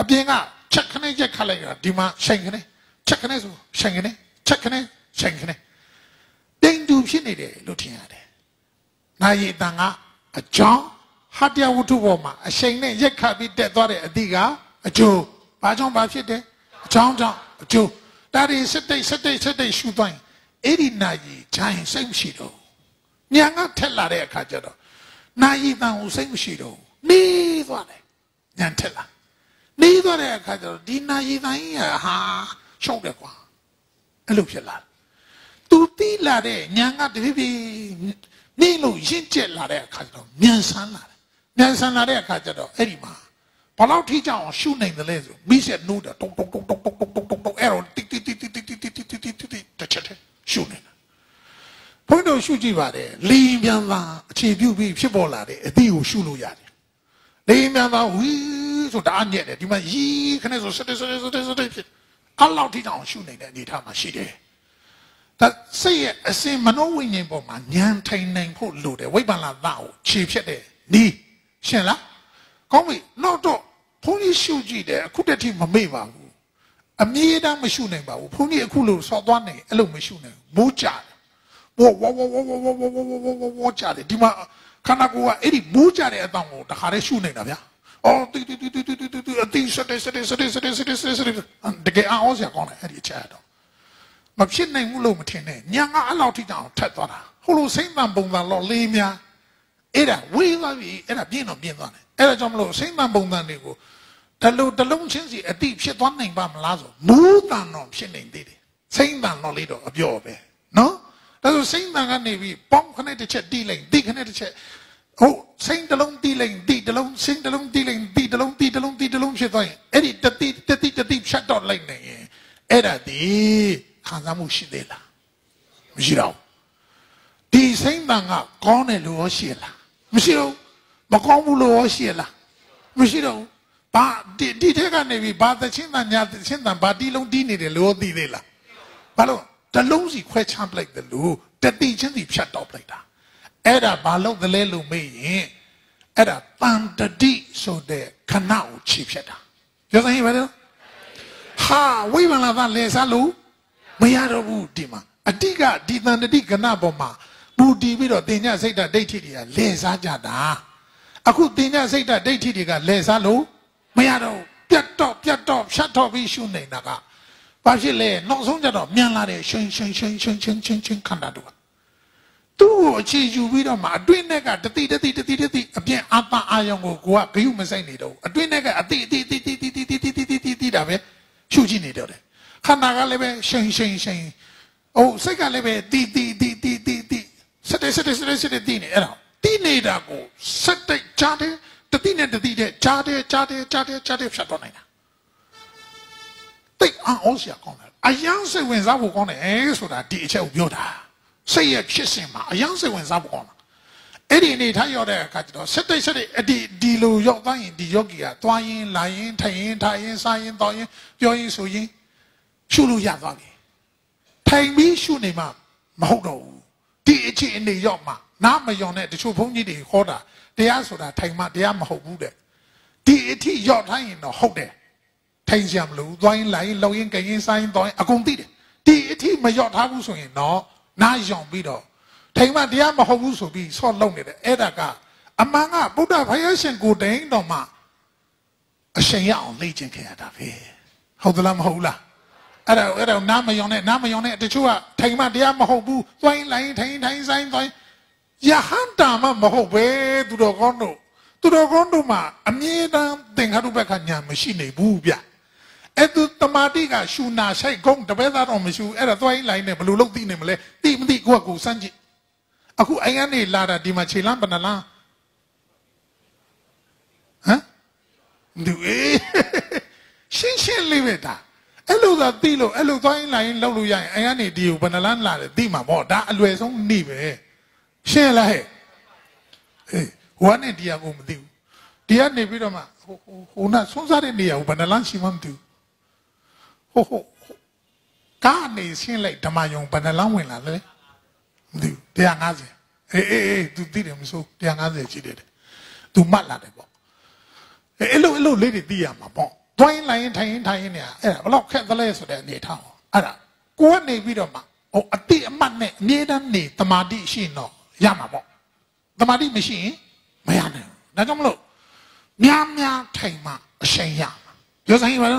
အပြင်ကချက်ခနဲ့ချက်ခတ်လိုက်တာဒီမှာရှိန်ခနဲ့ချက်ခနဲ့ဆိုရှိန်ခနဲ့ချက်ခနဲ့ရှိန်ခနဲ့တိမ်တူဖြစ်နေတယ်လို့ထင်ရတယ်။နာယီတန်ကအကြောင်းဟာတယဝတ္ထုပေါ်မှာအရှိန်နဲ့ရက်ခတ်ပြီးတက်သွားတဲ့အသည့်ကအကျိုးဘာကြောင့်ဘာဖြစ်တယ်အကြောင်းကြောင့်အကျိုးဒါတွေစက်တိတ်စက်တိတ်စက်တိတ်ရှူသွားရင်အဲ့ဒီနာယီချိုင်းစိတ်မရှိတော့ညံကထက်လာတဲ့အခါကျတော့နာယီတန်ကိုစိတ်မရှိတော့နေသွားတယ်ညံထက်လာ နေသွားတဲ့အခါကျတော့ဒီနာရီတိုင်းကဟာရှောက်တယ်ကွာအဲ့လိုဖြစ်လာသူတီးလာတဲ့ညာကတဖြည်းဖြည်းနေလို့ရင့်ကျက်လာတဲ့အခါကျတော့မြန်ဆန်းလာတယ်မြန်ဆန်းလာတဲ့အခါကျတော့အဲ့ဒီမှာဘာလို့ထိကြအောင်ရှုနိုင်တယ်လဲဆိုမိဆက်နိုးတာတုံတုံတုံတုံတုံတုံတုံတုံတုံအဲ့တော့တိတိတိတိတိတိတိတိတိတိတိတစ်ချက်တည်းရှုနေတာဘုန်းတော်ရှုကြည့်ပါတယ်လင်းပြန်သာအခြေပြုပြီးဖြစ်ပေါ်လာတဲ့အသည့်ကိုရှုလို့ရတယ်လင်းပြန်သာဝီး ဆိုတာညက်တယ်ဒီမှာရီးခနဲ့ဆိုစတဲ့စတဲ့စတဲ့စတဲ့ဖြစ်အလောက်ထိတောင်ရှုနေတဲ့အနေထားမှာရှိတယ်ဒါစိတ်ရဲ့အစင်မနှောဝိညာဉ်ပေါ်မှာဉာဏ်ထိုင်နိုင်ဖို့လိုတယ်ဝိပ္ပန္နသားကိုခြေဖြတ်တယ်နီးရှင်းလားကောင်းပြီနောက်တော့ဘုန်းကြီးရှုကြည့်တယ်အခုတည်းထိမမေ့ပါဘူးအမြဲတမ်းမရှုနိုင်ပါဘူးဘုန်းကြီးအခုလို့ဆော့သွားနေအဲ့လိုမရှုနိုင်ဘူးမိုးကြတယ်ဝဝဝဝဝဝဝဝဝဝဝကြတယ်ဒီမှာခန္ဓာကိုယ်ကအဲ့ဒီမိုးကြတဲ့အတောင်ကိုတခါတည်းရှုနေတာဗျာ အော်တီတီတီတီတီတီတီအတီစတဲ့စတဲ့စတဲ့စတဲ့စတဲ့စတဲ့စတဲ့တကယ်အောင်စရာကောင်းတယ်အဲ့ဒီအချက်တော့မဖြစ်နိုင်ဘူးလို့မထင်နဲ့ညာကအဲ့လောက်ထိတောင်ထက်သွားတာဟိုလိုစိမ့်တန်ပုံတန်တော့လေးများအဲ့ဒါဝေးသွားပြီအဲ့ဒါပြင်းတော့ပြင်းသွားတယ်အဲ့ဒါကြောင့်မလို့စိမ့်တန်ပုံတန်တွေကိုတလူတလုံးချင်းစီအတိဖြစ်သွားနိုင်ပါမလားဆိုမူးတန်တော့ဖြစ်နေသေးတယ်စိမ့်တန်တော့လေးတော့အပြော့ပဲနော်ဒါဆိုစိမ့်တန်ကနေပြီးပေါင်းခနဲ့တစ်ချက်တီးလိုက်တီးခနဲ့တစ်ချက် ဟုတ်စိမ့်တလုံးတီးလိုက်တီးတလုံးစိမ့်တလုံးတီးလိုက်တီးတလုံးတီးတလုံးတီးတလုံးဖြစ်သွားရင်အဲ့ဒီတတိတတိတတိဖြတ်တော့လိုက်နေရင်အဲ့ဒါဒီခံစားမှုရှိသေးလားမရှိတော့ဒီစိမ့်တန်ကကောင်းတယ်လို့ရောရှိလားမရှိတော့မကောင်းဘူးလို့ရောရှိလားမရှိတော့ဘာဒီဒီထဲကနေပြီးဘာသချင်းတန်ညာသချင်းတန်ဘာတီးလုံးတီးနေတယ်လို့သိသေးလားဘာလို့တလုံးစီခွဲချပလိုက်တယ်လို့တတိချင်းစီဖြတ်တော့ပလိုက်တာ အဲ့ဒါဘာလို့သလဲလို့မေးရင်အဲ့ဒါတန်တတိဆိုတဲ့ခဏကိုခြေဖြတ်တာပြောစမ်းရင်ဘာလဲဟာဝိဗလာသားလဲစားလို့မရတော့ဘူးဒီမှာအတိကဒီတန်တတိခဏပေါ်မှာမူတည်ပြီးတော့တင်ညစိတ်ဓာတ်ဒိဋ္ဌိတွေကလဲစားကြတာအခုတင်ညစိတ်ဓာတ်ဒိဋ္ဌိတွေကလဲစားလို့မရတော့ပြတ်တော့ပြတ်တော့ဖြတ်တော့ပြီးရှုနေတာကဘာဖြစ်လဲနောက်ဆုံးကျတော့မြန်လာတယ်ရှင်ရှင်ရှင်ရှင်ရှင်ရှင်ရှင်ခန္ဓာတို့ သူ့ကိုအခြေယူပြီးတော့မှအတွင်းနဲ့ကတတိတတိတတိတတိအပြင်အပအာယုံကိုကိုကဂယုမဆိုင်နေတော့အတွင်းနဲ့ကအတိအတိတိတိတိတိတိတိတိတိတိတိတာပဲရှုကြည့်နေတော့တယ်ခန္ဓာကလည်းပဲရှင်ရှင်ရှင်အိုးစိတ်ကလည်းပဲတိတိတိတိတိတိစတဲ့စတဲ့စတဲ့စတဲ့တိနေအဲ့တော့တိနေတာကိုစက်တိတ်ချားတယ်တတိနဲ့တတိတဲ့ချားတယ်ချားတယ်ချားတယ်ချားတယ်ဖြတ်တော့နိုင်တာတိတ်အောင်စရာကောင်းတယ်အယံစိတ်ဝင်စားဖို့ကောင်းတယ်ဆိုတာဒီအချက်ကိုပြောတာ စိတ်ရဲ့ဖြစ်စဉ်မှာအယံစိတ်ဝင်စားဖို့ကောင်းတာအဲ့ဒီအနေထားရောက်တဲ့အခါကျတော့စက်တိတ်စက်တိတ်အဒီဒီလိုရောက်သွားရင်ဒီယောဂီကသွားရင်လာရင်ထိုင်ရင်ထိုင်ရင်စားရင်တောင်းရင်ပြောရင်ဆိုရင်ရှုလို့ရသွားပြီထိုင်ပြီးရှုနေမှမဟုတ်တော့ဘူးဒီအခြေအနေရောက်မှနားမယုံတဲ့တချို့ဘုန်းကြီးတွေဟောတာတရားဆိုတာထိုင်မှတရားမဟုတ်ဘူးတဲ့ဒီအထိရောက်တိုင်းရင်တော့ဟုတ်တယ်ထိုင်ကြမလို့သွားရင်လာရင်လောက်ရင်ကြရင်စားရင်တောင်းရင်အကုန်သိတယ်ဒီအထိမရောက်ထားဘူးဆိုရင်တော့ နားယုံပြီးတော့ထိုင်မှတရားမဟုတ်ဘူးဆိုပြီးဆော့လုံနေတယ်အဲ့ဒါကအမှန်ကဗုဒ္ဓဘုရားရှင်ကိုတိုင်တော်မှာအရှင်ရအောင်လေ့ကျင့်ခဲ့ရတာပဲဟုတ်သလားမဟုတ်လားအဲ့ဒါအဲ့ဒါနားမယုံနဲ့နားမယုံနဲ့တချို့ကထိုင်မှတရားမဟုတ်ဘူးသွားရင်လိုက်ထိုင်ထိုင်ဆိုင်သွားယဟန်တာမမဟုတ်ပဲသူတော်ကောင်းတို့သူတော်ကောင်းတို့မှာအမြဲတမ်းသင်္ခါရုပ္ပခညာမရှိနေဘူးဗျ အဲ့သူတမာတိကရှူနာဆိုင်ကုန်းတပည့်သားတော့မရှူအဲ့ဒါသွားရင်လိုက်နေဘယ်လိုလုပ်သိနေမလဲသိမသိကိုကကိုစမ်းကြည့်အခုအိမ်ကနေလာတာဒီမှာခြေလမ်းဘယ်နှလားဟမ်သူအေးရှင်းရှင်းလေးပဲဒါအဲ့လိုသာသိလို့အဲ့လိုသွားရင်လာရင်လောက်လို့ရရင်အိမ်ကနေဒီကိုဘယ်နှလန်းလာတယ်သိမှာပေါ့ဒါအလွယ်ဆုံးနေပဲရှင်းလားဟဲ့အေးဟိုကနေဒီကကိုမသိဘူးဒီကနေပြီးတော့မှဟိုဟိုနာဆုံးစားတဲ့နေရာကိုဘယ်နှလန်းရှိမှမသိဘူး ဟိုဟိုကားနေရှင်းလိုက်ဓမ္မယုံဘယ်နှလန်းဝင်လာလဲမသိဘူး150အေးအေးအေး तू သိတယ်မဆို150ရှိတယ် तू မှတ်လာတယ်ပေါ့အေးအဲ့လိုအဲ့လိုလေးတွေသိရမှာပေါ့တွိုင်းလိုက်ရင်ထိုင်ရင်ထိုင်ရင်เนี่ยအဲ့ဒါဘလောက်ခက်သလဲဆိုတဲ့အနေထားအဲ့ဒါကိုကနေပြီးတော့မှဟိုအတိအမှတ်နဲ့အမြဲတမ်းနေတမာတိရှိရင်တော့ရမှာပေါ့တမာတိမရှိရင်မရနိုင်ဘူးဒါကြောင့်မလို့များများထိုင်မှအရှိန်ရမှာပြောဆိုင်ပါ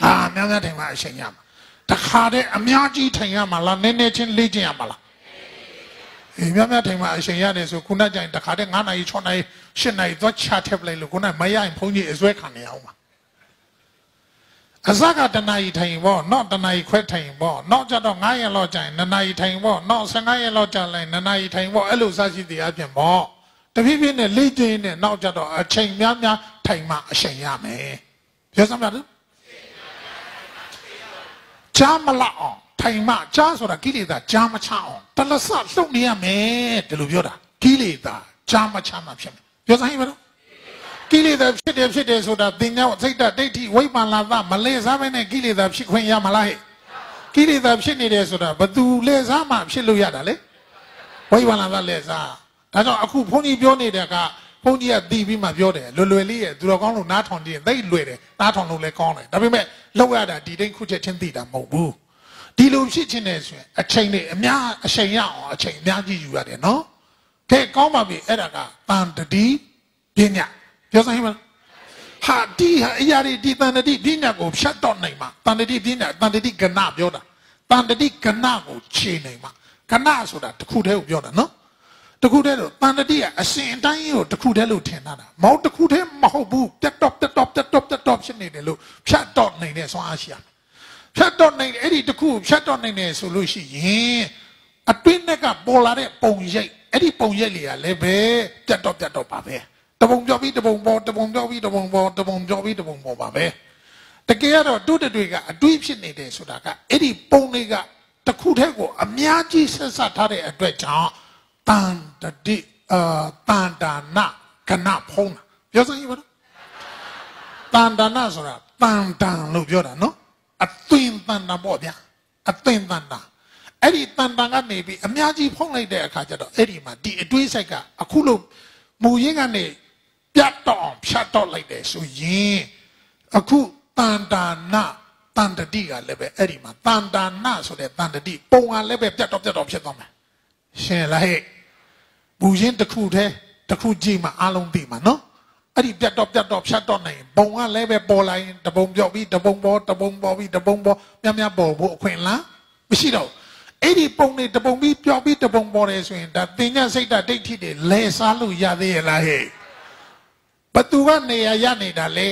တော့အာများများထိုင်မှအရှိန်ရမှာတခါတည်းအများကြီးထိုင်ရမှာလားနည်းနည်းချင်းလေ့ကျင့်ရမှာလားအေးများများထိုင်မှအချိန်ရတယ်ဆိုခုနကကြရင်တခါတည်း9နာရီ6နာရီ10နာရီသွားချထည့်ပလိုက်လို့ခုနမရရင်ဘုန်းကြီးအစွဲခံနေအောင်ပါအစကတနာရီထိုင်ပေါ့နောက်တနာရီခွဲထိုင်ပေါ့နောက်ကြတော့9ရက်လောက်ကြာရင်2နာရီထိုင်ပေါ့နောက်15ရက်လောက်ကြာလိုက်2နာရီထိုင်ပေါ့အဲ့လိုစရှိတဲ့အပြင်ပေါ့တဖြည်းဖြည်းနဲ့လေ့ကျင့်နဲ့နောက်ကြတော့အချိန်များများထိုင်မှအချိန်ရမယ်ပြောစမ်းပါလို့ ကြားမလောက်အောင်ထိုင်မှကြားဆိုတာကိလေသာကြားမချအောင်တလဆလှုပ်နေရမယ်ဒီလိုပြောတာကိလေသာကြားမချမှဖြစ်မယ်ပြောစမ်းရင်မလို့ကိလေသာဖြစ်တယ်ဖြစ်တယ်ဆိုတာသင်္ကြောင့်စိတ်တဒိဋ္ဌိဝိမာန်လာသမလဲစားပဲနဲ့ကိလေသာဖြစ်ခွင့်ရမလားဟဲ့ကိလေသာဖြစ်နေတယ်ဆိုတာဘသူလဲစားမှဖြစ်လို့ရတာလေဝိမာန်လာသလဲစားဒါကြောင့်အခုဘုန်းကြီးပြောနေတဲ့က ဘုန်းကြီးကတီးပြီးမှပြောတယ်လွယ်လွယ်လေးရဲ့သူတော်ကောင်းလို့နားထောင်ကြည့်ရင်သိလွယ်တယ်နားထောင်လို့လည်းကောင်းတယ်ဒါပေမဲ့လောက်ရတာဒီတိုင်းခုချက်ချင်းသိတာမဟုတ်ဘူးဒီလိုဖြစ်ချင်းနေဆိုရင်အချိန်နဲ့အများအချိန်ရအောင်အချိန်အများကြီးယူရတယ်နော်ကဲကောင်းပါပြီအဲ့ဒါကတန်တတိပညာပြောစမ်းဟိမလားဟာဒီဟာအရာတွေဒီတန်တတိပညာကိုဖြတ်တော့နိုင်မှာတန်တတိပညာတန်တတိကဏပြောတာတန်တတိကဏကိုခြေနိုင်မှာကဏဆိုတာတစ်ခုတည်းကိုပြောတာနော် တခုတည်းတော့တန်တတိကအစဉ်အတိုင်းကိုတခုတည်းလို့ထင်တာမဟုတ်တခုတည်းမဟုတ်ဘူးပြတ်တော့ပြတ်တော့ပြတ်တော့ပြတ်တော့ဖြစ်နေတယ်လို့ဖြတ်တော့နိုင်တဲ့ဆွမ်းအားရှိရဖြတ်တော့နိုင်အဲ့ဒီတခုဖြတ်တော့နိုင်တယ်ဆိုလို့ရှိရင်အတွင်းကပေါ်လာတဲ့ပုံရိပ်အဲ့ဒီပုံရိပ်လေးကလည်းပဲပြတ်တော့ပြတ်တော့ပါပဲတပုံပြောပြီးတပုံပေါ်တပုံပြောပြီးတပုံပေါ်တပုံပြောပြီးတပုံပေါ်ပါပဲတကယ်ကတော့တို့တွေကအတွေးဖြစ်နေတယ်ဆိုတာကအဲ့ဒီပုံလေးကတခုတည်းကိုအများကြီးဆက်ဆက်ထားတဲ့အတွက်ကြောင့် တန်တတိအာတန်တာနာကနဖုံးတာပြောစမ်းရပါတော့တန်တာနာဆိုတာတန်တန်လို့ပြောတာနော်အသွင်တန်တာပေါ့ဗျာအသွင်တန်တာအဲ့ဒီတန်တန်ကနေပြီးအများကြီးဖုံးလိုက်တဲ့အခါကျတော့အဲ့ဒီမှာဒီအတွေးဆိုင်ကအခုလို့မူရင်းကနေပြတ်တော့အောင်ဖြတ်တော့လိုက်တယ်ဆိုရင်အခုတန်တာနာတန်တတိကလည်းပဲအဲ့ဒီမှာတန်တာနာဆိုတဲ့တန်တတိပုံကလည်းပဲပြတ်တော့ပြတ်တော့ဖြစ်သွားမယ်ရှင်လားဟဲ့ ဘူရင်တစ်ခုတည်းတစ်ခုကြည့်မှအလုံးသိမှာနော်အဲ့ဒီပြတ်တော့ပြတ်တော့ဖြတ်တော့နိုင်ပုံကလည်းပဲပေါ်လာရင်တပုံပြောက်ပြီးတပုံပေါ်တပုံပေါ်ပြီးတပုံပေါ်မြတ်မြတ်ပေါ်ဖို့အခွင့်လားမရှိတော့အဲ့ဒီပုံတွေတပုံပြီးပြောက်ပြီးတပုံပေါ်တယ်ဆိုရင်ဒါတင်ညစိတ်ဓာတ်ဒိဋ္ဌိတွေလဲစားလို့ရသေးရဲ့လားဟဲ့ဘသူကနေရရနေတာလဲ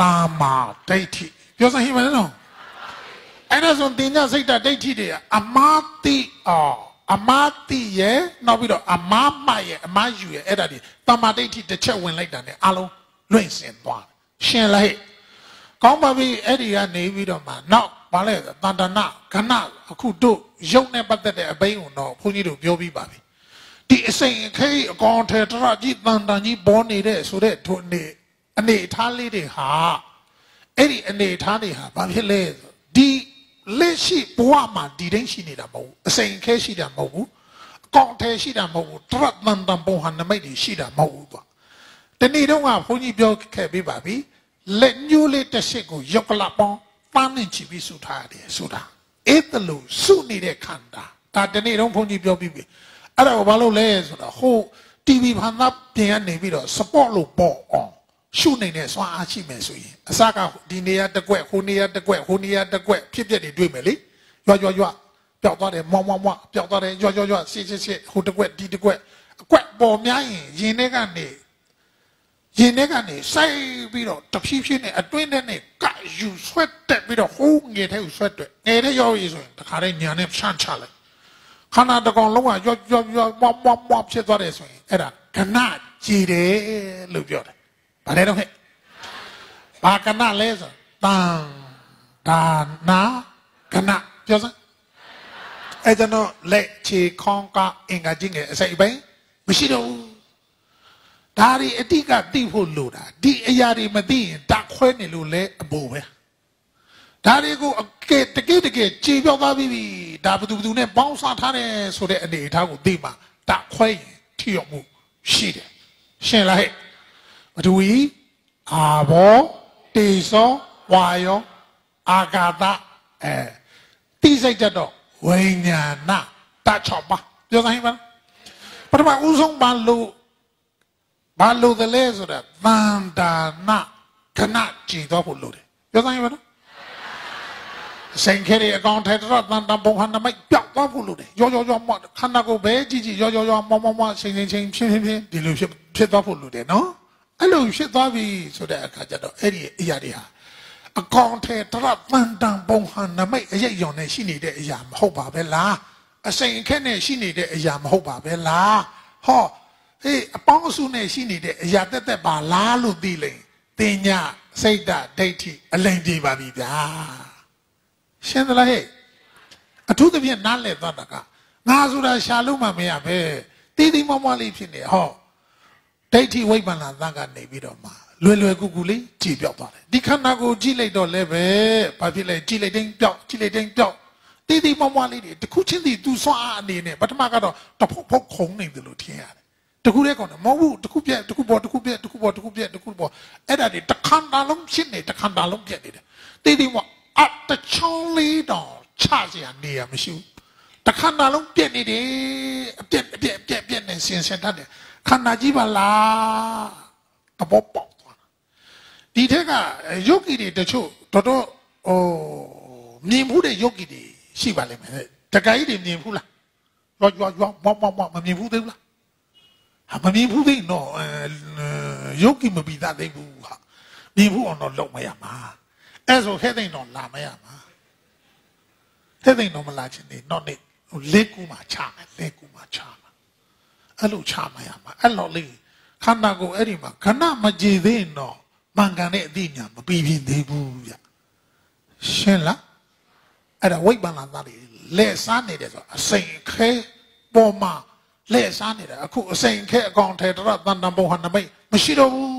သာမာဒိဋ္ဌိပြောစမ်းဟိမနော်အဲ့ဒါဆိုတင်ညစိတ်ဓာတ်ဒိဋ္ဌိတွေကအမာတိအော အမာတိရဲ့နောက်ပြီးတော့အမာမရဲ့အမာယူရဲ့အဲ့ဒါဒီတမာဒိဋ္ဌိတစ်ချက်ဝင်လိုက်တာ ਨੇ အလုံးလွင့်စင်သွားရှင်လိုက်ကောင်းပါပြီအဲ့ဒီကနေပြီးတော့မှနောက်ဘာလဲတန်တနာခဏအခုတို့ရုပ်နဲ့ပတ်သက်တဲ့အဘိန်းကိုတော့ဘုန်းကြီးတို့ပြောပြီးပါပြီဒီအစိမ်အခဲအကောင်ထဲတရကြီးတန်တန်ကြီးပေါ်နေတဲ့ဆိုတဲ့ထုအနေအနေထားလေးတွေဟာအဲ့ဒီအနေထားတွေဟာဘာဖြစ်လဲဒီ လက်ရှိဘဝမှာဒီတိုင်းရှိနေတာမဟုတ်ဘူးအစိမ်ခဲရှိတာမဟုတ်ဘူးအကောင်ထဲရှိတာမဟုတ်ဘူးတရတန်တန်ပုံဟာနမိတ်တွေရှိတာမဟုတ်ဘူးကွာတနေ့တော့ကဘုန်းကြီးပြောခဲ့ပြီးပါပြီလက်ညှိုးလေးတစ်စစ်ကိုရောက်ကလာပေါင်းပန်းနဲ့ချီပြီးစုထားရတယ်ဆိုတာအဲ့တလို့စုနေတဲ့ခန္ဓာဒါတနေ့တော့ဘုန်းကြီးပြောပြီးပြီအဲ့ဒါကိုဘာလို့လဲဆိုတော့ဟို TV ဖန်သားပြင်ကနေပြီးတော့ support လို့ပေါ့အောင် ရှုနေတဲ့စွမ်းအားရှိမယ်ဆိုရင်အစကဒီနေရာတစ်ကွက်ဟိုနေရာတစ်ကွက်ဟိုနေရာတစ်ကွက်ဖြစ်ပျက်တွေတွေ့မယ်လေရွရွရွပျောက်သွားတယ်မောင်းမောင်းမောင်းပျောက်သွားတယ်ရွရွရွစစ်စစ်စစ်ဟိုတစ်ကွက်ဒီတစ်ကွက်အကွက်ပေါ်များရင်ရင်ထဲကနေရင်ထဲကနေစိုက်ပြီးတော့တဖြည်းဖြည်းနဲ့အတွင်းထဲနဲ့ကယူဆွဲတက်ပြီးတော့ဟိုးငယ်ထဲကိုဆွဲတက်ငယ်ထဲရောက်ရည်ဆိုရင်တခါတည်းညာနဲ့ဖြန့်ချလိုက်ခန္ဓာတကောင်လုံးကရွရွရွမောင်းမောင်းမောင်းဖြစ်သွားတယ်ဆိုရင်အဲ့ဒါကဏကြည်တယ်လို့ပြောတယ် ဘာလဲတော့ဟဲ့ဘာကဏလဲဆိုတန်ဒါနာကဏပြောစမ်းအဲ့ကျွန်တော်လက်ချေခေါင်းကအင်္ဂါကြီးငယ်အစိပ်ပိုင်းမရှိတော့ဘူးဒါတွေအတိကသိဖို့လိုတာဒီအရာတွေမသိရင်တခွဲနေလို့လဲအပေါ်ပဲဒါတွေကိုအကဲတကယ်တကယ်ကြည်ပြောက်သွားပြီဒါဘသူဘသူနဲ့ပေါင်းစားထားတယ်ဆိုတဲ့အနေအထားကိုသိမှတခွဲရင်ထီရောက်မှုရှိတယ်ရှင်လားဟဲ့ ပထဝီအာဘောတေဇောဝါယောအာဂါသအဲတိစိတ်တတ်တော့ဝိညာဏတ6ပါပြောနိုင်ပါပထမဦးဆုံးဘာလို့ဘာလို့တလဲဆိုတာသန္တာနခဏကြည်တော့ဖို့လို့တယ်ပြောနိုင်ပါနော်ဆိုင်ခဲရဲ့အကောင့်ထဲတော့တန်တန်ပုံဟန်နမိတ်ပြောက်သွားဖို့လို့တယ်ရောရောရောမော့ခန္ဓာကိုယ်ပဲကြည့်ကြည့်ရောရောရောမောမောမောချိန်ချိန်ချိန်ဖြင်းဖြင်းဖြင်းဒီလိုဖြစ်ဖြစ်သွားဖို့လို့တယ်နော် အဲ့လိုဖြစ်သွားပြီဆိုတဲ့အခါကျတော့အဲ့ဒီအရာတွေဟာအကောင်ထဲတရတန်တန်ပုံဟန်နမိတ်အရေးရောင်နဲ့ရှိနေတဲ့အရာမဟုတ်ပါပဲလားအစိန်အခက်နဲ့ရှိနေတဲ့အရာမဟုတ်ပါပဲလားဟောဟေးအပေါင်းအစုနဲ့ရှိနေတဲ့အရာတက်တက်ပါလားလို့သိလိမ့်တင်ညစိတ်ဓာတ်ဒိဋ္ဌိအလိမ်ပြေပါပြီဗျာရှင်းသလားဟဲ့အထူးသဖြင့်နားလည်သွားတာကငါဆိုတာရှာလို့မှမရပဲတီးတီးမောမောလေးဖြစ်နေဟော ဒိဋ္ဌိဝိပ္ပန္နသံကနေပြီးတော့မှလွယ်လွယ်ကူကူလေးကြည်ပြောက်သွားတယ်ဒီခန္ဓာကိုကြည့်လိုက်တော့လည်းပဲဘာဖြစ်လဲကြည့်လိုက်တိုင်းပြောက်ကြည့်လိုက်တိုင်းပြောက်တီးတီးမောမောလေးတွေတခုချင်းစီသူစွမ်းအားအနေနဲ့ပထမကတော့တဖုတ်ဖုတ်ခုံနေတယ်လို့ထင်ရတယ်တခုလေးကောင်းတယ်မဟုတ်ဘူးတခုပြက်တခုပေါ်တခုပြက်တခုပေါ်တခုပြက်တခုပေါ်အဲ့ဒါတွေတခန္ဓာလုံးဖြစ်နေတခန္ဓာလုံးပြက်နေတယ်တီးတီးမောအတချောင်းလေးတော့ချစရာနေရမရှိဘူးတခန္ဓာလုံးပြက်နေတယ်အပြက်အပြက်အပြက်ပြက်နေစင်စင်တတ်တယ် ခန္ဓာကြီးပါလားတဘောပေါက်သွားဒီထက်ကယောဂီတွေတချို့တော်တော်ဟိုမြင်မှုတဲ့ယောဂီတွေရှိပါလိမ့်မယ်တခါကြီးတွေမြင်ဘူးလားရွာရွာရွာမောက်မောက်မောက်မမြင်ဘူးသေးဘူးလားဟာမမြင်ဘူးသေးတော့အဲယောဂီမပြီးသားသေးဘူးဟာမြင်ဘူးအောင်တော့လုံးမရမှာအဲ့ဆိုခဲသိမ့်တော့လာမရမှာခဲသိမ့်တော့မလာချင်နေတော့နေလက်ကူမှချမယ်လက်ကူမှချမှာ အဲ့လိုချမရမှာအဲ့လိုလေးခန္ဓာကိုယ်အဲ့ဒီမှာခဏမကြည်သေးရင်တော့မှန်ကန်တဲ့အသိဉာဏ်မပြီးပြင်းသေးဘူးဗျရှင်းလားအဲ့ဒါဝိပ္ပန္နသားတွေလက်စားနေတယ်ဆိုအစိန်ခဲပေါ်မှာလက်စားနေတယ်အခုအစိန်ခဲအကောင်ထဲတရတန်တန်ဘုံဟာနမိတ်မရှိတော့ဘူး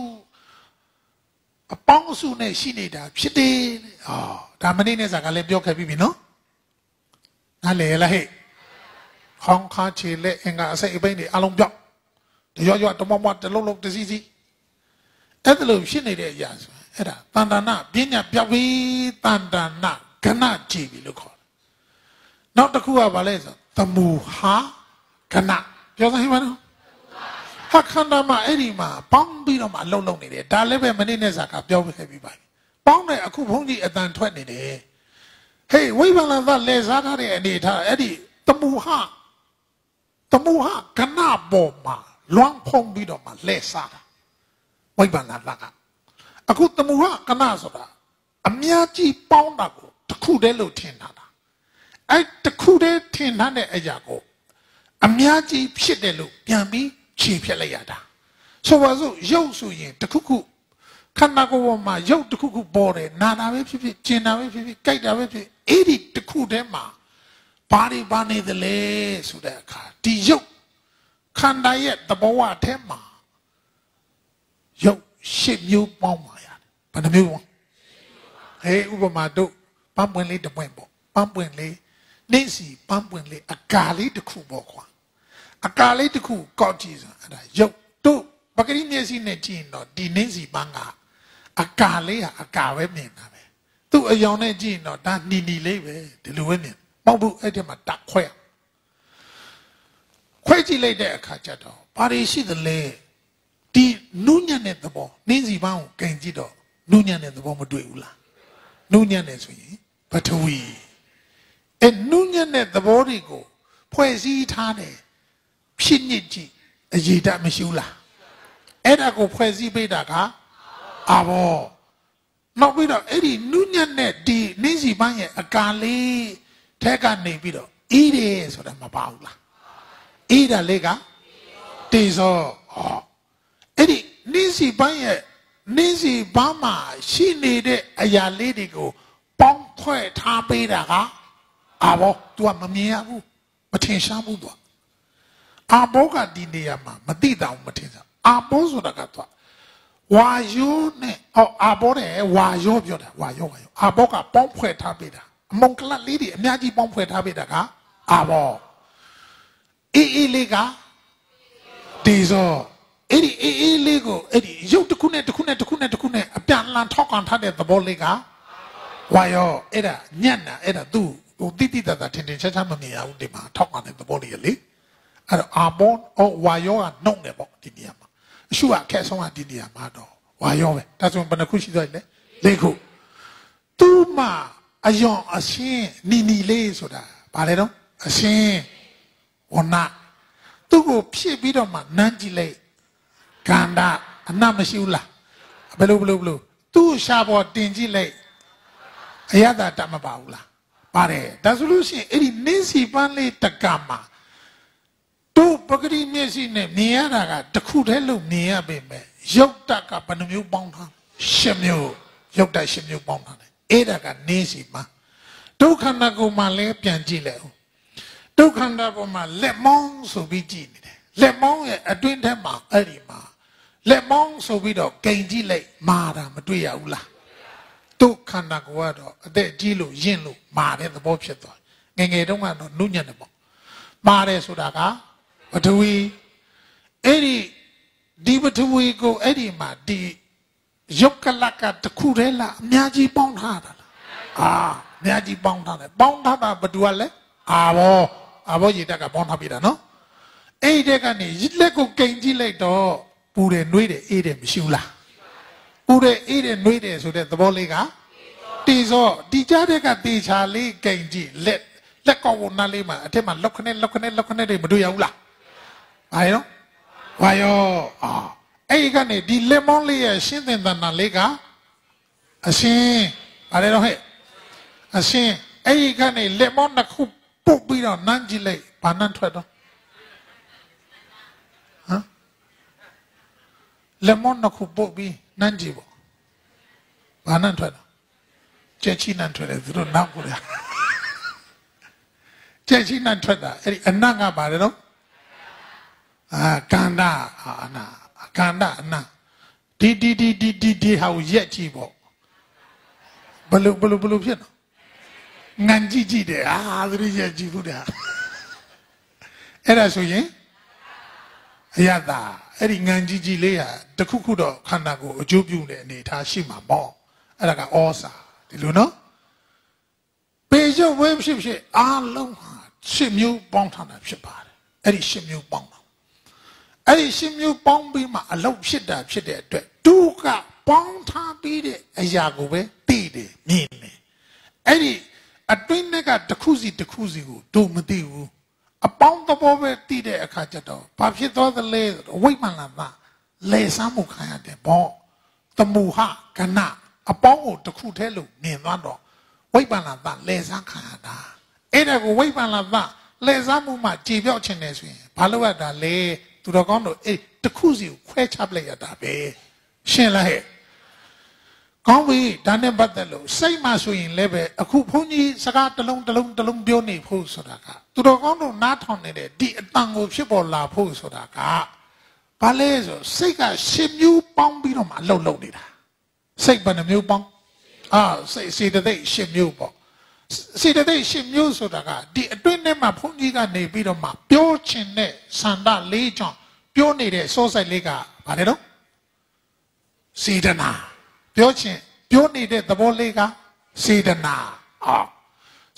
အပေါင်းအစုနဲ့ရှိနေတာဖြစ်တယ်ဟောဒါမနေ့နဲ့စာကလည်းပြောခဲ့ပြီးပြီနော်နားလေလားဟဲ့ ခေါင်းခါချေလက်အင်္ဂါအစိတ်အပိန်းတွေအလုံးပြောက်တရွရွတမမတလုံးလုံးတစီစီအဲ့ဒါလို့ဖြစ်နေတဲ့အရာဆိုအဲ့ဒါတန်တနာပညာပြောက်ပြီးတန်တနာကဏကြည်ပြီလို့ခေါ်တယ်နောက်တစ်ခုကဘာလဲဆိုသမူဟာကဏပြောသဟင်မနော်ဟာခန္ဓာမှာအဲ့ဒီမှာပေါင်းပြီးတော့မှအလုံးလုံးနေတယ်ဒါလည်းပဲမနေ့နဲ့စာကပြောခဲ့ပြီးပါပြီပေါင်းတယ်အခုဘုန်းကြီးအတန်ထွက်နေတယ်ဟေးဝိဗလန်သလဲစားထားတဲ့အနေထားအဲ့ဒီသမူဟာ သမူဟာကဏပေါ်မှာလွမ်းဖုံးပြီးတော့မှလဲစားတာဝိဗလန်သကအခုသမူဟာကဏဆိုတာအများကြီးပေါင်းတာကိုတစ်ခုတည်းလို့ထင်တာတာအဲ့တစ်ခုတည်းထင်ထားတဲ့အရာကိုအများကြီးဖြစ်တယ်လို့ပြန်ပြီးခြေဖြတ်လိုက်ရတာဆိုပါစို့ရုပ်ဆိုရင်တစ်ခုခုခန္ဓာကိုယ်ပေါ်မှာရုပ်တစ်ခုခုပေါ်တယ်နာတာပဲဖြစ်ဖြစ်ကျင်တာပဲဖြစ်ဖြစ်ကြိုက်တာပဲဖြစ်အဲ့ဒီတစ်ခုတည်းမှာ ဘာတွေဘာနေသလဲဆိုတဲ့အခါဒီရုပ်ခန္ဓာရဲ့သဘောဝအထဲမှာရုပ်ရှစ်မျိုးပေါင်းပါရတယ်ဘယ်နှမျိုးပေါင်းဟေးဥပမာတို့ပန်းပွင့်လေးတစ်ပွင့်ပေါ့ပန်းပွင့်လေးနေ့စီပန်းပွင့်လေးအကာလေးတစ်ခုပေါ့ကွာအကာလေးတစ်ခုကောက်ကြည့်ဆိုအဲ့ဒါရုပ်တို့ပဂရိမျက်စိနဲ့ကြည့်ရင်တော့ဒီနေ့စီပန်းကအကာလေးဟာအကာပဲမြင်တာပဲသူ့အယောင်နဲ့ကြည့်ရင်တော့ဒါနီနီလေးပဲဒီလိုပဲမြင် မဟုတ်ဘူးအဲ့ဒီမှာတက်ခွဲခွဲကြည့်လိုက်တဲ့အခါကျတော့ဘာတွေရှိသလဲဒီနုညံ့တဲ့သဘောနင်းစီပန်းကိုကင်ကြည့်တော့နုညံ့တဲ့သဘောမတွေ့ဘူးလားနုညံ့တယ်ဆိုရင်ပထဝီအဲနုညံ့တဲ့သဘောတွေကိုဖွဲ့စည်းထားတယ်ဖြစ်ညစ်ကြည့်အရေးတမရှိဘူးလားအဲ့ဒါကိုဖွဲ့စည်းပေးတာကအာဘောနောက်ပြီးတော့အဲ့ဒီနုညံ့တဲ့ဒီနင်းစီပန်းရဲ့အကာလေး ထက်ကနေပြီးတော့အီးတယ်ဆိုတာမပါဘူးလားအီးတာလေးကတေဇောဟောအဲ့ဒီနင်းစီပန်းရဲ့နင်းစီပန်းမှာရှိနေတဲ့အရာလေးတွေကိုပေါင်းဖွဲ့ထားပေးတာကအာဘော तू ကမမြင်ရဘူးမထင်ရှားဘူး तू အာဘောကဒီနေရာမှာမသိတာမထင်စားအာဘောဆိုတာက तू ဝါယောနဲ့ဟောအာဘောတဲ့ဝါယောပြောတာဝါယောဝါယောအာဘောကပေါင်းဖွဲ့ထားပေးတာ အမုံကလတ်လေးတွေအများကြီးပေါင်းဖွဲ့ထားပေးတာကအာဘောအေးအေးလေးကဒီဇောအဲ့ဒီအေးအေးလေးကိုအဲ့ဒီရုပ်တစ်ခုနဲ့တစ်ခုနဲ့တစ်ခုနဲ့တစ်ခုနဲ့အပြန်လန်ထောက်ကန်ထားတဲ့သဘောလေးကဝါယောအဲ့ဒါညံ့တာအဲ့ဒါသူ့ဟိုတိတိတတ်တာထင်ထင်ရှားရှားမမြင်ရဘူးဒီမှာထောက်ကန်တဲ့သဘောလေးလေအဲ့တော့အာဘောအော်ဝါယောကနှုတ်တယ်ပေါ့ဒီနေရာမှာအရှုအခက်ဆုံးကဒီနေရာမှာတော့ဝါယောပဲဒါဆိုဘယ်နှခုရှိသွားလဲလေးခုသူ့မှာ အယောင်အရှင်းနီနီလေးဆိုတာဘာလဲတော့အရှင်းဝနာသူ့ကိုဖြစ်ပြီးတော့မှနမ်းကြည့်လိုက်ကန္တာအနမရှိဘူးလားဘယ်လိုဘယ်လိုဘယ်လိုသူ့ရှာပေါ်တင်ကြည့်လိုက်အရသာတမပါဘူးလားပါတယ်ဒါဆိုလို့ရှိရင်အဲ့ဒီနင်းစီပန်းလေးတကမှာတို့ပဂတိမျက်စိနဲ့မြင်ရတာကတခုတည်းလို့မြင်ရပေမဲ့ရုပ်တကဘယ်နှမျိုးပေါင်းထားရှစ်မျိုးရုပ်တရှစ်မျိုးပေါင်းထားတယ် အဲ့ဒါကနင်းစီပန်းဒုက္ခနာကိုမှလည်းပြန်ကြည့်လိုက်ဦးဒုက္ခနာပေါ်မှာလက်မောင်းဆိုပြီးကြည့်နေတယ်လက်မောင်းရဲ့အတွင်းထဲမှာအဲ့ဒီမှာလက်မောင်းဆိုပြီးတော့ဂိန်ကြည့်လိုက်မာတာမတွေ့ရဘူးလားဒုက္ခနာကိုကတော့အသက်ကြီးလို့ယဉ်လို့မာတဲ့သဘောဖြစ်သွားငငယ်တုန်းကတော့နုညံ့တယ်ပေါ့မာတယ်ဆိုတာကပထဝီအဲ့ဒီဒီပထဝီကိုအဲ့ဒီမှာဒီ ယုတ်ကလကတခုတည်းလားအများကြီးပေါင်းထားတာလားအာအများကြီးပေါင်းထားတယ်ပေါင်းထားတာဘယ်သူကလဲအာဘောအာဘောရေတက်ကပေါင်းထားပြတာနော်အဲ့ဒီတက်ကနေလက်ကိုကိန်ကြည့်လိုက်တော့ပူတယ်နှွေးတယ်အေးတယ်မရှိဘူးလားဥဥတဲ့အေးတဲ့နှွေးတယ်ဆိုတဲ့သဘောလေးကတီစောတီကြတဲ့ကတေချာလေးဂိန်ကြည့်လက်လက်ကောက်ဝနာလေးမှာအထက်မှာလောက်ခနဲ့လောက်ခနဲ့လောက်ခနဲ့တွေမတွေ့ရဘူးလားဘာရောဘာရောအာ အဲ့ဒီကနေဒီလက်မောင်းလေးရဲ့ရှင်းသင်တနာလေးကအရှင်းဘာလဲတော့ဟဲ့အရှင်းအဲ့ဒီကနေလက်မောင်းတစ်ခုပုတ်ပြီးတော့နမ်းကြည့်လိုက်ဘာနမ်းထွက်တော့ဟမ်လက်မောင်းတစ်ခုပုတ်ပြီးနမ်းကြည့်ပေါ့ဘာနမ်းထွက်တော့ကြက်ချီနမ်းထွက်တယ်သူတို့နောက်ကိုရကြက်ချီနမ်းထွက်တာအဲ့ဒီအနတ်ကဘာလဲတော့အာကန္တာအနာ ကန္တာအနာဒီဒီဒီဒီဒီဒီဟာကိုရက်ကြည့်ပေါ့ဘလို့ဘလို့ဘလို့ဖြစ်တော့ငံကြည့်ကြည့်တယ်အာသတိရက်ကြည့်ဘူးတဲ့အဲ့ဒါဆိုရင်အရသာအဲ့ဒီငံကြည့်ကြည့်လေးဟာတခုခုတော့ခန္ဓာကိုယ်အကျိုးပြုတဲ့အနေအထားရှိမှာပေါ့အဲ့ဒါကဩစာဒီလိုနော်ပေရုပ်ဝဲဖြစ်ဖြစ်အားလုံးဟာရှစ်မျိုးပေါင်းထားတာဖြစ်ပါတယ်အဲ့ဒီရှစ်မျိုးပေါင်းတာ အဲ့ဒီရှစ်မျိုးပေါင်းပြီးမှအလောက်ဖြစ်တာဖြစ်တဲ့အတွက်သူကပေါင်းထားပြီးတဲ့အရာကိုပဲသိတယ်မြင်တယ်အဲ့ဒီအတွင်းကတစ်ခုစီတစ်ခုစီကိုတို့မသိဘူးအပေါင်းသဘောပဲသိတဲ့အခါကျတော့ဘာဖြစ်သွားသလဲဝိမ္မာန်လာတာလေဆမ်းမှုခံရတယ်ပေါ့တမူဟကဏအပေါင်းကိုတစ်ခုတည်းလို့မြင်သွားတော့ဝိပ္ပန္နသလေဆန်းခံရတာအဲ့ဒါကိုဝိပ္ပန္နသလေဆန်းမှုမှကြည်ပြောက်ခြင်းနေဆိုရင်ဘာလို့ရတာလဲ သူတော်ကောင်းတို့အဲ့တစ်ခုစီကိုခွဲခြားပလိုက်ရတာပဲရှင်းလားဟဲ့ကောင်းပြီဒါနဲ့ပတ်သက်လို့စိတ်မှဆိုရင်လည်းပဲအခုဘုန်းကြီးစကားတစ်လုံးတစ်လုံးတစ်လုံးပြောနေဖို့ဆိုတာကသူတော်ကောင်းတို့နားထောင်နေတဲ့ဒီအတန်ကိုဖြစ်ပေါ်လာဖို့ဆိုတာကဘာလဲဆိုစိတ်ကရှင်မျိုးပေါင်းပြီးတော့မှအလုပ်လုပ်နေတာစိတ်ဘယ်နှမျိုးပေါင်းအာစိတ်စေတသိက်ရှစ်မျိုးပေါ့ စေတသိက်ရှစ်မျိုးဆိုတာကဒီအတွင်းထဲမှာဘုန်းကြီးကနေပြီးတော့မှပြောချင်တဲ့ဆန္ဒလေးကြောင့်ပြောနေတဲ့စိုးစိုက်လေးကဘာလဲတော့စေတနာပြောချင်ပြောနေတဲ့သဘောလေးကစေတနာအာ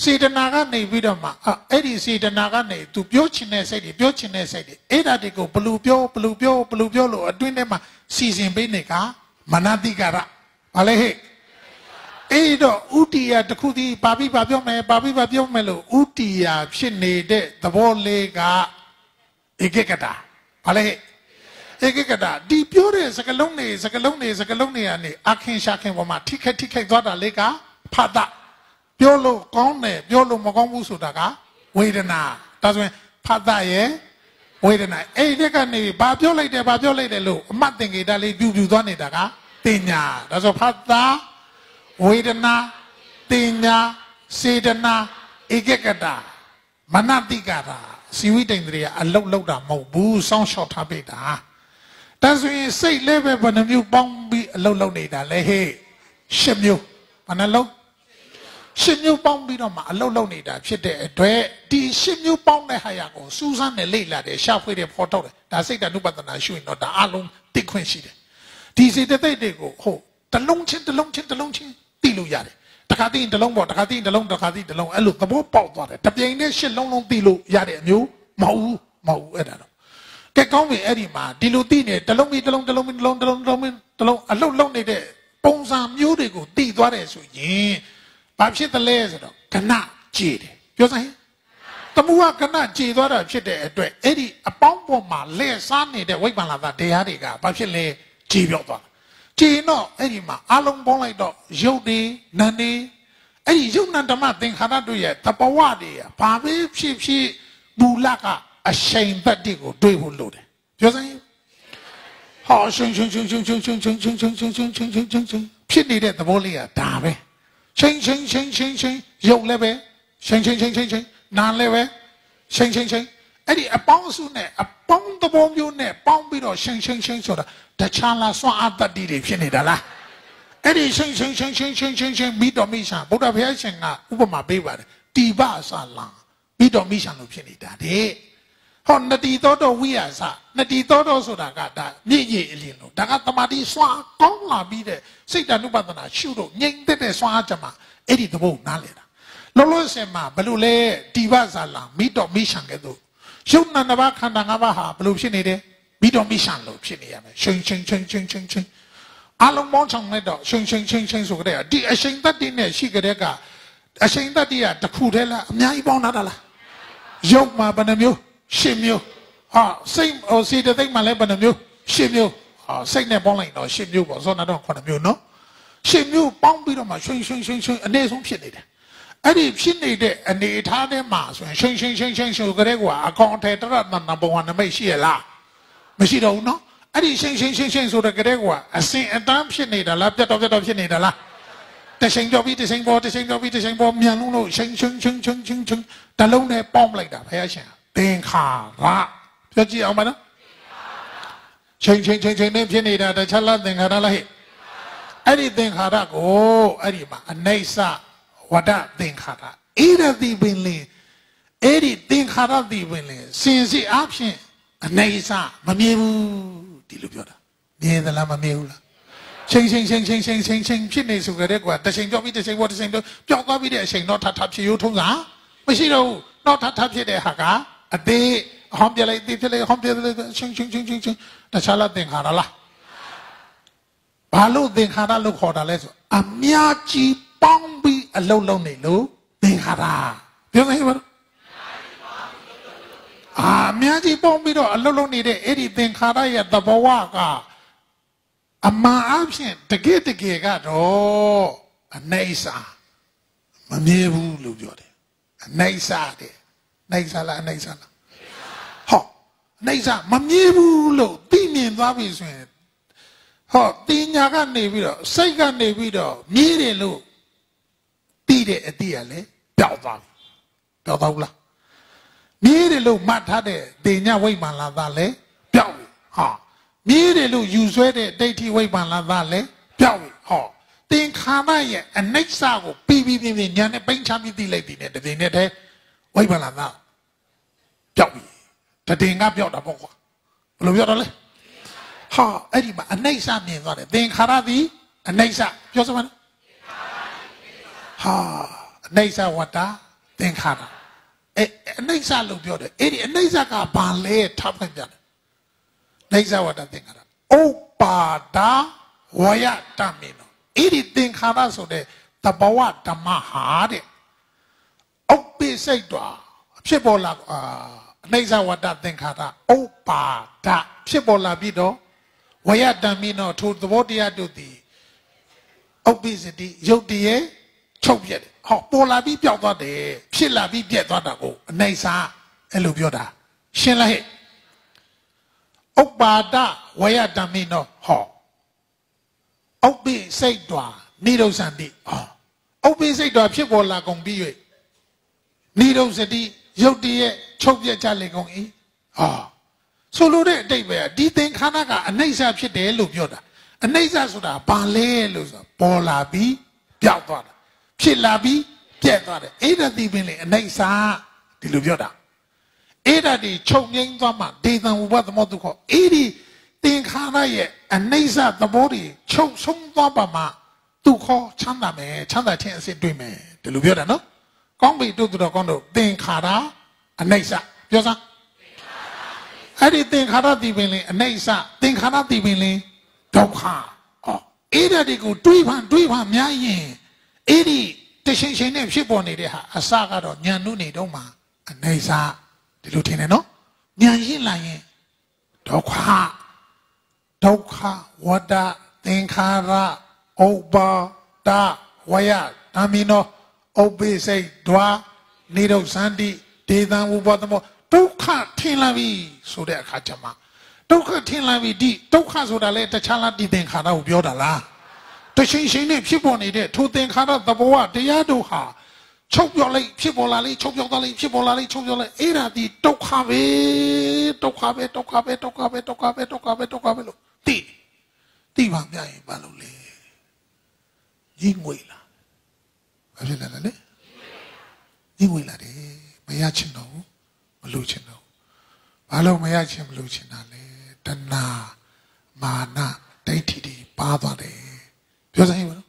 စေတနာကနေပြီးတော့မှအဲ့ဒီစေတနာကနေသူပြောချင်တဲ့စိတ်တွေပြောချင်တဲ့စိတ်တွေအဲ့ဒါတွေကိုဘလူပြောဘလူပြောဘလူပြောလို့အတွင်းထဲမှာစီစဉ်ပေးနေကမနတိကာရဘာလဲဟဲ့ အဲ့တော့ဥတီယာတစ်ခုတည်းပါပြီပါပြောမယ်ပါပြီပါပြောမယ်လို့ဥတီယာဖြစ်နေတဲ့သဘောလေးကဧကကတာဘာလဲဧကကတာဒီပြောတဲ့စကလုံးတွေစကလုံးတွေစကလုံးတွေကနေအခင်းရှာခင်ပေါ်မှာထိခက်ထိခက်သွားတာလေးကဖတ်တာပြောလို့ကောင်းတယ်ပြောလို့မကောင်းဘူးဆိုတာကဝေဒနာဒါဆိုရင်ဖတ်တာရဲ့ဝေဒနာအဲ့ဒီကနေဘာပြောလိုက်တယ်ဘာပြောလိုက်တယ်လို့အမှတ်သင်္ကေတလေးပြူပြူသွားနေတာကတင်ညာဒါဆိုဖတ်တာ ဝေဒနာတင်ညာစေတနာဧကကတာမနတိကတာစီဝိတိန်တွေကအလုတ်လောက်တာမဟုတ်ဘူးစောင်းလျှောက်ထားပိတာတန်ဆိုရင်စိတ်လည်းပဲဘယ်နှမျိုးပေါင်းပြီးအလုတ်လောက်နေတာလဲဟဲ့ရှစ်မျိုးဘယ်နှလုံးရှစ်မျိုးပေါင်းပြီးတော့မှအလုတ်လောက်နေတာဖြစ်တဲ့အတွက်ဒီရှစ်မျိုးပေါင်းတဲ့ဟာရကိုစူးစမ်းနဲ့လေ့လာတယ်ရှာဖွေတယ်ဖော်ထုတ်တယ်ဒါစိတ်တ ानु ပဒနာရှုရင်တော့ဒါအလုံးသိခွင့်ရှိတယ်ဒီစေတသိက်တွေကိုဟုတ်တလုံးချင်းတလုံးချင်းတလုံးချင်း သိလို့ရတယ်တခါသိရင်တလုံးပေါ့တခါသိရင်တလုံးတခါသိတလုံးအဲ့လိုသဘောပေါက်သွားတယ်တပြိင်တည်းရှစ်လုံးလုံးသိလို့ရတဲ့အမျိုးမဟုတ်ဘူးမဟုတ်ဘူးအဲ့ဒါတော့ကဲကောင်းပြီအဲ့ဒီမှာဒီလိုသိနေတလုံးပြီးတလုံးတလုံးပြီးတလုံးတလုံးတလုံးပြီးတလုံးအလုတ်လုံးနေတဲ့ပုံစံမျိုးတွေကိုသိသွားတယ်ဆိုရင်ဘာဖြစ်သလဲဆိုတော့ကဏကြည်တယ်ပြောစမ်းတမှုကကဏကြည်သွားတာဖြစ်တဲ့အတွက်အဲ့ဒီအပေါင်းပေါ်မှာလဲစားနေတဲ့ဝိပ္ပန္နတာတရားတွေကဘာဖြစ်လဲကြည်ပြော့သွား ကြည်တော့အဲ့ဒီမှာအလုံးပေါင်းလိုက်တော့ရုပ်တွေနာနေအဲ့ဒီယုံနာဓမ္မသင်္ခါရတို့ရဲ့တပဝတွေကဘာပဲဖြစ်ဖြစ်မူလကအရှိန်သက်တွေကိုတွေးဖို့လိုတယ်ပြောစမ်းဟောရှင်ရှင်ရှင်ရှင်ရှင်ရှင်ရှင်ရှင်ရှင်ရှင်ရှင်ရှင်ရှင်ရှင်ဖြစ်နေတဲ့သဘောလေးကဒါပဲရှင်ရှင်ရှင်ရှင်ရှင်ရုပ်လည်းပဲရှင်ရှင်ရှင်ရှင်ရှင်နာလည်းပဲရှင်ရှင်ရှင်အဲ့ဒီအပေါင်းစုနဲ့အပေါင်းသဘောမျိုးနဲ့ပေါင်းပြီးတော့ရှင်ရှင်ရှင်ဆိုတာတခြားလားစွမ်းအားတတ္တိတွေဖြစ်နေတာလားအဲ့ဒီရှင်ရှင်ရှင်ရှင်ရှင်ရှင်ရှင်မိတော်မိရှာဗုဒ္ဓဘုရားရှင်ကဥပမာပေးပါတယ်တိပအစလာမိတော်မိရှာလို့ဖြစ်နေတာတဲ့ဟောနတိသောတော်ဝိယာစနတိသောတော်ဆိုတာကဒါမြင့်ကြီးအလင်းလို့ဒါကတမာတိစွမ်းကောင်းလာပြီးတဲ့စိတ်တ ानु ပဒနာရှုတော့ငြိမ်သက်တဲ့စွမ်းအားကြမှာအဲ့ဒီသဘောနားလေတာလောလောဆယ်မှာဘလို့လဲတိပဇာလာမိတော်မိရှံကဲ့သို့ ယုံနာနှစ်ပါးခန္ဓာ၅ပါးဟာဘလို့ဖြစ်နေတယ်မိတော်မိရှံလို့ဖြစ်နေရမယ်ရှင်ရှင်ရှင်ရှင်ရှင်ရှင်ဟအလုံးပေါင်းဆောင်လိုက်တော့ရှင်ရှင်ရှင်ရှင်ဆိုကြတဲ့ဒီအရှင်တတ်တိနဲ့ရှိကြတဲ့ကအရှင်တတ်တိကတစ်ခုတည်းလားအများကြီးပေါင်းတာလားရုပ်မှာဘယ်နှမျိုးရှစ်မျိုးဟာစိတ်ဟိုစီတသိက်မှာလည်းဘယ်နှမျိုးရှစ်မျိုးဟာစိတ်နဲ့ပေါင်းလိုက်တော့ရှစ်မျိုးပေါ့ဇောနာတော့ခုနှစ်မျိုးနော်ရှစ်မျိုးပေါင်းပြီးတော့မှရှင်ရှင်ရှင်ရှင်အနည်းဆုံးဖြစ်နေတယ် အဲ့ဒီဖြစ်နေတဲ့အနေအထားထဲမှာဆိုရင်ရှင်ရှင်ရှင်ရှင်ဆိုကြတဲ့ကွာအကောင်အထည်တရတနာဘဝနမိတ်ရှိရလားမရှိတော့ဘူးနော်အဲ့ဒီရှင်ရှင်ရှင်ရှင်ဆိုတဲ့ကြတဲ့ကွာအစင်အတန်းဖြစ်နေတာလားပြတ်တော့ပြတ်တော့ဖြစ်နေတာလားတချိန်ကြောပြီးတချိန်ပေါ်တချိန်ကြောပြီးတချိန်ပေါ်မြန်လုံးလို့ရှင်ရှင်ရှင်ရှင်ရှင်ရှင်တလုံးနဲ့ပေါင်းလိုက်တာဘုရားရှင်သင်္ခါရပြောကြည့်အောင်မနော်ချိန်ချိန်ချိန်ချိန်နဲ့ဖြစ်နေတာတခြားလားသင်္ခါရလားဟဲ့အဲ့ဒီသင်္ခါရကိုအဲ့ဒီမှာအနိစ္စ ဝဒသင်္ခါရအဲ့ဒါဒီပင်လင်အဲ့ဒီသင်္ခါရဒီပင်လင်စင်စစ်အဖြစ်အနေအစမမြင်ဘူးဒီလိုပြောတာမြင်သလားမမြင်ဘူးလားချိန်ချိန်ချိန်ချိန်ချိန်ချိန်ချိန်ဖြစ်နေဆိုကြတဲ့ကွာတစ်ချိန်ကြောက်ပြီးတစ်ချိန်ပေါ်တစ်ချိန်တော့ပျောက်သွားပြီးတဲ့အချိန်တော့ထထဖြစ်ရိုးထုံးတာမရှိတော့ဘူးတော့ထထဖြစ်တဲ့ဟာကအသေးဟောင်းပြလိုက်သေးဖြစ်လိုက်ဟောင်းပြလိုက်ချင်းချင်းချင်းချင်းချင်းတခြားလားသင်္ခါရလားဘာလို့သင်္ခါရလို့ခေါ်တာလဲဆိုအများကြီးပေါင်းပြီး အလုံးလုံးနေလို့သင်္ခါရပြောနိုင်ပါလားအာအများကြီးပေါင်းပြီးတော့အလုံးလုံးနေတဲ့အဲ့ဒီသင်္ခါရရဲ့သဘောဝကအမှန်အဖြစ်တကယ်တကယ်ကတော့အနေစာမမြဲဘူးလို့ပြောတယ်အနေစာတဲ့အနေစာလားအနေစာလားဟောအနေစာမမြဲဘူးလို့သိမြင်သွားပြီဆိုရင်ဟောတင်ညာကနေပြီးတော့စိတ်ကနေပြီးတော့မြည်တယ်လို့ ပြီးတဲ့အတိရလဲပျောက်သွားပြီပျောက်သွားဘူးလားမြည်တယ်လို့မှတ်ထားတဲ့တင်ညာဝိမာန်လာသားလဲပျောက်ပြီဟာမြည်တယ်လို့ယူဆွဲတဲ့ဒိဋ္ဌိဝိမာန်လာသားလဲပျောက်ပြီဟောသင်္ခါရရဲ့အနိစ္စကိုပြီးပြီးပြီးညာနဲ့ပိန်ချပြီးသိလိုက်ပြီနဲ့တည်နေတဲ့ထဲဝိမာန်လာသားပျောက်ပြီတည်ငါပျောက်တာပေါ့ကွာဘယ်လိုပြောတော့လဲဟာအဲ့ဒီမှာအနိစ္စမြင်သွားတယ်သင်္ခါရသည်အနိစ္စပြောစမ်းပါလား ဟာအနိစ္စဝတ္တသင်္ခါရအဲအနိစ္စလို့ပြောတယ်အဲ့ဒီအနိစ္စကဘာလဲထားဖွင့်ပြတယ်နိစ္စဝတ္တသင်္ခါရဥပပါဒဝယတမေနောအဲ့ဒီသင်္ခါရဆိုတဲ့တဘဝဓမ္မဟာတဲ့ဥပ္ပိစိတ်တော်ဖြစ်ပေါ်လာအာအနိစ္စဝတ္တသင်္ခါရဥပပါဒဖြစ်ပေါ်လာပြီးတော့ဝယတမေနောထိုသဘောတရားတို့သည်ဥပ္ပိစတိရုပ်တည်း ချုပ်ပြက်တယ်ဟောပေါ်လာပြီးပျောက်သွားတယ်ဖြစ်လာပြီးပြက်သွားတာကိုအနိုင်စားအဲ့လိုပြောတာရှင်းလားဟဲ့ဥပ္ပါဒဝယတမိနောဟောဥပ္ပိစိတ်တော်နိရုဇန္တိဟောဥပ္ပိစိတ်တော်ဖြစ်ပေါ်လာကုန်ပြီး၍နိရုဇတိရုပ်တည်းရဲ့ချုပ်ပြက်ကြလေကုန်၏ဟာဆိုလိုတဲ့အတိတ်ပဲဒီသင်္ခါရကအနိစ္စဖြစ်တယ်လို့ပြောတာအနိစ္စဆိုတာဘာလဲလို့ဆိုပေါ်လာပြီးပျောက်သွားတာ ဖြစ်လာပြီးပြက်သွားတယ်အဲ့ဒါဒီပင်လေအနိစ္စဒီလိုပြောတာအဲ့ဒါဒီချုပ်ငိမ့်သွားမှဒေသံဥပသမောတုခောအဲ့ဒီသင်္ခါရရဲ့အနိစ္စသဘောတွေချုပ်ဆုံးသွားပါမှသူခေါ်ချမ်းသာမယ်ချမ်းသာခြင်းအစစ်တွေ့မယ်ဒီလိုပြောတာနော်ကောင်းပြီတို့တော်ကောင်းတို့သင်္ခါရအနိစ္စပြောစမ်းအဲ့ဒီသင်္ခါရတည်ပင်လင်အနိစ္စသင်္ခါရတည်ပင်လင်ဒုက္ခအော်အဲ့ဒါဒီကိုတွေးဖန်တွေးဖန်များရင် အဲ့ဒီတရှင်ရှင်နဲ့ဖြစ်ပေါ်နေတဲ့ဟာအစကတော့ညံနုနေတော့မှအနေစာဒီလိုထင်တယ်နော်ညံရင်လာရင်ဒုက္ခဒုက္ခဝတ္တသင်္ခါရဥပ္ပါဒဝယဓမ္မိနောဥပ္ပိစိတ်ဒွာနေတော့စန္တိဒေသံဥပ္ပသမောဒုက္ခထင်လာပြီဆိုတဲ့အခါကျမှဒုက္ခထင်လာပြီဒီဒုက္ခဆိုတာလေတခြားလားဒီသင်္ခါရကိုပြောတာလား တချိန်ချိန်နဲ့ဖြစ်ပေါ်နေတဲ့ထိုသင်္ခါရသဘောဝတရားတို့ဟာချုပ်ပြောလိုက်ဖြစ်ပေါ်လာလိချုပ်ပြောသွားလိဖြစ်ပေါ်လာလိချုပ်ပြောလိုက်အဲ့ဒါဒီဒုက္ခပဲဒုက္ခပဲဒုက္ခပဲဒုက္ခပဲဒုက္ခပဲဒုက္ခပဲဒုက္ခပဲလို့တိတိပါပြရင်ဘာလို့လဲကြီးငွေလားဘာဖြစ်လဲလဲကြီးငွေလာတယ်မရချင်တော့ဘူးမလို့ချင်တော့ဘာလို့မရချင်မလို့ချင်တာလဲတဏမာနဒိဋ္ဌိတွေပါသွားတယ် ပြောစမ်းပါလို့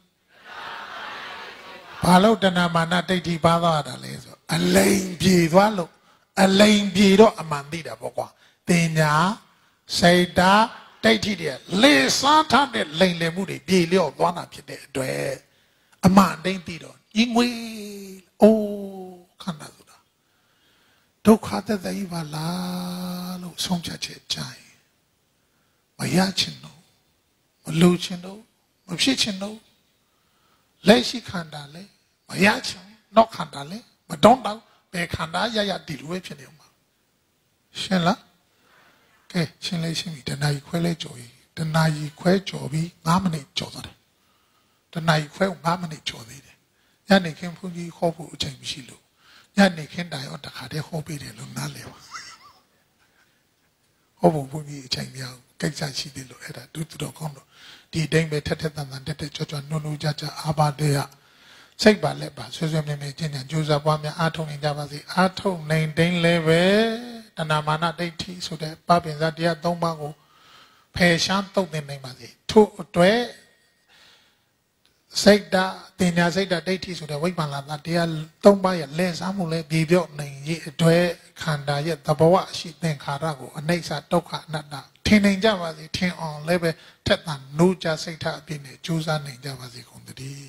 ဘာလို့တဏမာနဒိဋ္ဌိပါသွားတာလဲဆိုအလိန်ပြေသွားလို့အလိန်ပြေတော့အမှန်သိတာပေါ့ကွာတင်ညာစိတ်တာဒဒိဋ္ဌိတွေလေစားထားတဲ့လိန်လည်မှုတွေပြေလျော့သွားတာဖြစ်တဲ့အတွက်အမှန်တိုင်းသိတော့ဤငွေအိုးခန္ဓာဆိုတာဒုက္ခသက်သက်ကြီးပါလားလို့ဆုံးဖြတ်ချက်ကြိုင်မရချင်တော့မလိုချင်တော့ မဖြစ်ချင်တော့လက်ရှိခန္ဓာလဲမရချင်တော့ခန္ဓာလဲမတောင်းတော့ဘယ်ခန္ဓာရရတည်လို့ပဲဖြစ်နေမှာရှင်းလားကဲရှင်းလေးရှင်းပြီတဏှာကြီးခွဲလဲကြော်ကြီးတဏှာကြီးခွဲကြော်ပြီး9မိနစ်ကြော်သွားတယ်တဏှာကြီးခွဲကို9မိနစ်ကြော်သေးတယ်ညနေခင်းဘုန်းကြီးဟောဖို့အချိန်မရှိလို့ညနေခင်းတိုင်ရောတခါတည်းဟောပေးတယ်လို့နားလဲပါဟောဖို့ဘုန်းကြီးအချိန်မြောက်ကိစ္စရှိသေးလို့အဲ့ဒါဒုသူတော်ကောင်းတော့ ဒီအတိုင်းပဲထက်ထက်တန်တန်တက်တက်ကြွကြွနုံနုံကြကြအာပါတေယစိတ်ပါလက်ပါဆွဆွမြဲမြဲကျင့်ကြံကြိုးစားပွားများအားထုတ်နေကြပါစေအားထုတ်နိုင်တိုင်းလည်းပဲတဏမာနဒိဋ္ဌိဆိုတဲ့ပပင်စားတရား၃ပါးကိုဖယ်ရှားတုတ်တင်နိုင်ပါစေထို့အတွက်စိတ်ဓာတ်တင်ညာစိတ်ဓာတ်ဒိဋ္ဌိဆိုတဲ့ဝိပ္ပန္နတာတရား၃ပါးရဲ့လဲစားမှုလဲပြေပြော့နိုင်ရေးအတွက်ခန္ဓာရဲ့သဘောဝရှိသင်္ခါရကိုအနိစ္စဒုက္ခအနတ္တ ထင်နိုင်ကြပါစေထင်အောင်လည်းပဲထက်သန်နိုးကြစိတ်ထားအပြည့်နဲ့ကြိုးစားနိုင်ကြပါစေကုန်သတည်း